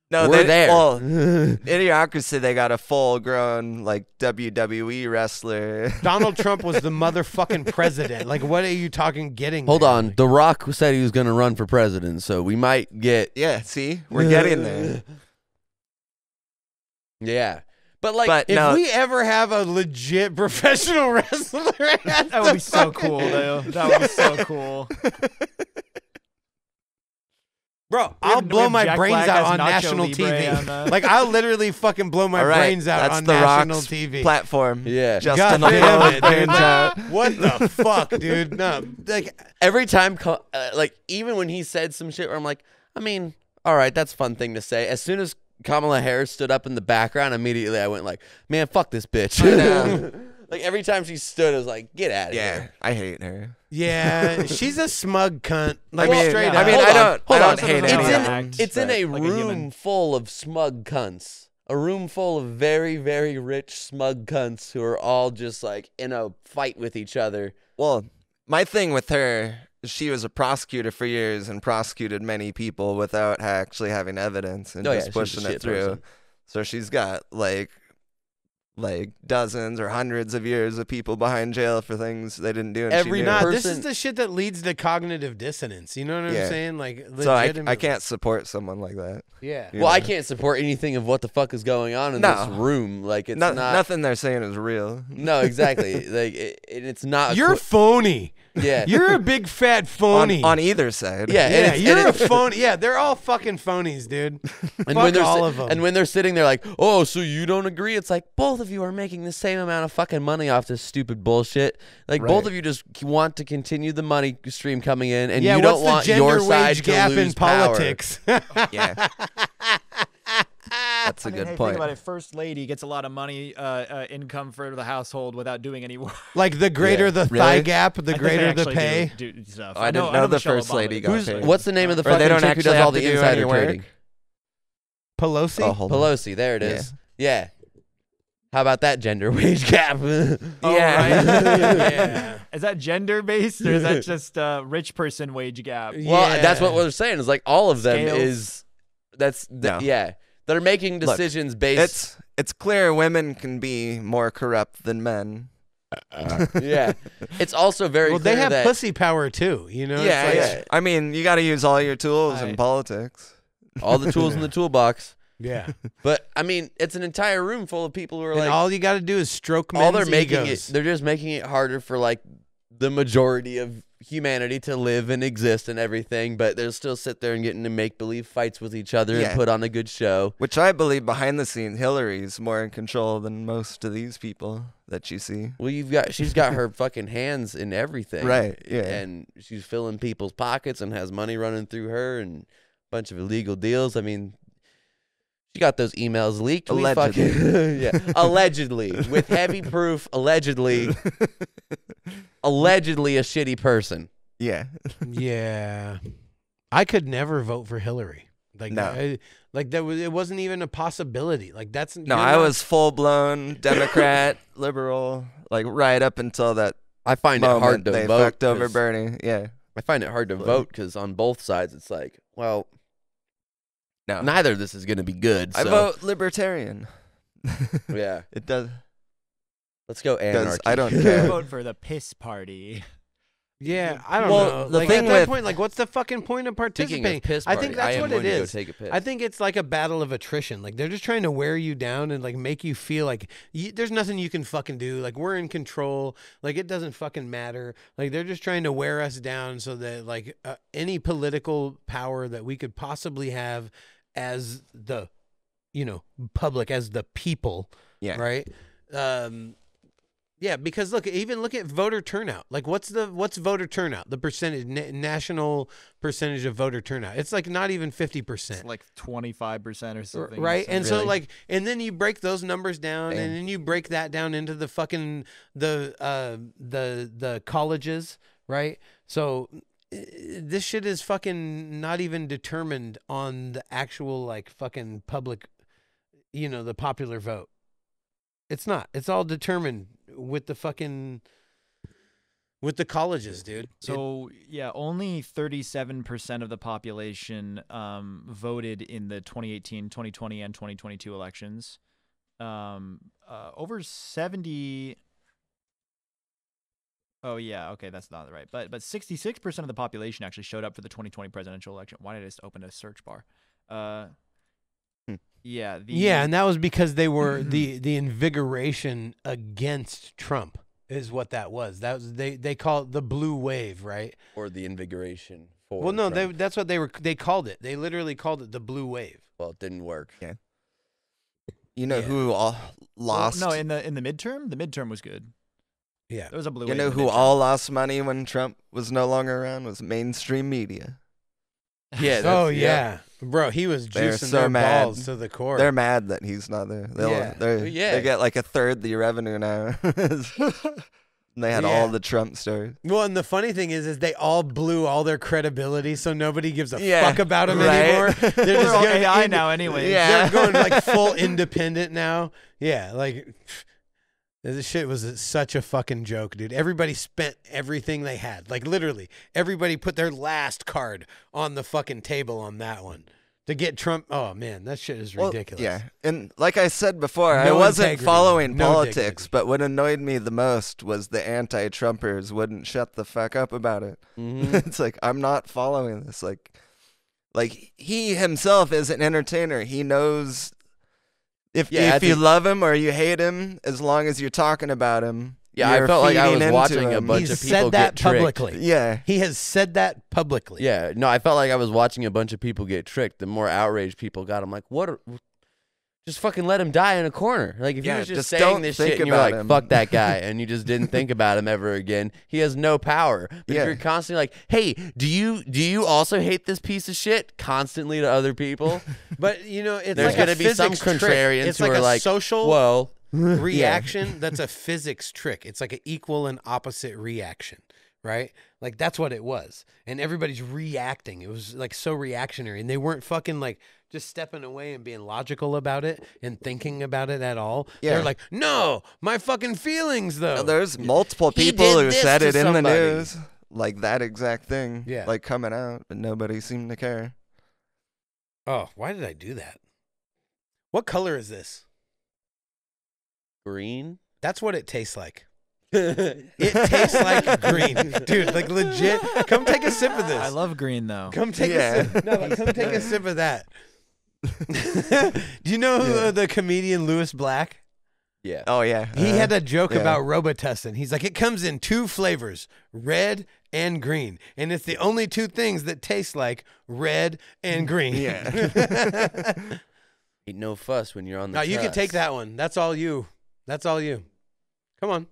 No, We're they, there. Well, Idiocracy, they got a full-grown like WWE wrestler. Donald Trump was the motherfucking president. Like, what are you talking? Getting? Hold there? on. The Rock said he was going to run for president, so we might get. yeah, see, we're getting there. Yeah, but like, But If no, we ever have a legit professional wrestler, That would be so cool, though. That would be so cool. Bro, I'll blow my Jack brains Black out on Nacho national Libre TV. on, uh, like I'll literally fucking blow my all right, brains out that's on the national Rock's TV. platform. Yeah. Justin God will damn it, dude. out. what the fuck, dude? No, like every time, co- uh, like even when he said some shit, where I'm like, I mean, all right, that's a fun thing to say. As soon as Kamala Harris stood up in the background, immediately I went like, man, fuck this bitch. know. like every time she stood, I was like, get out of Yeah, here. I hate her. yeah, she's a smug cunt. Like I mean, straight I up. mean, Hold I on, don't, hold I on. don't hate It's any in, them. act, it's in but a like a room human. full of smug cunts. A room full of very, very rich smug cunts who are all just like in a fight with each other. Well, my thing with her, is she was a prosecutor for years and prosecuted many people without actually having evidence and Oh, yeah, just she's a pushing it shit through. person. So she's got like like dozens or hundreds of years of people behind jail for things they didn't do. And Every knew. Nah, person- this is the shit that leads to cognitive dissonance. You know what I'm Yeah. saying? Like, so I, I can't support someone like that. Yeah. you Well, I can't support anything of what the fuck is going on in No. this room. Like it's No- not nothing they're saying is real. No, exactly. like it, it- it's not. You're qu- phony. Yeah. You're a big fat phony. on either side. yeah. yeah, you're and a phony. Yeah, they're all fucking phonies, dude. And Fuck when they're all si- of them. and when they're sitting there like, oh, so you don't agree? It's like both of you are making the same amount of fucking money off this stupid bullshit. Like both of you just want to continue the money stream coming in, and yeah, you don't want your side wage to gap lose in power. politics? Yeah. That's a I mean, good hey, point. Think about it. First lady gets a lot of money, uh, uh, income for the household without doing any work. like the greater Yeah. the thigh Really? gap, the I greater the pay. Do, do stuff. Oh, I know- didn't know the Michelle first Obama lady did got Who's paid. what's the name of the Or fucking don't chick who actually does have all to the do insider trading? Pelosi. Oh, hold on. Pelosi, there it is. Yeah. Yeah. How about that gender wage gap? Oh, Yeah. right. yeah. Is that gender based or is that just uh, rich person wage gap? Well, that's what Yeah. we're saying. Is like all of them Scales. is that's th- No. yeah. They're making Look, decisions based. It's it's clear women can be more corrupt than men. Uh-uh. yeah. It's also very Well, they have that pussy power too. You know. yeah, It's like- yeah. I mean, you got to use all your tools in politics. all the tools in the toolbox. Yeah. But I mean, it's an entire room full of people who are And like all you got to do is stroke men's all they're making egos. it. They're just making it harder for like the majority of humanity to live and exist and everything. But they'll still sit there and get into make believe fights with each other Yeah. and put on a good show. Which I believe behind the scenes, Hillary's more in control than most of these people that you see. Well, you've got she's got her fucking hands in everything, Right, yeah. and she's filling people's pockets and has money running through her and a bunch of illegal deals. I mean, she got those emails leaked. We Allegedly. fucking- yeah, allegedly with heavy proof. Allegedly, allegedly a shitty person. Yeah. yeah. I could never vote for Hillary. Like No. I- like that was it wasn't even a possibility. Like that's No, you're I not- was full blown Democrat, liberal, like right up until that I find it hard moment to they vote. fucked over 'cause- Bernie. Yeah. I find it hard to vote because on both sides it's like, well, No. neither of this is going to be good. I vote libertarian. Yeah, It does. let's go anarchy. I don't care. vote for the piss party. Yeah, I don't Well, know. the like thing at that with- point, like, what's the fucking point of participating? of piss I think that's am what going it to go take a piss. I think it's like a battle of attrition. Like they're just trying to wear you down and like make you feel like you, there's nothing you can fucking do. Like we're in control. Like it doesn't fucking matter. Like they're just trying to wear us down so that like uh, any political power that we could possibly have as the, you know, public as the people, Yeah. right? Um, yeah, because look, even look at voter turnout. Like, what's the what's voter turnout? The percentage, na- national percentage of voter turnout. It's like not even fifty It's percent, like 25% or something. right? And so, like, and then you break those numbers down, Damn. and then you break that down into the fucking the uh the the colleges, right? So this shit is fucking not even determined on the actual like fucking public, you know, the popular vote. It's not. It's all determined with the fucking with the colleges, dude. It- So yeah, only 37% of the population um, voted in the 2018, 2020, and 2022 elections. Um, uh, over 70. Oh yeah, okay, that's not right. But but 66% of the population actually showed up for the 2020 presidential election. Why did I just open a search bar? Uh, Hmm. yeah, the, yeah, and that was because they were the the invigoration against Trump is what that was. That was they they call it the blue wave, right? or the invigoration for. well, no, they that's what they were they called it. They literally called it the blue wave. well, it didn't work. Yeah. You know Yeah. who all Well, lost? no, in the in the midterm, the midterm was good. Yeah. There was a blue. you know who midterm. all lost money when Trump was no longer around? Was mainstream media. Yeah. Oh that's- yeah. Bro, he was They're juicing so their mad. balls to the core. They're mad that he's not there. They'll, Yeah. they're, Yeah. They get like a third the revenue now. they had Yeah. all the Trump stories. Well, and the funny thing is, is they all blew all their credibility, so nobody gives a Yeah, fuck about them right. anymore. They're They're just all going AI ind- now anyway. Yeah. They're going like full independent now. Yeah, like this shit was such a fucking joke, dude. Everybody spent everything they had, like literally. Everybody put their last card on the fucking table on that one to get Trump. Oh man, that shit is Well, ridiculous. yeah, and like I said before, I wasn't integrity, following no politics, but what annoyed me the most was the anti-Trumpers wouldn't shut the fuck up about it. Mhm. it's like I'm not following this. Like, like he himself is an entertainer. He knows if Yeah, I if you think- love him or you hate him, as long as you're talking about him. Yeah, I you're felt like I was into watching a him. bunch He's of people said that get tricked. publicly. Yeah, He has said that publicly. Yeah, no, I felt like I was watching a bunch of people get tricked. The more outraged people got, I'm like, what? Are, just fucking let him die in a corner. Like if Yeah, you was just, just saying this shit and you're like, him. fuck that guy, and you just didn't think about him ever again, he has no power. But Yeah. if you're constantly like, hey, do you do you also hate this piece of shit constantly to other people? But you know, it's There's like gonna a be some physics trick. contrarians It's who like are a like, social well, reaction. That's a physics trick. It's like an equal and opposite reaction, right? Like that's what it was, and everybody's reacting. It was like so reactionary, and they weren't fucking like just stepping away and being logical about it and thinking about it at all. Yeah. They're like, no, my fucking feelings though. No, There's multiple people who said it in the news, like that exact thing, Yeah. like coming out, but nobody seemed to care. oh, why did I do that? What color is this? green. That's what it tastes like. It tastes like green, dude. Like legit. Come take a sip of this. I love green though. Come take Yeah. a sip. No, like, come take a sip of that. Do you know who, Yeah. uh, the comedian Lewis Black? Yeah. Oh yeah, He uh, had a joke yeah. about Robitussin. He's like, it comes in two flavors, red and green, and it's the only two things that taste like red and green. Yeah. Ain't no fuss when you're on the. now you can take that one. That's all you. That's all you. Come on.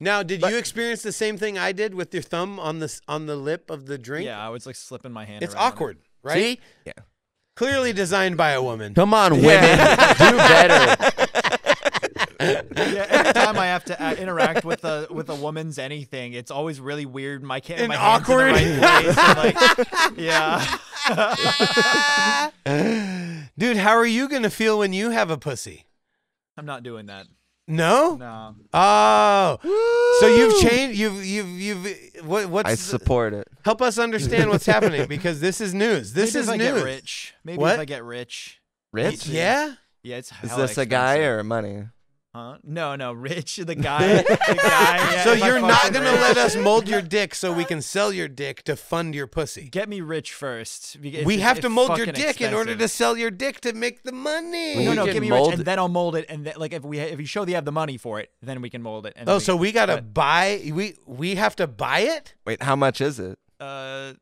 Now, did But- you experience the same thing I did with your thumb on the on the lip of the drink? Yeah, I was like slipping my hand. It's around it. awkward, right? See? Clearly designed by a woman. Come on, women, Yeah. do better. yeah, every time I have to uh, interact with a with a woman's anything, it's always really weird. My can And my hand's in the awkward. right place, like, yeah. Dude, how are you gonna feel when you have a pussy? I'm not doing that. No. No. Oh. So you've changed. You've you've you've. What what's? I the- support it. help us understand what's happening because this is news. This Maybe is if I news. get rich. Maybe What? if I get rich. Rich? Yeah. Yeah, it's Is hella this a guy expensive. or money? Huh? No, no, rich. The guy. the guy. Yeah, so you're not gonna rich. let us mold your dick so we can sell your dick to fund your pussy. get me rich first. because we have to mold your fucking dick in order to sell your dick to make the money. No, We no, can get me mold rich, and then I'll mold it. And then, like, if we if you show that you have the money for it, then we can mold it. And Oh, then so we gotta but- buy. We we have to buy it. Wait, how much is it? Uh,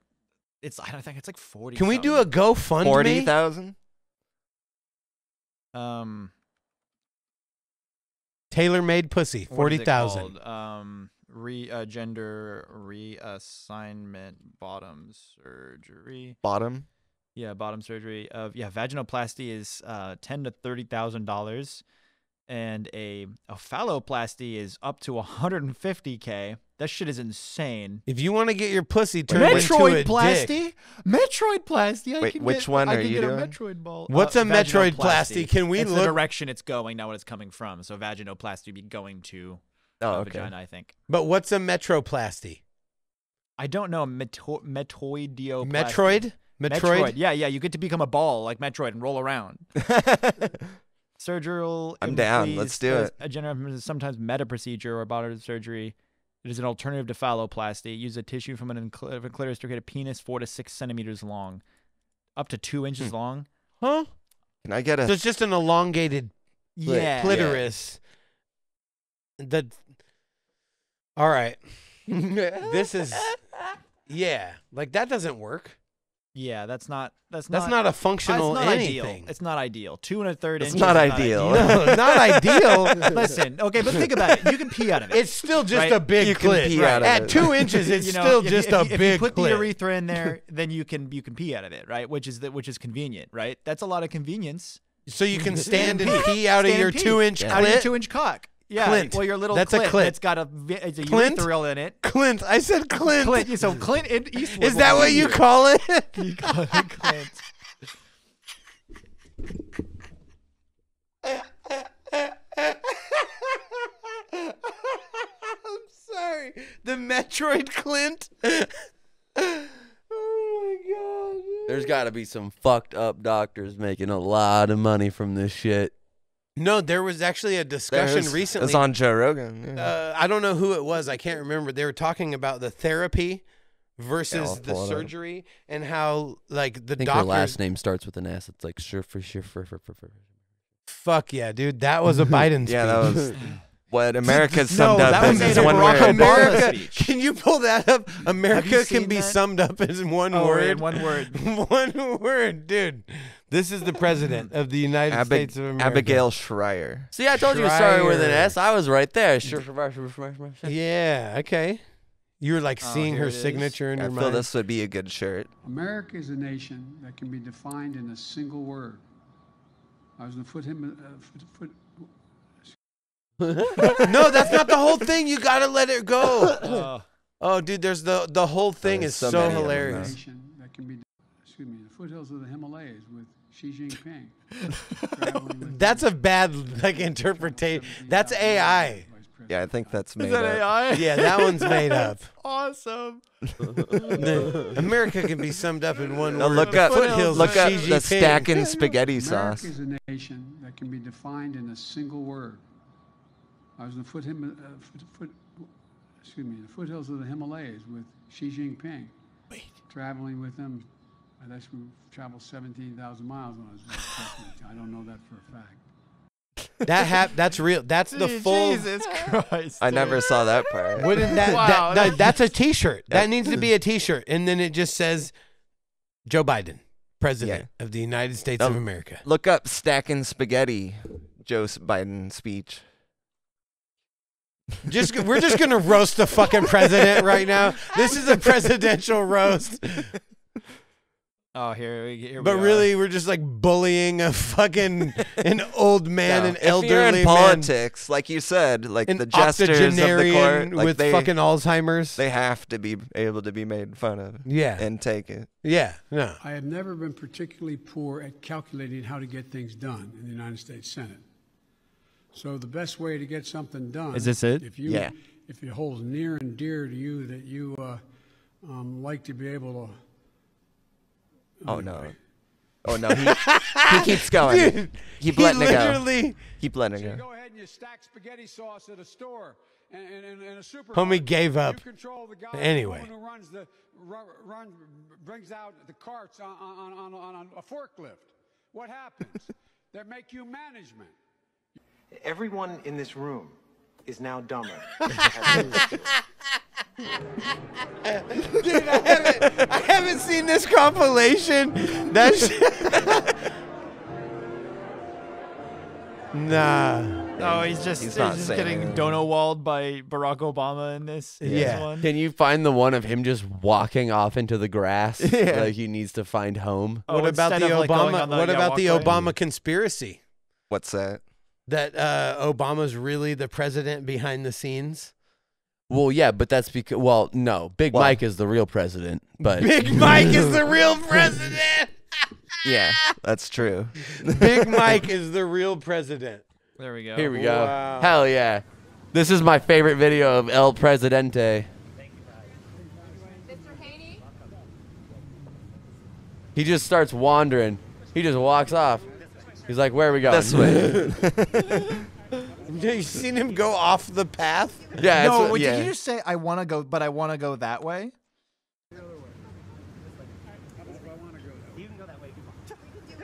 it's I don't think it's like forty. Can we do a. GoFundMe? Forty thousand? um Tailor made pussy, what forty is it thousand. called? Um, re uh, gender reassignment bottom surgery. Bottom? Yeah, bottom surgery. Of yeah, vaginoplasty is uh ten to thirty thousand dollars, and a a phalloplasty is up to one hundred and fifty k. That shit is insane. If you want to get your pussy turned into a Metroid dick, plasty? Metroid plasty. I Wait, can which get, one I are can you get doing? a Metroid ball. What's Uh, a Metroid plasty? Can we it's look- the direction it's going, not what it's coming from. So vaginoplasty would be going to Oh, okay. vagina, I think. but what's a metroplasty? I don't know. Meto- Metoidioplasty. Metroid? Metroid? Yeah, yeah. You get to become a ball like Metroid and roll around. Surgical. I'm down. Let's do it. A general, sometimes meta procedure or bottom surgery. It is an alternative to phalloplasty. Use a tissue from an incl- a clitoris to create a penis four to six centimeters long, up to two inches Hmm. long. Huh? Can I get a So it's just an elongated Yeah. clitoris. That. All right. this is. Yeah, like that doesn't work. Yeah, that's not. That's not That's not. not a functional it's not anything. ideal. It's not ideal. Two and a third It's inches. not is ideal. No, not ideal. Listen, okay, but think about it. You can pee out of it. It's still just Right? a big You can clit. pee out of At it. two inches, it's you know, still if you- just if a you, if big you put clit. the urethra in there, then you can you can pee out of it, right? Which is the, which is convenient, right? That's a lot of convenience. so you can stand and pee out of your pee. two-inch out of your two inch cock. Yeah, Clint. well, your little That's a clit, clit. It's got a it's a Clint? urethral in it. Clint, I said Clint. Clint, so Clint in Eastwood. Is that what pee you call it? You call it Clint. I'm sorry. The Metroid Clint. oh my god. There's got to be some fucked up doctors making a lot of money from this shit. No, there was actually a discussion There's- recently. It's on Joe Rogan. yeah. uh, I don't know who it was. I can't remember. They were talking about the therapy versus I'll the pull up. surgery and how like the I think doctor. her last name starts with an S. It's like sure for sure for for for. Fuck yeah, dude. That was a Biden speech. yeah, that was what America's No, summed up that as a one word. America, speech. can you pull that up? America can be that? summed up as one Oh, word. in one word. one word, dude. This is the president of the United Abig- States of America. Abigail Shrier. See, I told you it started with an S. I was right there. Yeah. Okay. You were like Oh, seeing here her signature in I your feel this would be a good shirt. America is a nation that can be defined in a single word. I was going to put him. Uh, foot, foot, no, that's not the whole thing. You gotta let it go. Uh, Oh, dude, there's the the whole thing is so so, many them, hilarious. that can be, excuse me, the foothills of the Himalayas with Xi Jinping. That's a bad like interpretation. That's AI. Yeah, I think that's made is that up. AI? Yeah, that one's made up. awesome. America can be summed up in one No, word. look The up, foothills look of up Xi the Jinping. stacking spaghetti sauce. America is a nation that can be defined in a single word. I was in to put him, uh, foot, foot, excuse me, the foothills of the Himalayas with Xi Jinping. Wait. traveling with him, I'd actually traveled 17,000 miles when I was with. I don't know that for a fact. That hap- That's real. That's the full. Jesus Christ. I never saw that part. Wouldn't that, Wow, that, that- that's- that's a T-shirt. That needs to be a T-shirt, and then it just says Joe Biden, President of the United States of Um, America. Look up stacking spaghetti. Joe Biden speech. Just we're just gonna roast the fucking president right now. This is a presidential roast, Oh, here we here we but are. really we're just like bullying a fucking an old man, No, an if elderly you're in man, politics, like you said, like an the jesters of the octogenarian court, like with they, fucking Alzheimer's. they have to be able to be made fun of yeah, and take it. yeah, no. I have never been particularly poor at calculating how to get things done in the United States Senate. So the best way to get something done Is this it? If you, Yeah. if it holds near and dear to you that you uh, um, like to be able to. Oh no. Oh no, he, he keeps going. Dude, Keep he letting it go. literally, Keep letting So it you go. go ahead and you stack spaghetti sauce at a store and, and, and, and a super. Homie gave up. You control the guy Anyway. who runs the run, run, brings out the carts on, on, on, on, on a forklift. What happens? they make you management. Everyone in this room is now dumber. dude, I haven't, I haven't seen this compilation. That's shit. nah. Oh, he's just He's he's, not just saying getting anything. Donowalled by Barack Obama in this. in this Yeah. one. Can you find the one of him just walking off into the grass? Yeah. Like he needs to find home. Oh, what about the of, like, Obama? the- what yeah, about the walkway? Obama conspiracy? What's that? That uh, Obama's really the president behind the scenes. Well, yeah, but that's because well, no, Big Well- Mike is the real president, but Big Mike is the real president. Yeah, that's true. Big Mike is the real president. There we go. Here we go. Wow. Hell yeah. This is my favorite video of El Presidente. He just starts wandering. He just walks off. He's like, "Where are we going?" This way. you seen him go off the path? yeah. no, it's, wait, yeah. did you just say I want to go, but I want to go that way?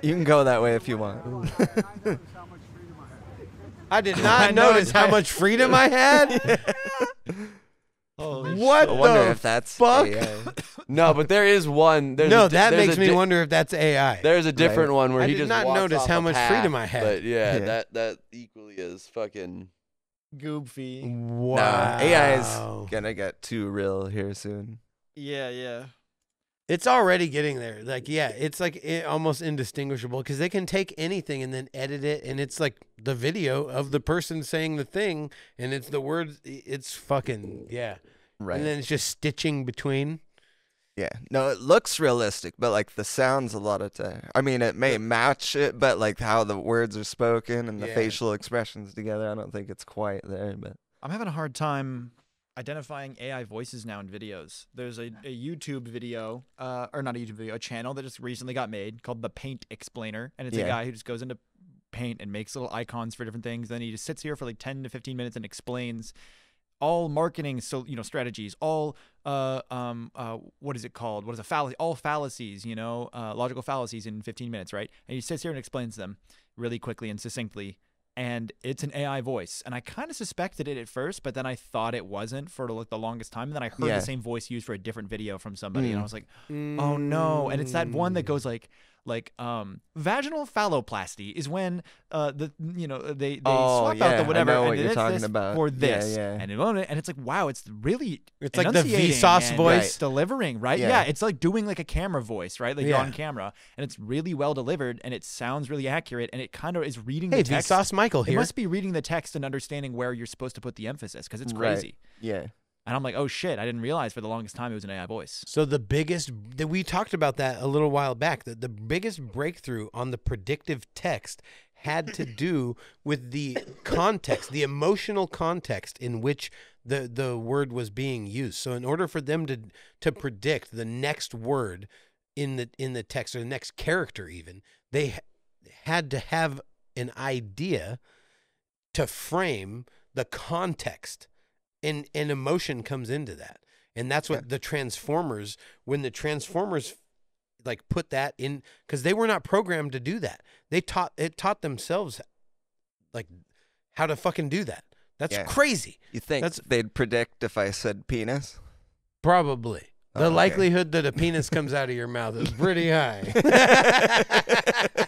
You can go that way if you want. I did not know notice how much freedom I had. what I wonder the if that's fuck? AI. no, but there is one. There's no, a, di- that there's makes a me wonder if that's AI. There's a different one where I he did just not walks notice off how much path, freedom I had. But yeah, Yeah. that that equally is fucking. Goofy. Wow. Nah, AI is gonna get too real here soon. Yeah, yeah. It's already getting there. Like, yeah, it's like i almost indistinguishable because they can take anything and then edit it, and it's like the video of the person saying the thing, and it's the words. It's fucking yeah. Right. And then it's just stitching between. Yeah. No, it looks realistic, but like the sounds a lot of time. I mean, it may match it, but like how the words are spoken and the Yeah. facial expressions together, I don't think it's quite there. But I'm having a hard time identifying AI voices now in videos. There's a, a YouTube video, uh, or not a YouTube video, a channel that just recently got made called The Paint Explainer, and it's Yeah. a guy who just goes into Paint and makes little icons for different things. Then he just sits here for like 10 to 15 minutes and explains all marketing so you know strategies all uh um uh what is it called what is a fallacy all fallacies you know uh logical fallacies in 15 minutes right and he sits here and explains them really quickly and succinctly and it's an AI voice and I kind of suspected it at first but then I thought it wasn't for like the longest time and then I heard Yeah. the same voice used for a different video from somebody and I Mm. was like oh no and it's that one that goes like like um vaginal phalloplasty is when uh the you know they they Oh, swap out yeah, the I whatever know and you're it's talking this about. for this yeah. and it and it's like wow it's really It's like the enunciating Vsauce voice. it's delivering right Yeah. yeah. it's like doing like a camera voice right like you're Yeah. on camera and it's really well delivered and it sounds really accurate and it kind of is reading Hey, the text Vsauce Michael it here. must be reading the text and understanding where you're supposed to put the emphasis because it's Right. crazy yeah. And I'm like oh shit I didn't realize for the longest time it was an AI voice So the biggest that we talked about that a little while back. That the biggest breakthrough on the predictive text had to do with the context, the emotional context in which the the word was being used. So in order for them to to predict the next word in the in the text or the next character even, they had to have an idea to frame the context and and emotion comes into that. And that's what the transformers when the transformers like put that in because they were not programmed to do that. They taught it taught themselves like how to fucking do that. That's Yeah. crazy. You think That's- they'd predict if I said penis? probably. Oh, the okay. likelihood that a penis comes out of your mouth is pretty high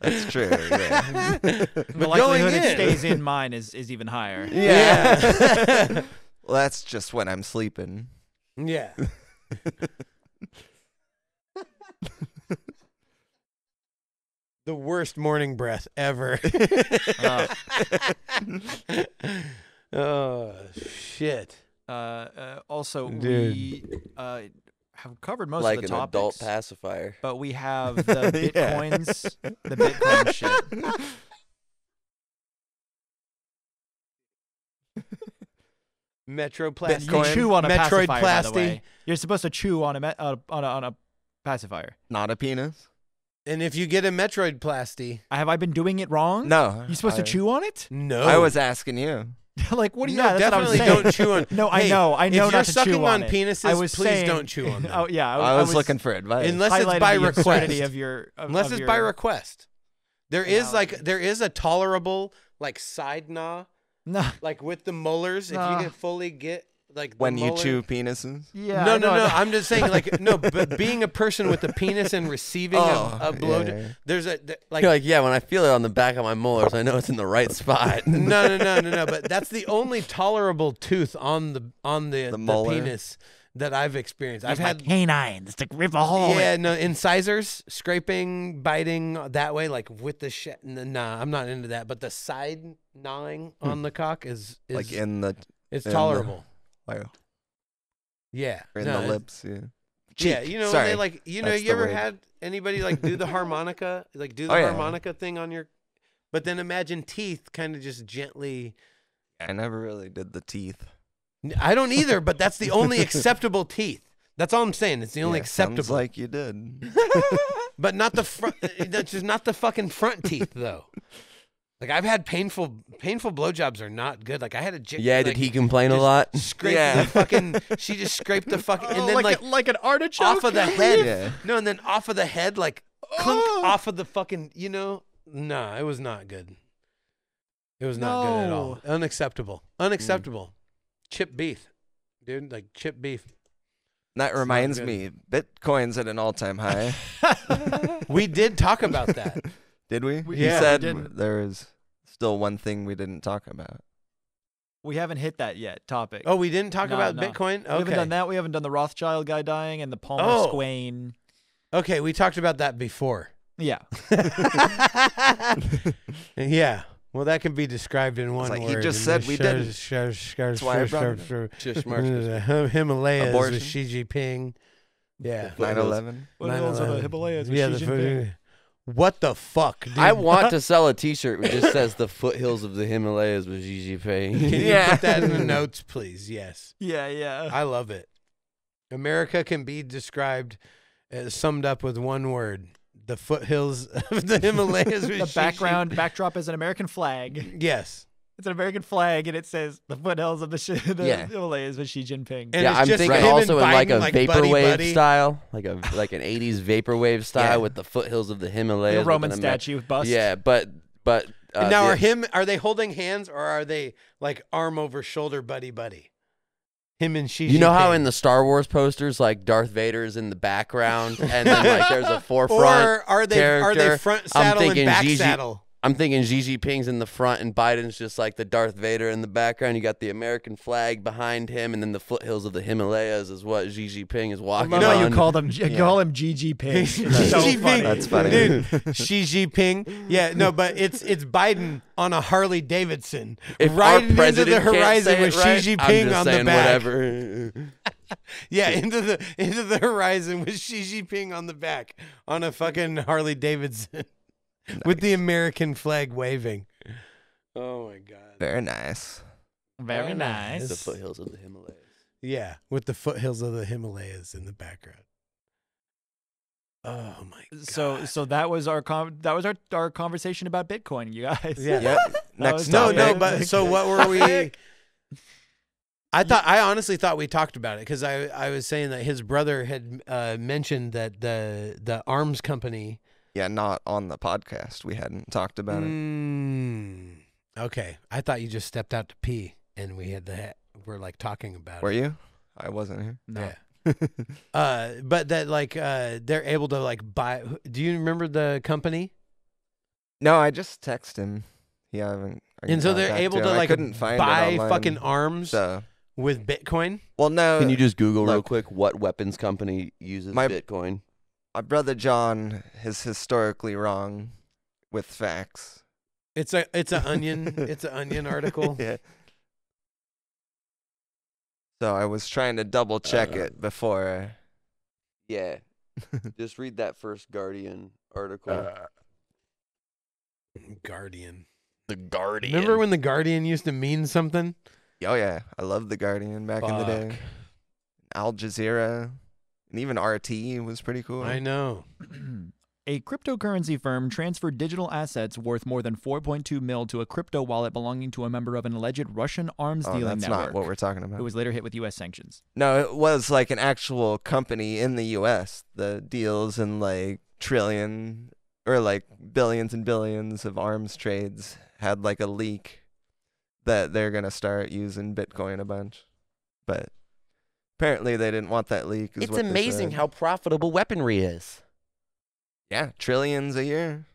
That's true. Yeah. the But likelihood going it stays in mine is is even higher yeah well, that's just when I'm sleeping. yeah the worst morning breath ever Uh, oh shit uh, uh, also Dude. we uh, have covered most like of an the topics adult pacifier. but we have the bitcoins the bitcoin shit metroplasty you Bitcoin. chew on a pacifier by the way you're supposed to chew on a me- uh, on a on a pacifier Not a penis? And if you get a Metroid plasty, have I been doing it wrong No. you supposed I, to chew on it no. I was asking you. like what do you no, yeah, that's what I was definitely don't chew on. No, I Hey, know, I know If you're not to sucking chew on on it. penises, I was please saying, don't chew on them. oh yeah, I was, looking for advice. Unless it's highlighting by the absurdity request. of your of, Unless of it's your, by request. There is like there is a tolerable like side gnaw, no like with the molars. If you can fully get like when you chew penises? yeah no, no, no. I know. I'm just saying, like, no, but being a person with a penis and receiving Oh, a, a blow, yeah, yeah. there's a th- like, You're like, yeah, when I feel it on the back of my molars, I know it's in the right spot. no, no, no, no, no. But that's the only tolerable tooth on the on the, the, molar? penis that I've experienced. I've had canines to rip a hole. yeah, in. no incisors, scraping, biting that way, like with the shit. Nah, I'm not into that. But the side gnawing on hmm. the cock is, is Like in the It's tolerable. the- Yeah. in no, the lips. Yeah. Yeah, Cheek, you know, sorry. they like you know, That's you ever word. had anybody like do the harmonica, like do oh, the Oh, yeah. harmonica thing on your, but then imagine teeth kind of just gently. I never really did the teeth. I don't either, but that's the only acceptable teeth. That's all I'm saying. It's the only Yeah, sounds acceptable. like you did. but not the front. that's just not the fucking front teeth though. Like I've had painful, painful blowjobs are not good. Like I had a j- Yeah, like, did he complain a lot? Scrape Yeah. the fucking. She just scraped the fucking, and Oh, then like, like, a- like an artichoke off of the head. Yeah. No, and then off of the head, like clunk Oh. off of the fucking. You know, nah, it was not good. It was not good at all. Unacceptable. Unacceptable. Chip beef, dude. Like chip beef. That reminds me, Bitcoin's at an all-time high. We did talk about that. Did we? We- you yeah, said didn't. there was still one thing we didn't talk about. We haven't hit that yet. Topic. Oh, we didn't talk No, about no. Bitcoin. We haven't done that. We haven't done the Rothschild guy dying and the Palmer Oh. Swain. Okay, we talked about that before. Yeah. yeah. Well, that can be described in one like, word. he just said we didn't. shar- shar- That's why I brought it shar- Just shar- the Him- Himalayas with Xi Jinping. Yeah. 9/11. Foothills of the 9/11. Himalayas with Yeah, Xi the foot- Jinping. What the fuck, dude? I want to sell a T-shirt which just says "The foothills of the Himalayas" with Xi Can you Yeah. put that in the notes, please? Yes. Yeah, yeah. I love it. America can be described, uh, summed up with one word: the foothills of the Himalayas. with the Xi background backdrop is an American flag. Yes. It's an American flag, and it says the foothills of the, Shi- the Yeah. Himalayas with Xi Jinping. And yeah, I'm just thinking him and also in like a like, vaporwave style, like a like an '80s vaporwave style Yeah. with the foothills of the Himalayas. a Roman an Amer- statue bust. Yeah, but but uh, now, the- are him? Are they holding hands or are they like arm over shoulder, buddy, buddy? Him and Xi. You know how in the Star Wars posters, like Darth Vader is in the background, and then like there's a forefront. or are they are they character. front I'm saddle and back Xi- saddle? I'm thinking Xi Jinping's in the front and Biden's just like the Darth Vader in the background. You got the American flag behind him, and then the foothills of the Himalayas is what Xi Jinping is I walking love how you on. called him. You call him Xi Jinping. It's Xi so Jinping. funny. That's funny. dude. Xi Jinping. Yeah, no, but it's it's Biden on a Harley Davidson if riding into the can't horizon say with it right, Xi I'm Jinping just on the saying back. Whatever. Yeah, into the into the horizon with Xi Jinping on the back on a fucking Harley Davidson with the American flag waving. Oh my god. Very nice. Very Very nice. the foothills of the Himalayas. Yeah, with the foothills of the Himalayas in the background. Oh my god. So so that was our con- that was our our conversation about Bitcoin, you guys. Yeah. Yep. Next No, topic. no, but so what were we? I thought I honestly thought we talked about it because I I was saying that his brother had uh, mentioned that the the arms company. Yeah, not on the podcast. We hadn't talked about it. Mm, okay, I thought you just stepped out to pee and we had the we're like talking about it. Were it. you? I wasn't here. No. Yeah. Uh, but that like uh they're able to like buy. Do you remember the company? No, I just text him. Yeah, I haven't. I And so they're able him. to I like couldn't find buy online, fucking arms So, with Bitcoin. well, no. Can you just Google real quick what weapons company uses My- Bitcoin? My brother John is historically wrong with facts. It's a it's an onion it's an onion article. yeah. So I was trying to double check Uh, it before. Yeah. just read that first Guardian article. Uh, Guardian. the Guardian. Remember when the Guardian used to mean something? Oh yeah, I loved the Guardian back in the day. Al Jazeera, and even RT was pretty cool. I know. A cryptocurrency firm transferred digital assets worth more than 4.2 mil to a crypto wallet belonging to a member of an alleged Russian arms Oh, dealing that's network. not what we're talking about. Who was later hit with U.S. sanctions. No, it was like an actual company in the U.S. The deals in like trillion or like billions and billions of arms trades had like a leak that they're gonna start using Bitcoin a bunch, but apparently they didn't want that leak. is It's what amazing how profitable weaponry is. yeah, trillions a year.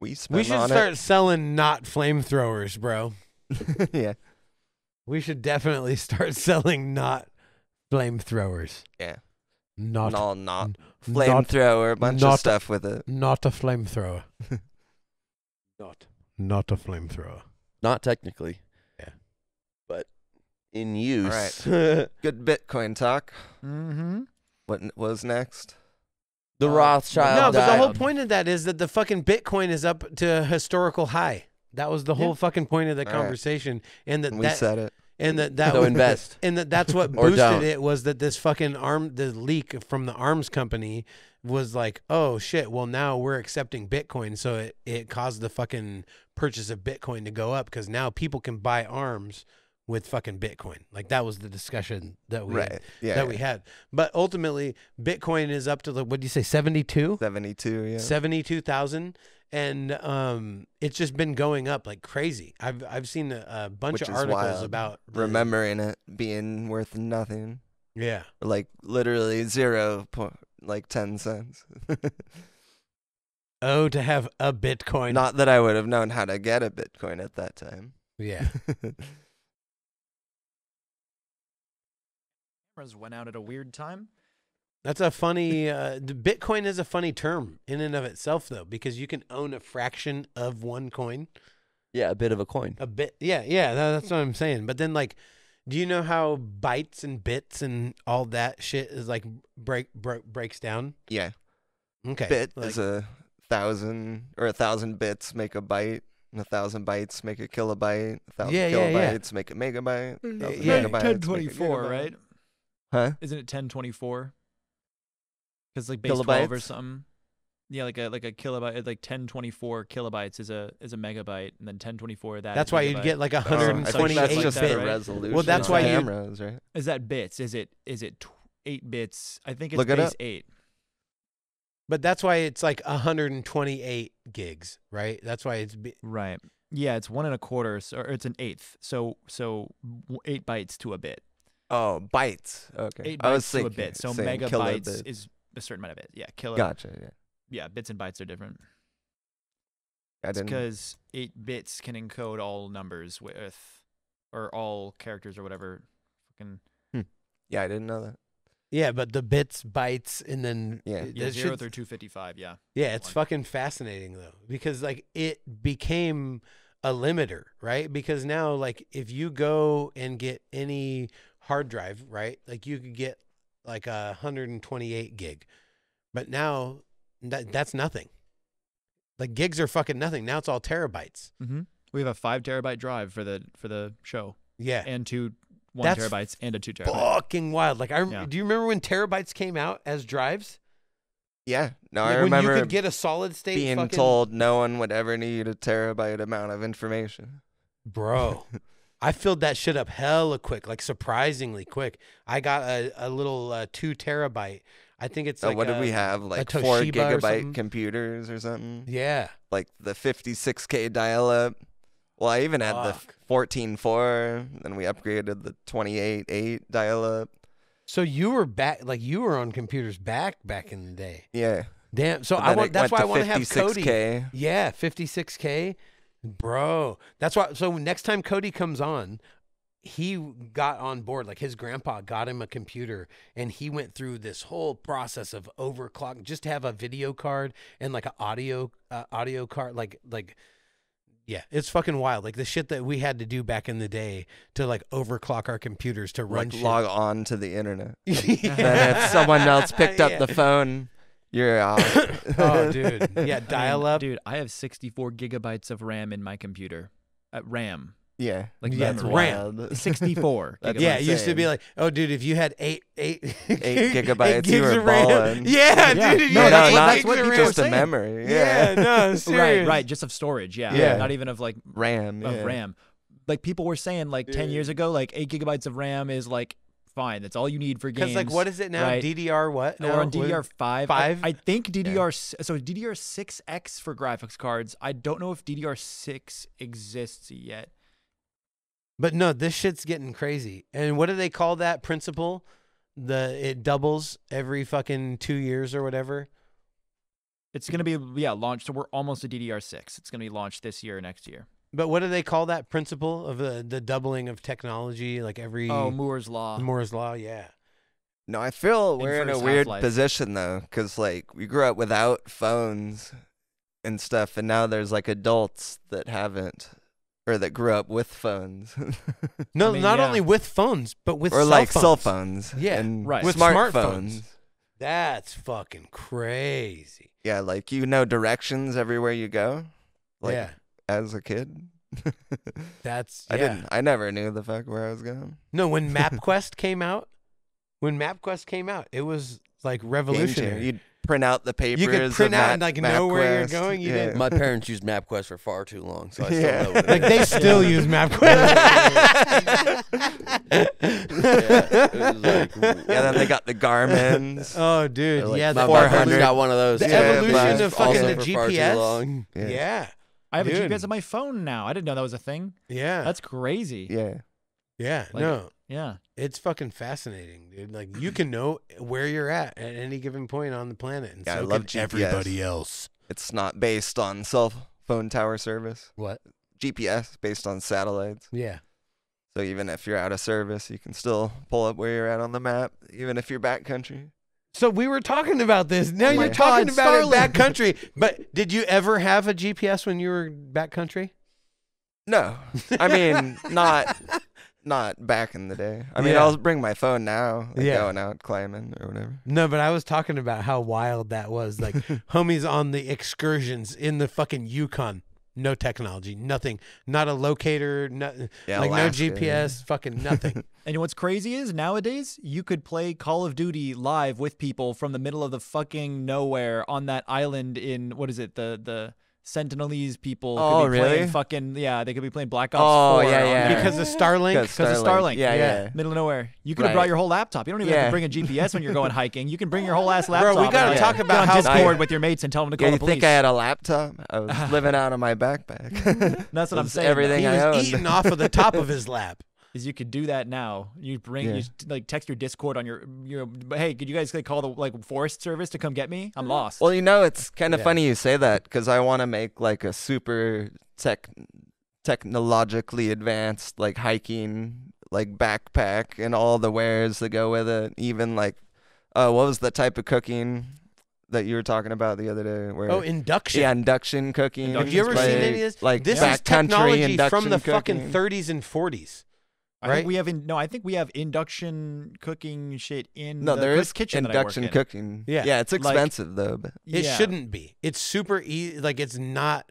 We spend We should on start selling not flamethrowers, bro. yeah, We should definitely start selling not flamethrowers. yeah. Not Not, all not not- flamethrower, a bunch not- of stuff with it. not a flamethrower. not not a flamethrower. Not technically. Yeah. But in use. All right. Good Bitcoin talk. Mm-hmm. What was next? the Uh, Rothschild. no, but the whole point of that is that the fucking Bitcoin is up to a historical high. That was the whole fucking point of the All right. conversation, and that We that said it. and that that So was- invest. and that that's what boosted don't. it was that this fucking arm the leak from the arms company was like oh shit well now we're accepting bitcoin so it, it caused the fucking purchase of bitcoin to go up because now people can buy arms with fucking bitcoin like that was the discussion that we Right. Yeah. that we had but ultimately bitcoin is up to the what do you say 72 72, yeah. 72,000 and um it's just been going up like crazy. I've I've seen a, a bunch Which of articles wild. about the- Remembering it being worth nothing. Yeah. Like literally zero point like ten cents. Oh, to have a Bitcoin. Not that I would have known how to get a Bitcoin at that time. yeah. Cameras went out at a weird time. That's a funny uh Bitcoin is a funny term in and of itself though because you can own a fraction of one coin. Yeah, a bit of a coin. A bit. Yeah, yeah, that's what I'm saying. But then like do you know how bytes and bits and all that shit is like break, break breaks down? yeah. Okay. Bit like- is a thousand or a thousand bits make a byte. And a thousand bytes make a kilobyte. A thousand Yeah, yeah, yeah. kilobytes make a megabyte. A yeah. megabytes Ten twenty four, right? Huh? Isn't it ten twenty four? Because like base twelve or something. Yeah, like a like a kilobyte, uh, like ten twenty four kilobytes is a is a megabyte, and then ten twenty four that. That's is why you'd get like Oh, I 128 that's like just that, the right? resolution. Well, that's why the you- cameras, right? Is that bits? Is it is it tw- eight bits? I think it's Look it base up. eight. But that's why it's like 128 gigs, right? That's why it's bi- Right. Yeah, it's one and a quarter, so, or it's an eighth. So so eight bytes to a bit. Oh, bytes. Okay. Eight I was bytes to a thinking, bit. So saying megabytes kilobits. is a certain amount of bit. Yeah, kilo. Gotcha. Yeah. Yeah, bits and bytes are different. I didn't. because eight bits can encode all numbers with, or all characters or whatever. Fucking hmm. Yeah, I didn't know that. yeah, but the bits, bytes, and then Yeah. it- yeah, zero shit's- through two fifty five. Yeah. Yeah, it's One. fucking fascinating though because like it became a limiter, right? Because now like if you go and get any hard drive, right? Like you could get like a 128 gig. But now that that's nothing. Like gigs are fucking nothing. Now it's all terabytes. Mm-hmm. We have a five terabyte drive for the for the show, Yeah. and two one That's terabytes and a two terabyte. Fucking wild. Like I rem- Yeah. do you remember when terabytes came out as drives? Yeah. No, Like I when remember you could get a solid state being fucking told no one would ever need a terabyte amount of information. Bro, I filled that shit up hella quick, like surprisingly quick. I got a, a little uh, two terabyte. I think it's So like what did we have? Like four Toshiba or gigabyte computers or something? Yeah, Like the 56k dial up. Well, I even had the 14.4, then we upgraded the 28.8 dial up. so you were back, like you were on computers back back in the day. Yeah. Damn. So I want. That's why I want to have Cody. 56K. Yeah, fifty six k, bro. That's why. So next time Cody comes on, he got on board. Like his grandpa got him a computer, and he went through this whole process of overclock just to have a video card and like an audio uh, audio card. Like like, yeah, it's fucking wild. Like the shit that we had to do back in the day to like overclock our computers to run Like shit. log on to the internet. Yeah. if someone else picked up Yeah. the phone, you're out. oh, dude. Yeah, I mean, dial up. dude. I have sixty four gigabytes of RAM in my computer. Uh, RAM, Yeah. like Yeah, it's memory. RAM. Sixty four. That's yeah, it used to be like, oh, dude, if you had eight, eight, Eight gigabytes, you were of RAM- ballin'. Yeah, Yeah. dude. if you No, had that's eight what- that's what people RAM- just a memory. Yeah, Yeah. no, right, serious. right. Just of storage. Yeah. Yeah. Not even of like RAM. of yeah. RAM. Like people were saying, like ten years ago, like eight gigabytes of RAM is like fine. That's all you need for games. Because like, what is it now? right? DDR what? No, we're on DDR five. Five? I, I think DDR s so DDR six X for graphics cards. I don't know if DDR six exists yet. But no, this shit's getting crazy. And what do they call that principle? The it doubles every fucking two years or whatever. It's gonna be yeah launched. So we're almost to DDR six. It's gonna be launched this year or next year. But what do they call that principle of the the doubling of technology? Like every Oh, Moore's law. Moore's law, yeah. No, I feel we're in a weird half-life. position though, because like we grew up without phones and stuff, and now there's like adults that haven't, or that grew up with phones. No, I mean, not yeah. only with phones, but with or cell like cell phones. phones. Yeah, and right. With smartphones. smartphones. That's fucking crazy. Yeah, like you know directions everywhere you go. Like yeah, as a kid. that's I yeah. didn't I never knew the fuck where I was going. No, when MapQuest came out, when MapQuest came out, it was like revolutionary. You'd print out the papers. You could print out Map- and, like, know where you're going. You yeah. didn't- My parents used MapQuest for far too long, so I still Yeah. know what it like is. they still use MapQuest. Yeah, it was like, yeah, then they got the Garmin's. oh, dude, like, yeah, my, the my 400. got one of those. The too, evolution but of fucking the for far too GPS. yeah, Yeah. I have a GPS on my phone now. I didn't know that was a thing. yeah, That's crazy. yeah. yeah. like- no, Yeah. it's fucking fascinating, dude. Like you can know where you're at at any given point on the planet, and Yeah, I love can GPS. everybody else. It's not based on cell phone tower service. What? GPS based on satellites. Yeah. So even if you're out of service, you can still pull up where you're at on the map, even if you're backcountry. So we were talking about this. Now Oh you're talking God, about it Starlink. backcountry. But did you ever have a GPS when you were backcountry? No, I mean not not back in the day. I mean Yeah. I'll bring my phone now, like Yeah. going out climbing or whatever. No, but I was talking about how wild that was. Like homies on the excursions in the fucking Yukon. No technology, nothing. Not a locator, no, Yeah, like Alaska, no GPS, fucking nothing. And what's crazy is nowadays you could play Call of Duty live with people from the middle of the fucking nowhere on that island in what is it the the Sentinelese people could Oh, be playing really? fucking yeah they could be playing Black Ops Oh, 4 yeah, yeah. because of Starlink. Because because of Starlink Yeah, Yeah. yeah. middle of nowhere you could have brought your whole laptop you don't even have to bring a GPS when you're going hiking you can bring your whole ass laptop. Bro, laptop we gotta and, talk get about how- Discord I- with your mates and tell them to call Yeah, the you police think I had a laptop? I was living out of my backpack. that's what I'm saying everything he I was owned. eating off of the top of his lap. Is you could do that now. You bring Yeah. you like text your Discord on your your. Hey, could you guys like call the like Forest Service to come get me? I'm lost. Well, you know, it's kind of Yeah. funny you say that because I want to make like a super tech technologically advanced like hiking like backpack and all the wares that go with it. Even like, uh, what was the type of cooking that you were talking about the other day? Where Oh, induction. yeah, induction cooking. Have you ever like, seen any of this? Like this is backcountry technology from the fucking 30s and 40s. I right? think we have in, no. I think we have induction cooking shit in No, the there cook- is kitchen that I work induction in. cooking. Yeah. yeah, it's Like- expensive though. But It Yeah. shouldn't be. It's super easy. Like it's not.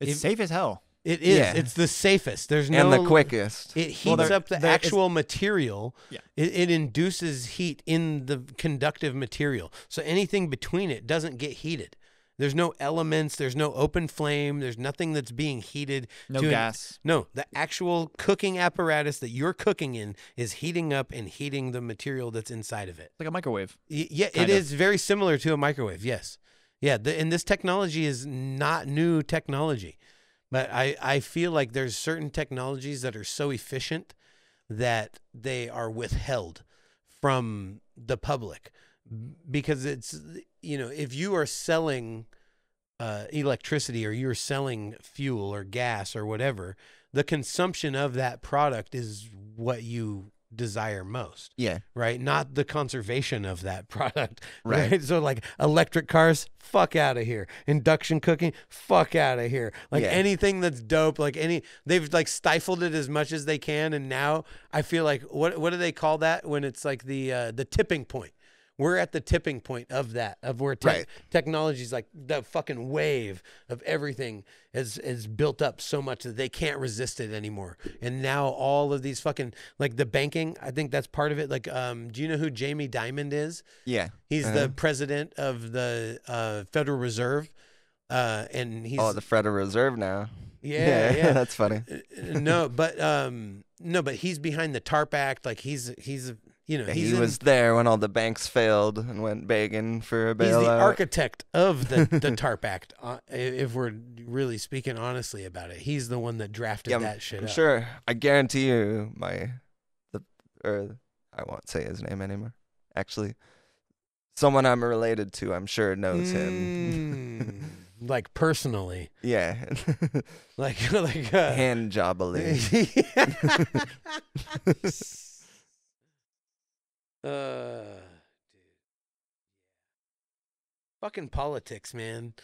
It's if- safe as hell. It is. Yeah. It's the safest. There's no and the quickest. It heats Well, there- up the there is- actual material. Yeah. It, it induces heat in the conductive material. So anything between it doesn't get heated. There's no elements. There's no open flame. There's nothing that's being heated. No to an- gas. no, the actual cooking apparatus that you're cooking in is heating up and heating the material that's inside of it. Like a microwave. Y- Yeah, it Kind is very similar to a microwave. Yes, yeah, the, and this technology is not new technology, but I I feel like there's certain technologies that are so efficient that they are withheld from the public because it's you know if you are selling uh, electricity or you're selling fuel or gas or whatever, the consumption of that product is what you desire most Yeah. right? Not the conservation of that product, Right. right? So like electric cars, fuck out of here. Induction cooking, fuck out of here. Like Yeah. anything that's dope, like any they've like stifled it as much as they can, and now I feel like what what do they call that when it's like the uh, the tipping point? We're at the tipping point of that, of where tech Right. technology is like the fucking wave of everything is is built up so much that they can't resist it anymore. And now all of these fucking like the banking, I think that's part of it. Like, um, do you know who Jamie Dimon is? Yeah. He's Uh-huh. the president of the uh, Federal Reserve, uh, and he's oh, the Federal Reserve now. yeah, yeah. That's funny. Uh, no, but um, no, but he's behind the TARP Act. Like he's he's you know he in- was there when all the banks failed and went begging for a bailout. He's the architect of the, the TARP Act. Uh, if we're really speaking honestly about it, he's the one that drafted Yeah, that shit I'm up. sure. I guarantee you, my the or I won't say his name anymore. Actually, someone I'm related to, I'm sure knows him. Mm, like personally, yeah, like like uh, hand jobbily. Uh, dude. Fucking politics, man.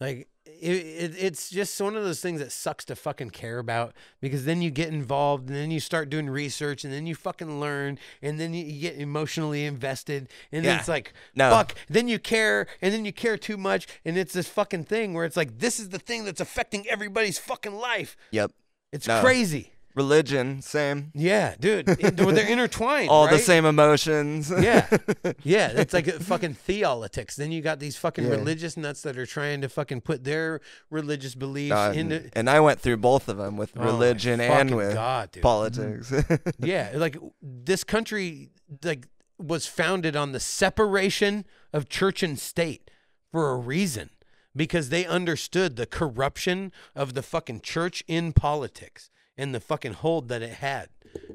Like it, it, it's just one of those things that sucks to fucking care about because then you get involved and then you start doing research and then you fucking learn and then you, get emotionally invested and then Yeah. it's like No. fuck then you care and then you care too much and it's this fucking thing where it's like this is the thing that's affecting everybody's fucking life. Yep. It's No. crazy. Religion, same. Yeah, dude. It- they're intertwined. All the same emotions. Yeah, yeah. It's like a fucking theolitics. Then you got these fucking Yeah. religious nuts that are trying to fucking put their religious beliefs Uh, into. and I went through both of them with Oh religion and with God, politics. Yeah, like this country like was founded on the separation of church and state for a reason because they understood the corruption of the fucking church in politics and the fucking hold that it had.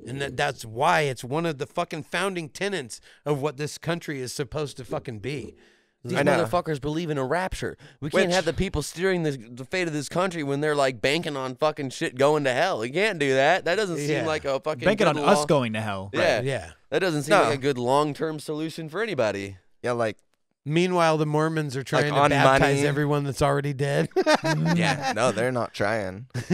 And that that's why it's one of the fucking founding tenets of what this country is supposed to fucking be. These I know. motherfuckers believe in a rapture. We can't Which- have the people steering the, the fate of this country when they're like banking on fucking shit going to hell. You can't do that. That doesn't seem Yeah. like a fucking Banking on good us long- going to hell. Yeah, Yeah. That doesn't seem No. like a good long term solution for anybody. yeah, like Meanwhile, the Mormons are trying to on baptize money. everyone that's already dead. yeah, no, they're not trying.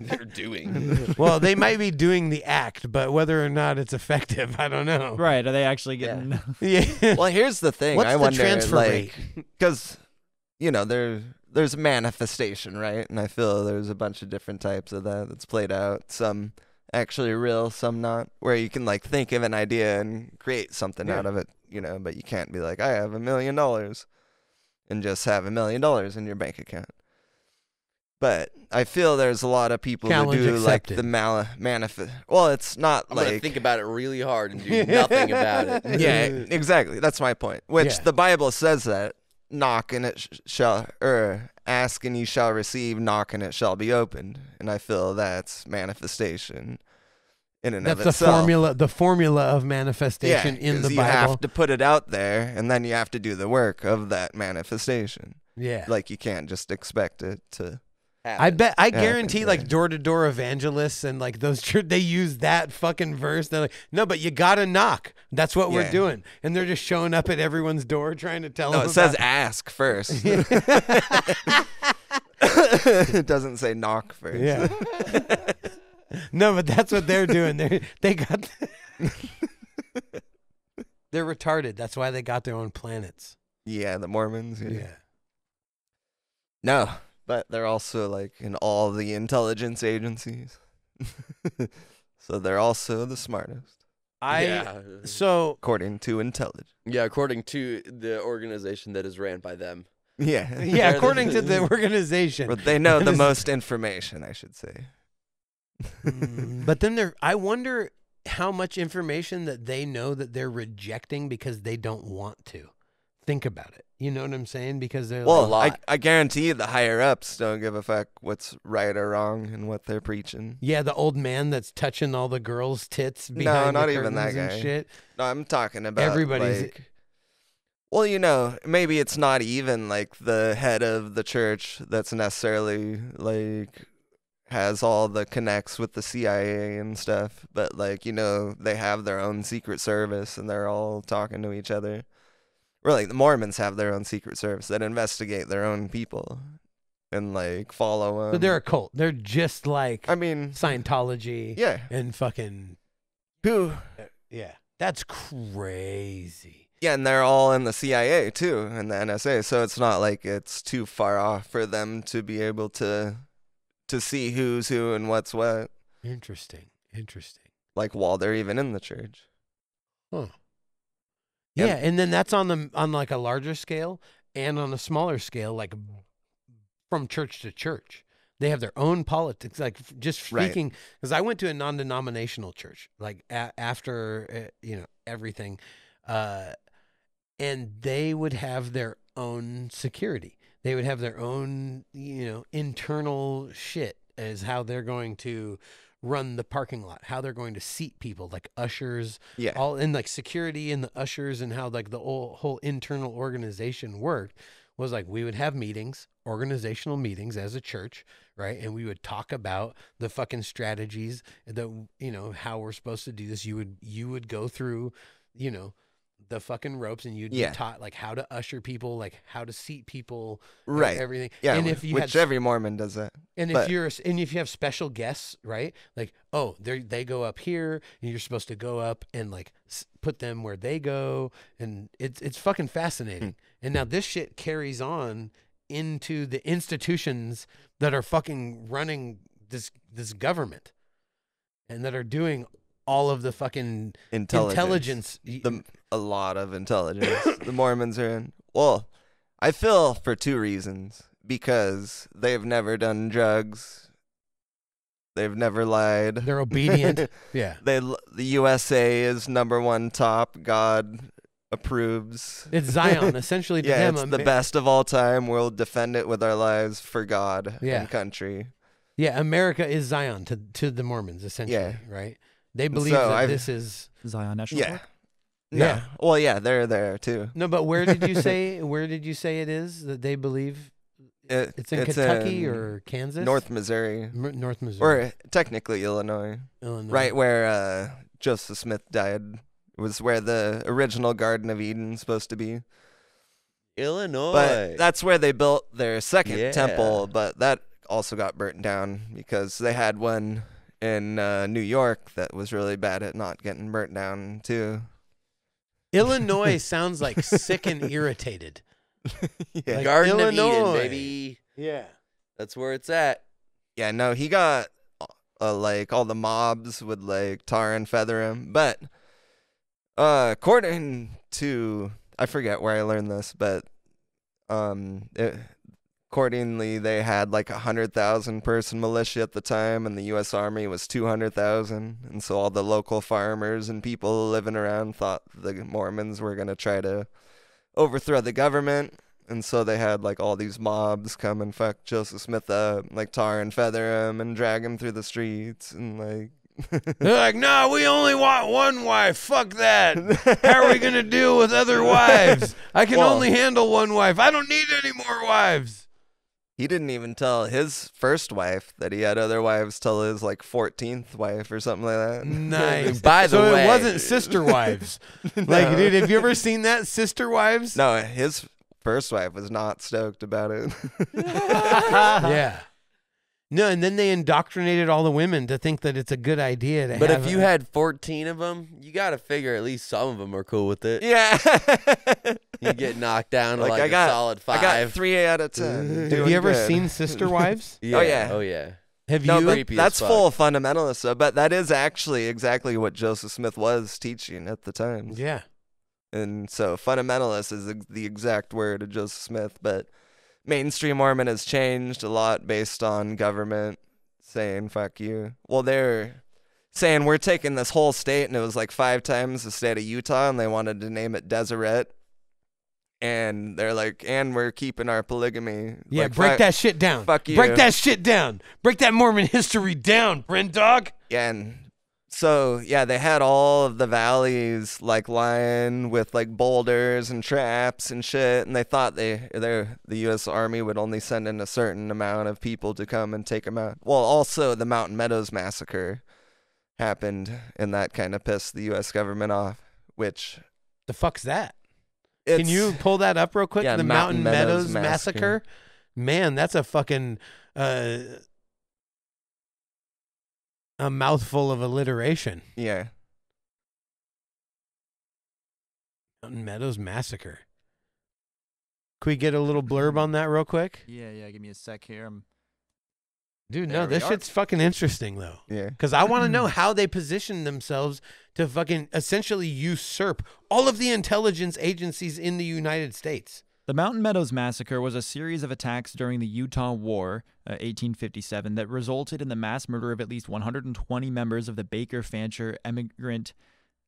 They're doing. well, they might be doing the act, but whether or not it's effective, I don't know. Right? Are they actually getting? Yeah. Well, here's the thing. What's I the wonder, transfer like, rate? because you know there there's manifestation, right? And I feel there's a bunch of different types of that that's played out. Some actually real, some not. Where you can like think of an idea and create something Yeah. out of it, you know. But you can't be like, I have a million dollars, and just have a million dollars in your bank account. But I feel there's a lot of people Challenge who do like the mal- manifest. Well, it's not I'm like think about it really hard and do nothing about it. yeah, exactly. That's my point. Which Yeah. the Bible says that knock and it sh- shall, er, or ask and you shall receive, knock and it shall be opened. And I feel that's manifestation in and That's of the itself. formula. The formula of Yeah, manifestation in 'cause the you Bible. have to put it out there, and then you have to do the work of that manifestation. yeah. Like you can't just expect it to. I bet I happen, guarantee like door to door evangelists and like those church they use that fucking verse. They're like, no, but you gotta knock. That's what we're Yeah. doing, and they're just showing up at everyone's door trying to tell No, them. it says ask first. it doesn't say knock first. yeah. no, but that's what they're doing. They they got. they're retarded. That's why they got their own planets. Yeah, the Mormons. Yeah. Yeah. No, but they're also like in all the intelligence agencies. so they're also the smartest, I yeah. so according to intelligence. yeah, according to the organization that is ran by them. Yeah. yeah, according to the the- organization. But they know the most information, I should say. Mm, but then they're I wonder how much information that they know that they're rejecting because they don't want to. Think about it. You know what I'm saying? Because they're Well, like, I, I guarantee you the higher ups don't give a fuck what's right or wrong and what they're preaching. yeah, the old man that's touching all the girls' tits No, behind not the even that curtains and guy. shit. No, I'm talking about Everybody's- like, well, you know, maybe it's not even like the head of the church that's necessarily like has all the connects with the CIA and stuff, but like, you know, they have their own secret service and they're all talking to each other. Or like the Mormons have their own secret service that investigate their own people and like follow them. So they're a cult. They're just like I mean, Scientology yeah. and fucking Who yeah. That's crazy. Yeah, and they're all in the CIA too, and the NSA. So it's not like it's too far off for them to be able to to see who's who and what's what, Interesting. Interesting. like while they're even in the church. Huh. Yeah. Yeah, and then that's on the on like a larger scale and on a smaller scale, like from church to church. They have their own politics, like just Right. speaking. Because I went to a non-denominational church, like a- after uh, you know everything, uh, and they would have their own security. They would have their own, you know, internal shit as how they're going to run the parking lot, how they're going to seat people, like ushers, Yeah. all in like security and the ushers and how like the whole, whole internal organization worked was like we would have meetings, organizational meetings as a church, right? And we would talk about the fucking strategies that you know how we're supposed to do this. You would you would go through, you know, the fucking ropes and you'd Yeah. be taught like how to usher people, like how to seat people, Right. Everything. Yeah, and if you which had every Mormon does that. and if you're and if you have special guests, right? Like, oh, they they go up here, and you're supposed to go up and like put them where they go, and it's it's fucking fascinating. Hmm. And now this shit carries on into the institutions that are fucking running this this government, and that are doing all of the fucking Intelligence. intelligence. the a lot of intelligence the Mormons are in. Well, I feel for two reasons because they've never done drugs. They've never lied. They're obedient. yeah. They the USA is number one top. God approves. It's Zion, essentially to yeah, them, it's the ma- best of all time. We'll defend it with our lives for God Yeah. and country. Yeah, America is Zion to to the Mormons, essentially. Yeah. Right. They believe so that I've- this is Zion National Yeah. Park. No. Yeah. Well, yeah, they're there too. No, but where did you say where did you say it is that they believe It- it's in Kentucky in or Kansas? North Missouri, M- North Missouri. or technically Illinois. Illinois. Right where uh, Joseph Smith died was where the original Garden of Eden's supposed to be. Illinois. But that's where they built their second Yeah. temple, but that also got burnt down because they had one in uh, New York that was really bad at not getting burnt down too. Illinois sounds like sick and irritated. Yeah. Like Garden of Eden, Illinois. baby. Yeah. That's where it's at. Yeah, no, he got uh, like all the mobs would like tar and feather him. But uh, according to I forget where I learned this, but um, it, accordingly they had like a hundred thousand person militia at the time, and the U.S. Army was two hundred thousand, and so all the local farmers and people living around thought the Mormons were gonna try to overthrow the government. And so they had like all these mobs come and fuck Joseph Smith up, like tar and feather him and drag him through the streets and like. They're like, no, we only want one wife. Fuck that. How are we gonna deal with other wives? I can Well- only handle one wife. I don't need any more wives. He didn't even tell his first wife that he had other wives till his like 14th wife or something like that. Nice. By the so way- it wasn't sister wives. Like, dude, have you ever seen that sister wives? No, his first wife was not stoked about it. yeah. No, and then they indoctrinated all the women to think that it's a good idea to But have if you a- had 14 of them, you got to figure at least some of them are cool with it. yeah. You get knocked down to like, Like, I a got- solid five. I got three out of ten. have you ever good. seen Sister Wives? Oh, yeah. Oh, yeah. Oh yeah. Have No, you? but that's fuck. full of fundamentalists, though. But that is actually exactly what Joseph Smith was teaching at the time. yeah. And so fundamentalist is the exact word of Joseph Smith, but mainstream Mormon has changed a lot based on government saying fuck you. Well, they're saying we're taking this whole state and it was like five times the state of Utah and they wanted to name it Deseret. And they're like, and we're keeping our polygamy. Yeah, Like, break that shit down. Fuck you. Break that shit down. Break that Mormon history down, Brent Dog. Yeah, and so yeah, they had all of the valleys like lined with like boulders and traps and shit, and they thought they they the U.S. Army would only send in a certain amount of people to come and take them out. Well, also the Mountain Meadows massacre happened, and that kind of pissed the U.S. government off. Which The fuck's that? Can you pull that up real quick? Yeah, the Mountain, Mountain Meadows, Meadows massacre. Massacre. Man, that's a fucking uh, a mouthful of alliteration. Yeah, Mountain Meadows massacre. Can we get a little blurb on that real quick? Yeah, yeah. Give me a sec here. I'm Dude, There no, this are. shit's fucking interesting though. yeah. Because I want to know how they position themselves to fucking essentially usurp all of the intelligence agencies in the United States. The Mountain Meadows Massacre was a series of attacks during the Utah War, uh, 1857, that resulted in the mass murder of at least 120 members of the Baker Fancher emigrant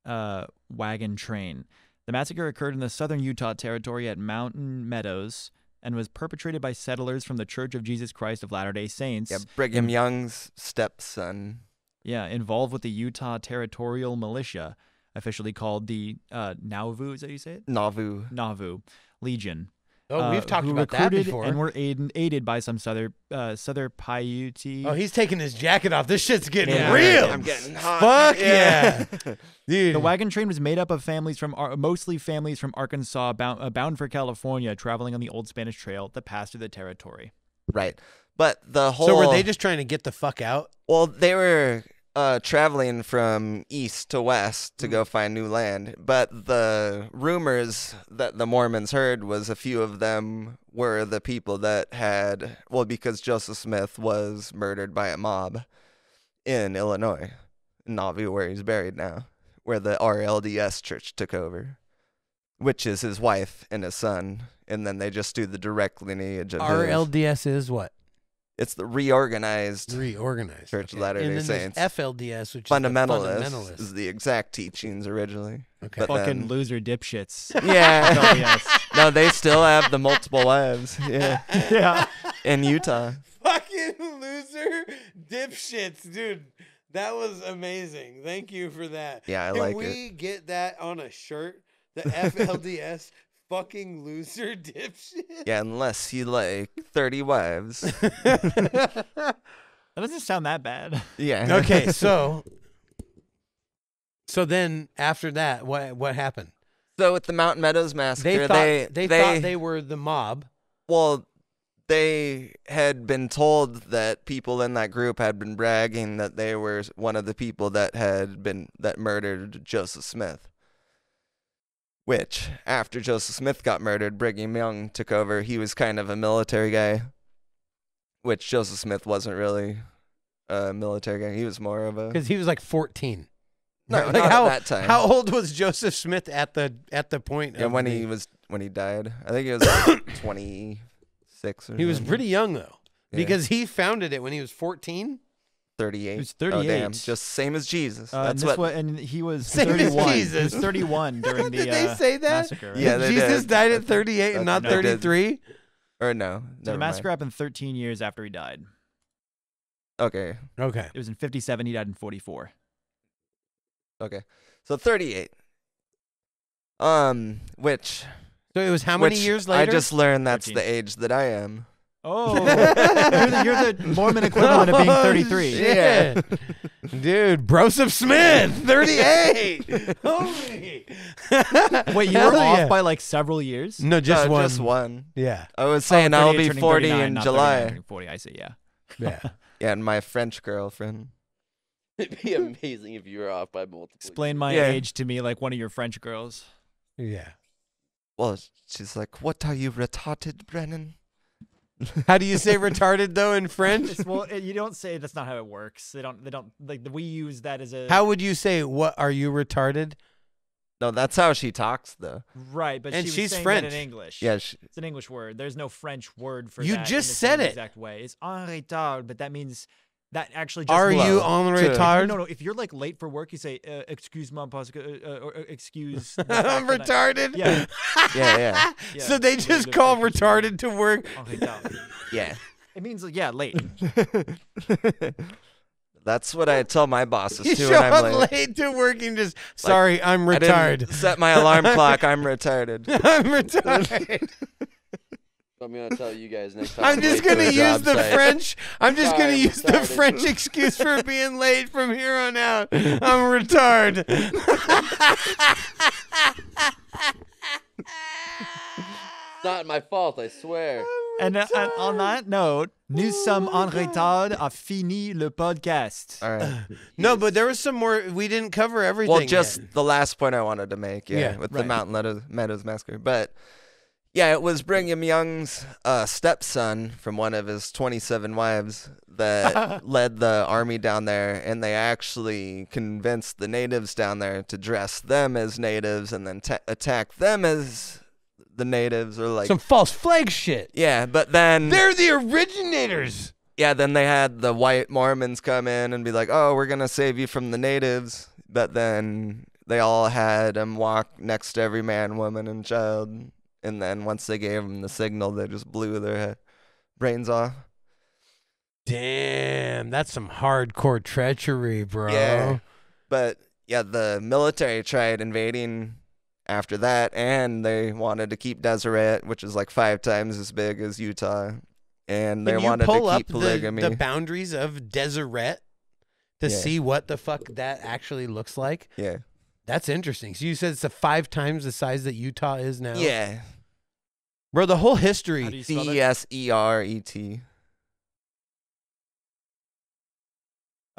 uh, wagon train. The massacre occurred in the southern Utah Territory at Mountain Meadows and was perpetrated by settlers from the Church of Jesus Christ of Latter day Saints. Yeah, Brigham Young's stepson. Yeah, involved with the Utah Territorial Militia, officially called the uh, Nauvoo. Is that how you say it? Nauvoo. Nauvoo Legion. Oh, we've uh, talked who about that recruited before. and were aided, aided by some Southern uh, Souther Paiute. Oh, he's taking his jacket off. This shit's getting Yeah. real. I'm getting hot. Fuck yeah, dude. The wagon train was made up of families from Ar- mostly families from Arkansas bound, uh, bound for California, traveling on the old Spanish Trail that passed through the territory. Right. But the whole so were they just trying to get the fuck out? Well, they were uh, traveling from east to west to go find new land, but the rumors that the Mormons heard was a few of them were the people that had well because Joseph Smith was murdered by a mob in Illinois, in Nauvoo, where he's buried now, where the RLDS church took over, which is his wife and his son, and then they just do the direct lineage of his- RLDS is what? It's the reorganized Reorganized. Church of okay. Latter and Day Saints. FLDS, which fundamentalist, is the fundamentalist. is the exact teachings originally. Okay. But Fucking then- loser dipshits. yeah. No, they still have the multiple wives. Yeah. yeah. In Utah. Fucking loser dipshits, dude. That was amazing. Thank you for that. Yeah, I Can like we it. get that on a shirt? The FLDS fucking loser dipshit. Yeah, unless you like 30 wives. That doesn't sound that bad. Yeah. okay, so so then after that, what what happened? So with the Mountain Meadows massacre, They thought they they, thought they were the mob. well, they had been told that people in that group had been bragging that they were one of the people that had been that murdered Joseph Smith. Which, after Joseph Smith got murdered, Brigham Young took over. He was kind of a military guy, which Joseph Smith wasn't really a military guy. He was more of a Because he was like 14. No, like not at how, that time. How old was Joseph Smith at the at the point? yeah when the- he was when he died. I think he was like twenty six or he was pretty young though, Yeah. because he founded it when he was 14. 38. He was Oh, damn. 38. Just same as Jesus. Uh, and, That's this what. wa- and he was Same as 31. He Jesus. was 31 during the Did they uh, say that? massacre. Right? Yeah, they Jesus did. died at 38 and not think 33. or no. So the massacre mind. happened 13 years after he died. Okay. Okay. It was in 57. He died in 44. Okay. So 38. Um, which So it was how many years later? I just learned that's 13. the age that I am. Oh, you're, the, you're the Mormon equivalent of being Oh, 33. shit. Dude, Broseph Smith, 38. Holy. Wait, you Hell were off yeah. by like several years? No, just No, one. Just one. Yeah. I was oh, saying Oh, I'll be 40 in July. 40. I see. Yeah. Yeah. Yeah, and my French girlfriend. It'd be amazing if you were off by multiple. Explain my Yeah. age to me like one of your French girls. Yeah. Well, she's like, "What are you retarded, Brennan?" How do you say retarded though in French? It's, well, it- you don't say that's not how it works. They don't. They don't like. We use that as a How would you say what are you retarded? No, that's how she talks, though. right, but And she she's saying French. That in English. Yeah, she, It's an English word. There's no French word for You that in just the said same it. exact way. It's en retard, but that means that actually just Are you on To- retard? No, no. If you're like late for work, you say uh, "excuse moi parce que," uh, uh, or uh, "excuse." I'm fact that I-" retarded. Yeah. yeah, yeah, Yeah. So they Really just good call retarded to work. En yeah. It means like, yeah, late. That's what I tell my bosses You too show when I'm up late. late. to work and just sorry, I'm I retarded. set my alarm clock. I'm retarded. I'm retarded. I'm gonna tell you guys next time. I'm just late to gonna use the site. French. I'm just Sorry, gonna I'm use the. French excuse for being late from here on out. I'm retarded. It's not my fault, I swear. and uh, and on that note, nous sommes en retard a fini le podcast. All right. no, but there was some more. We didn't cover everything. Well, just yet. the last point I wanted to make, yeah, Yeah, with the. Mountain Meadows, Meadows massacre. But yeah, it was Brigham Young's uh, stepson from one of his 27 wives that led the army down there, and they actually convinced the natives down there to dress them as natives and then ta- attack them as the natives, or like some false flag shit. yeah. But then They're the originators. yeah, then they had the white Mormons come in and be like, "Oh, we're gonna save you from the natives," but then they all had them walk next to every man, woman, and child, and then once they gave them the signal, they just blew their he- brains off. Damn, that's some hardcore treachery, bro. Yeah. But yeah, the military tried invading after that, and they wanted to keep Deseret, which is like five times as big as Utah, and they Can wanted to keep the, polygamy. the boundaries of Deseret to Yeah. see what the fuck that actually looks like? yeah, That's interesting. So you said it's a five times the size that Utah is now. yeah, bro. The whole history. you spell C that? E S E R E T.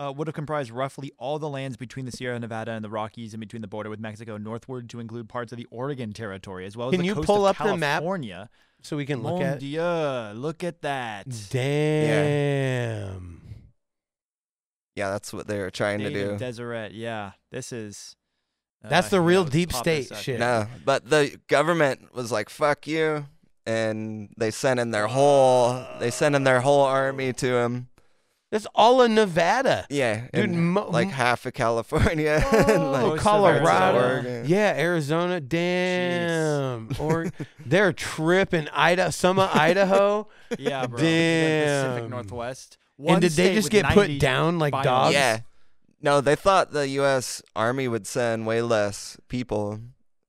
uh, would have comprised roughly all the lands between the Sierra Nevada and the Rockies and between the border with Mexico northward to include parts of the Oregon Territory as well as Can the you coast pull of up the map? California. So we can look Mon at. Dieu, look at that. Damn. Yeah, that's what they were trying to do. of Deseret. Yeah, this is. That's uh, the real let's deep state shit. No, but the government was like, "Fuck you," and they sent in their whole they sent in their whole army to him. That's all in Nevada. Yeah, Dude, and mo- like half of California, Oh, and like Most of Colorado. Oregon. Yeah, Arizona. Damn. Or they're tripping. Idaho, some of Idaho. Yeah, bro. The Pacific Damn. Northwest. and did they state just with get 90 put down like biomes. dogs? Yeah. No, they thought the U.S. Army would send way less people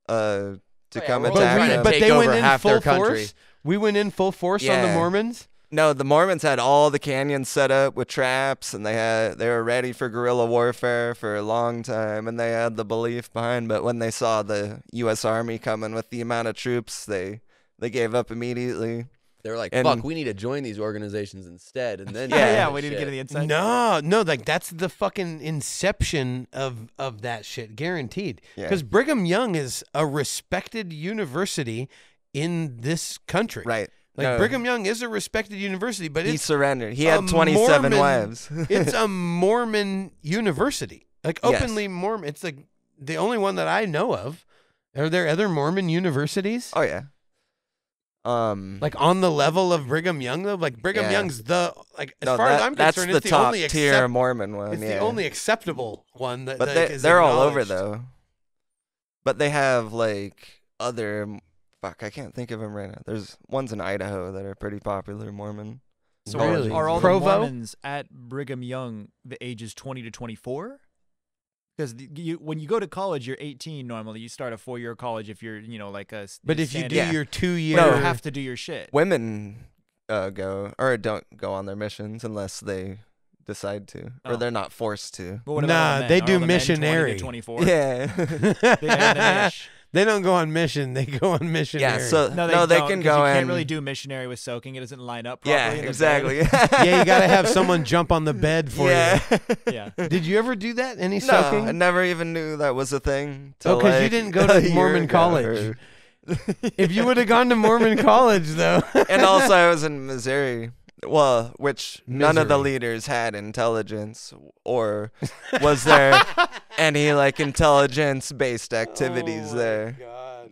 uh, to yeah, come we're But, attack trying we, them. but take they over went in half full their country. force. We went in full force on the Yeah. Mormons. No, the Mormons had all the canyons set up with traps, and they had they were ready for guerrilla warfare for a long time, and they had the belief behind. But when they saw the U.S. Army coming with the amount of troops, they they gave up immediately. They were like, And- "Fuck, we need to join these organizations instead." And then Yeah, Yeah, yeah, we the need to get shit. the inside. No, no, like that's the fucking inception of of that shit, guaranteed. Yeah. Because Brigham Young is a respected university in this country. Right. Like No, Brigham Young is a respected university, but he it's surrendered. He had 27 wives. it's a Mormon university, like Yes. openly Mormon. It's like the only one that I know of. Are there other Mormon universities oh yeah. Um. like on the level of Brigham Young though? Like Brigham Yeah. Young's the like as no, far as I'm that's concerned, the it's the top only tier accept- Mormon one. It's yeah. the only acceptable one that. but that they is they're all over though. But they have like other fuck. I can't think of them right now. There's ones in Idaho that are pretty popular Mormon. So Really? are, are all Provo? the Mormons at Brigham Young the ages 20 to 24? Because you, when you go to college, you're 18 normally. You start a four-year college if you're, you know, like a. But if you do standard- your two you year, have to do your shit. Women uh, go or don't go on their missions unless they decide to, or Oh. they're not forced to. But what about Nah, the they Are do all the men 20 to missionary. 24? Yeah. They man the mish. they don't go on mission. They go on missionary. yeah. So No, no, they, they, don't, can 'cause go you can't really do missionary with soaking. It doesn't line up properly. yeah, in the bed. exactly. yeah, you gotta have someone jump on the bed for yeah. you. yeah. Did you ever do that? Any No, soaking? I never even knew that was a thing. Oh, till, 'cause you didn't go to Mormon college. or- if you would have gone to Mormon college, though. and also I was in Missouri. Well, which none of the Missouri. leaders had intelligence, or was there any like intelligence-based activities there?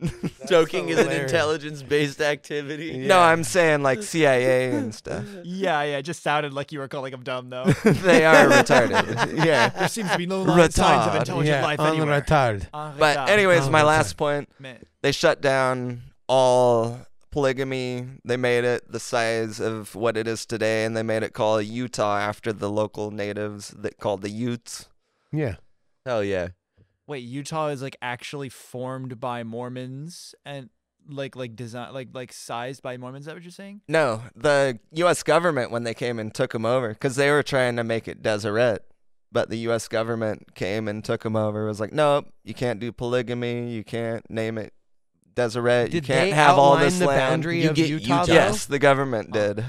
Joking is an intelligence-based activity. No, I'm saying like CIA and stuff. Yeah, yeah. It just sounded like you were calling him dumb, though. they are retarded. yeah. there seems to be no li- signs of Retard. intelligent yeah, life on anywhere. retard. Ah, But anyways, Oh, my retard. last point, Man. they shut down all polygamy. They made it the size of what it is today, and they made it called Utah after the local natives that called the Utes. Yeah. Hell yeah. Wait, Utah is like actually formed by Mormons and like like design like like sized by Mormons. Is that what you're saying? No, the U.S. government when they came and took them over, because they were trying to make it Deseret, but the U.S. government came and took them over. It was like, nope, you can't do polygamy. You can't name it Deseret. you can't have all this the land. boundary You of get Utah? Though? Yes, the government did.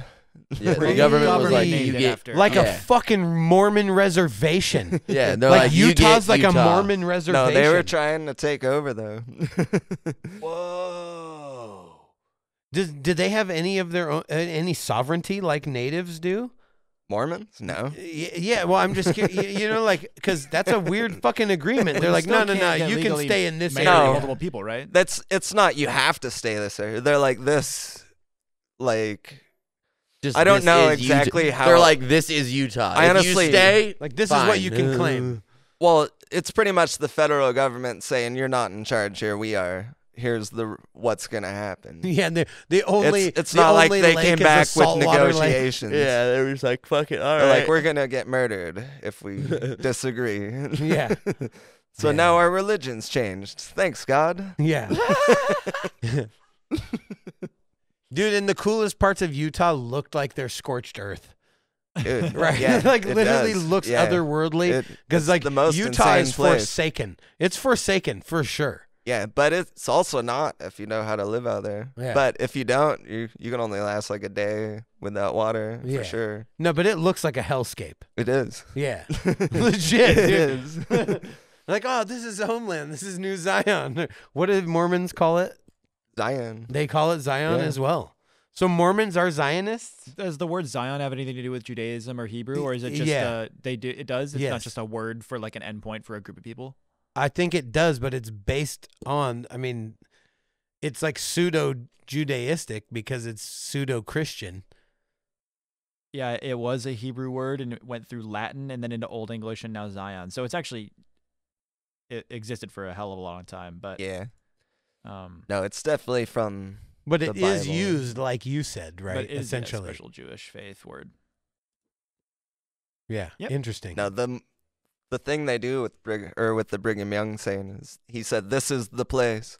Yeah, the Really? government was like, Named you it get, after. like Yeah. a fucking Mormon reservation. yeah, they're like, like, you Utah's like a Utah. Mormon reservation. No, they were trying to take over though. Whoa. Did did they have any of their own, uh, any sovereignty like natives do? Mormons? No. Y- Yeah, well, I'm just curious, you know, like because that's a weird fucking agreement. They're like, no, no, no, you can stay in this married No. area. multiple people, right? That's it's not you have to stay this area. They're like this like Just I don't this know is exactly Utah. how- They're like, this is Utah. I if honestly- you stay, Like this is what you can claim. Well, it's pretty much the federal government saying you're not in charge here. We are. Here's the what's gonna happen. Yeah, the the only it's it's the not like they came back with saltwater lake. negotiations. Yeah, they were just like, fuck it, all They're right. like we're gonna get murdered if we disagree. Yeah. So now our religion's changed. Thanks, God. Yeah. Dude, and the coolest parts of Utah looked like they're scorched earth. Dude, Right? yeah, like it literally does. looks Yeah. otherworldly. Because it's like the most Utah is place. forsaken. It's forsaken for sure. Yeah, but it's also not if you know how to live out there. Yeah. But if you don't, you you can only last like a day without water Yeah. for sure. No, but it looks like a hellscape. It is. Yeah. Legit. It dude. is. like, oh, this is homeland. This is New Zion. What do Mormons call it? Zion. They call it Zion Yeah. as well. So Mormons are Zionists? Does the word Zion have anything to do with Judaism or Hebrew, or is it just Yeah. uh, they do? It does. It's not just a word for like an endpoint for a group of people. I think it does, but it's based on, I mean, it's like pseudo Judaistic because it's pseudo Christian. Yeah, it was a Hebrew word and it went through Latin and then into Old English and now Zion. So it's actually it existed for a hell of a long time. But Yeah. um, No, it's definitely from But the it is Bible. used like you said, right? but it is yeah, a Essentially. special Jewish faith word. Yeah. Yep. Interesting. Now the the thing they do with Brig or with the Brigham Young saying is he said this is the place,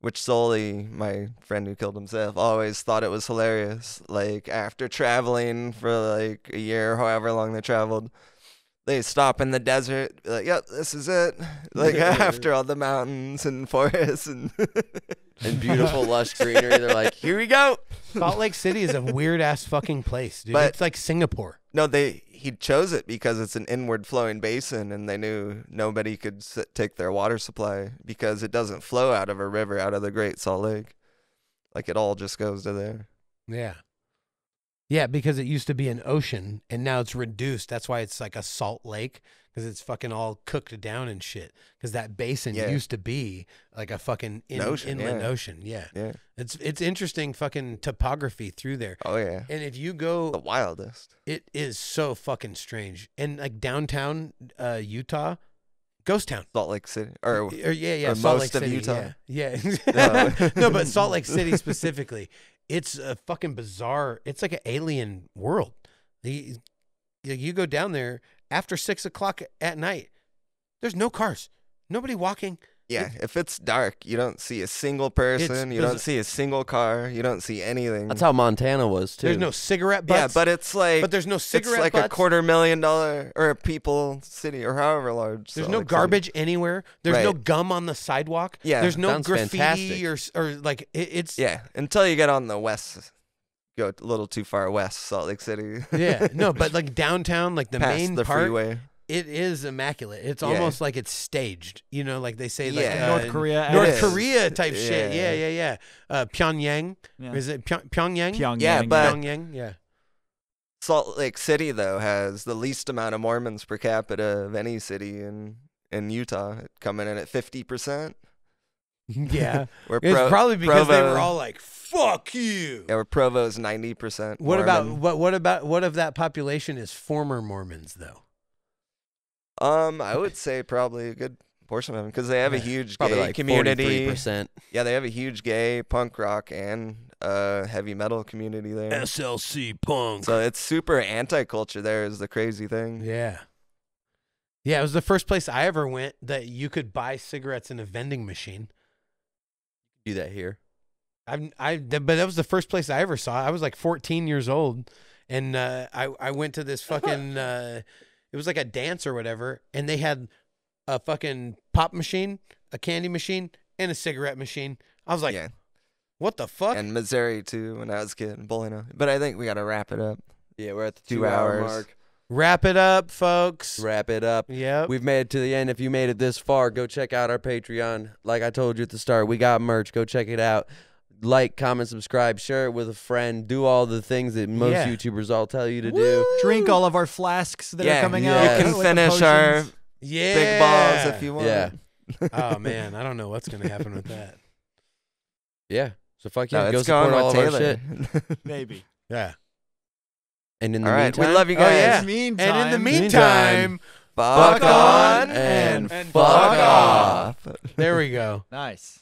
which solely my friend who killed himself always thought it was hilarious. Like after traveling for like a year, however long they traveled, they stop in the desert. Like, yep, this is it. Like after all the mountains and forests and and beautiful lush greenery. They're like, here we go. Salt Lake City is a weird ass fucking place, dude. But- it's like Singapore. No, they he chose it because it's an inward flowing basin, and they knew nobody could take their water supply because it doesn't flow out of a river out of the Great Salt Lake. Like it all just goes to there. Yeah. Yeah, because it used to be an ocean and now it's reduced. That's why it's like a salt lake because it's fucking all cooked down and shit. Because that basin Yeah. used to be like a fucking in, ocean, inland yeah. ocean. Yeah. Yeah. It's it's interesting fucking topography through there. Oh yeah. And if you go The wildest. it is so fucking strange. And like downtown uh, Utah, ghost town. Salt Lake City, or, Or, yeah, yeah, or Salt most Lake of City, Utah. Yeah, yeah. No. no, but Salt Lake City specifically, it's a fucking bizarre. It's like an alien world. The, you, you go down there after six o'clock at night. There's no cars, nobody walking. Yeah, if it's dark, you don't see a single person. You don't see a single car. You don't see anything. That's how Montana was too. There's no cigarette yeah, butts. but it's like but there's no cigarette it's like butts. a quarter million dollar or a people city or however large. There's Salt no Lake City. garbage anywhere. There's no gum on the sidewalk. Yeah, There's no sounds graffiti fantastic. or or like it, it's Yeah, until you get on the west, go a little too far west, Salt Lake City. yeah no but like downtown like the Past main the part freeway. It is immaculate it's Yeah. almost like it's staged you know like they say like Yeah. uh, North Korea. north It is. korea type shit yeah Yeah. yeah yeah uh pyongyang Yeah. is it Pyong- pyongyang Pyongyang. Yeah, but- pyongyang yeah Salt Lake City though has the least amount of Mormons per capita of any city in in Utah, coming in at fifty percent. yeah Where it's Pro- probably because they were all like fuck you yeah, where Provo's ninety percent. what about what what about what of that population is former mormons though Um, I would say probably a good portion of them because they have a huge Probably gay like community. percent. Yeah, they have a huge gay punk rock and uh heavy metal community there. slc punk So it's super anti-culture. There is the crazy thing. yeah yeah it was the first place i ever went that you could buy cigarettes in a vending machine Do that here. I've, I, but that was the first place I ever saw. it. I was like 14 years old, and uh, I, I went to this fucking, uh, it was like a dance or whatever, and they had a fucking pop machine, a candy machine, and a cigarette machine. I was like, yeah, what the fuck? and Missouri too when I was a kid, bowling. alley. But I think we gotta wrap it up. Yeah, we're at the Two two, hour hours. mark. Wrap it up, folks. Wrap it up. Yeah. We've made it to the end. If you made it this far, go check out our Patreon. Like I told you at the start, we got merch. Go check it out. Like, comment, subscribe, share it with a friend. Do all the things that most Yeah. YouTubers all tell you to do. Drink all of our flasks that yeah, are coming yeah. out. you can with the finish our potions. yeah. big balls if you want. Yeah. oh man, I don't know what's gonna happen with that. Yeah. So fuck No, yeah. Go it's support going all with of our Taylor. shit. Maybe. Yeah. And in the All right, we meantime, love you Oh guys. yeah. Meantime- and in the Meantime. meantime, Fuck Fuck on on and and fuck fuck off. there we go. Nice.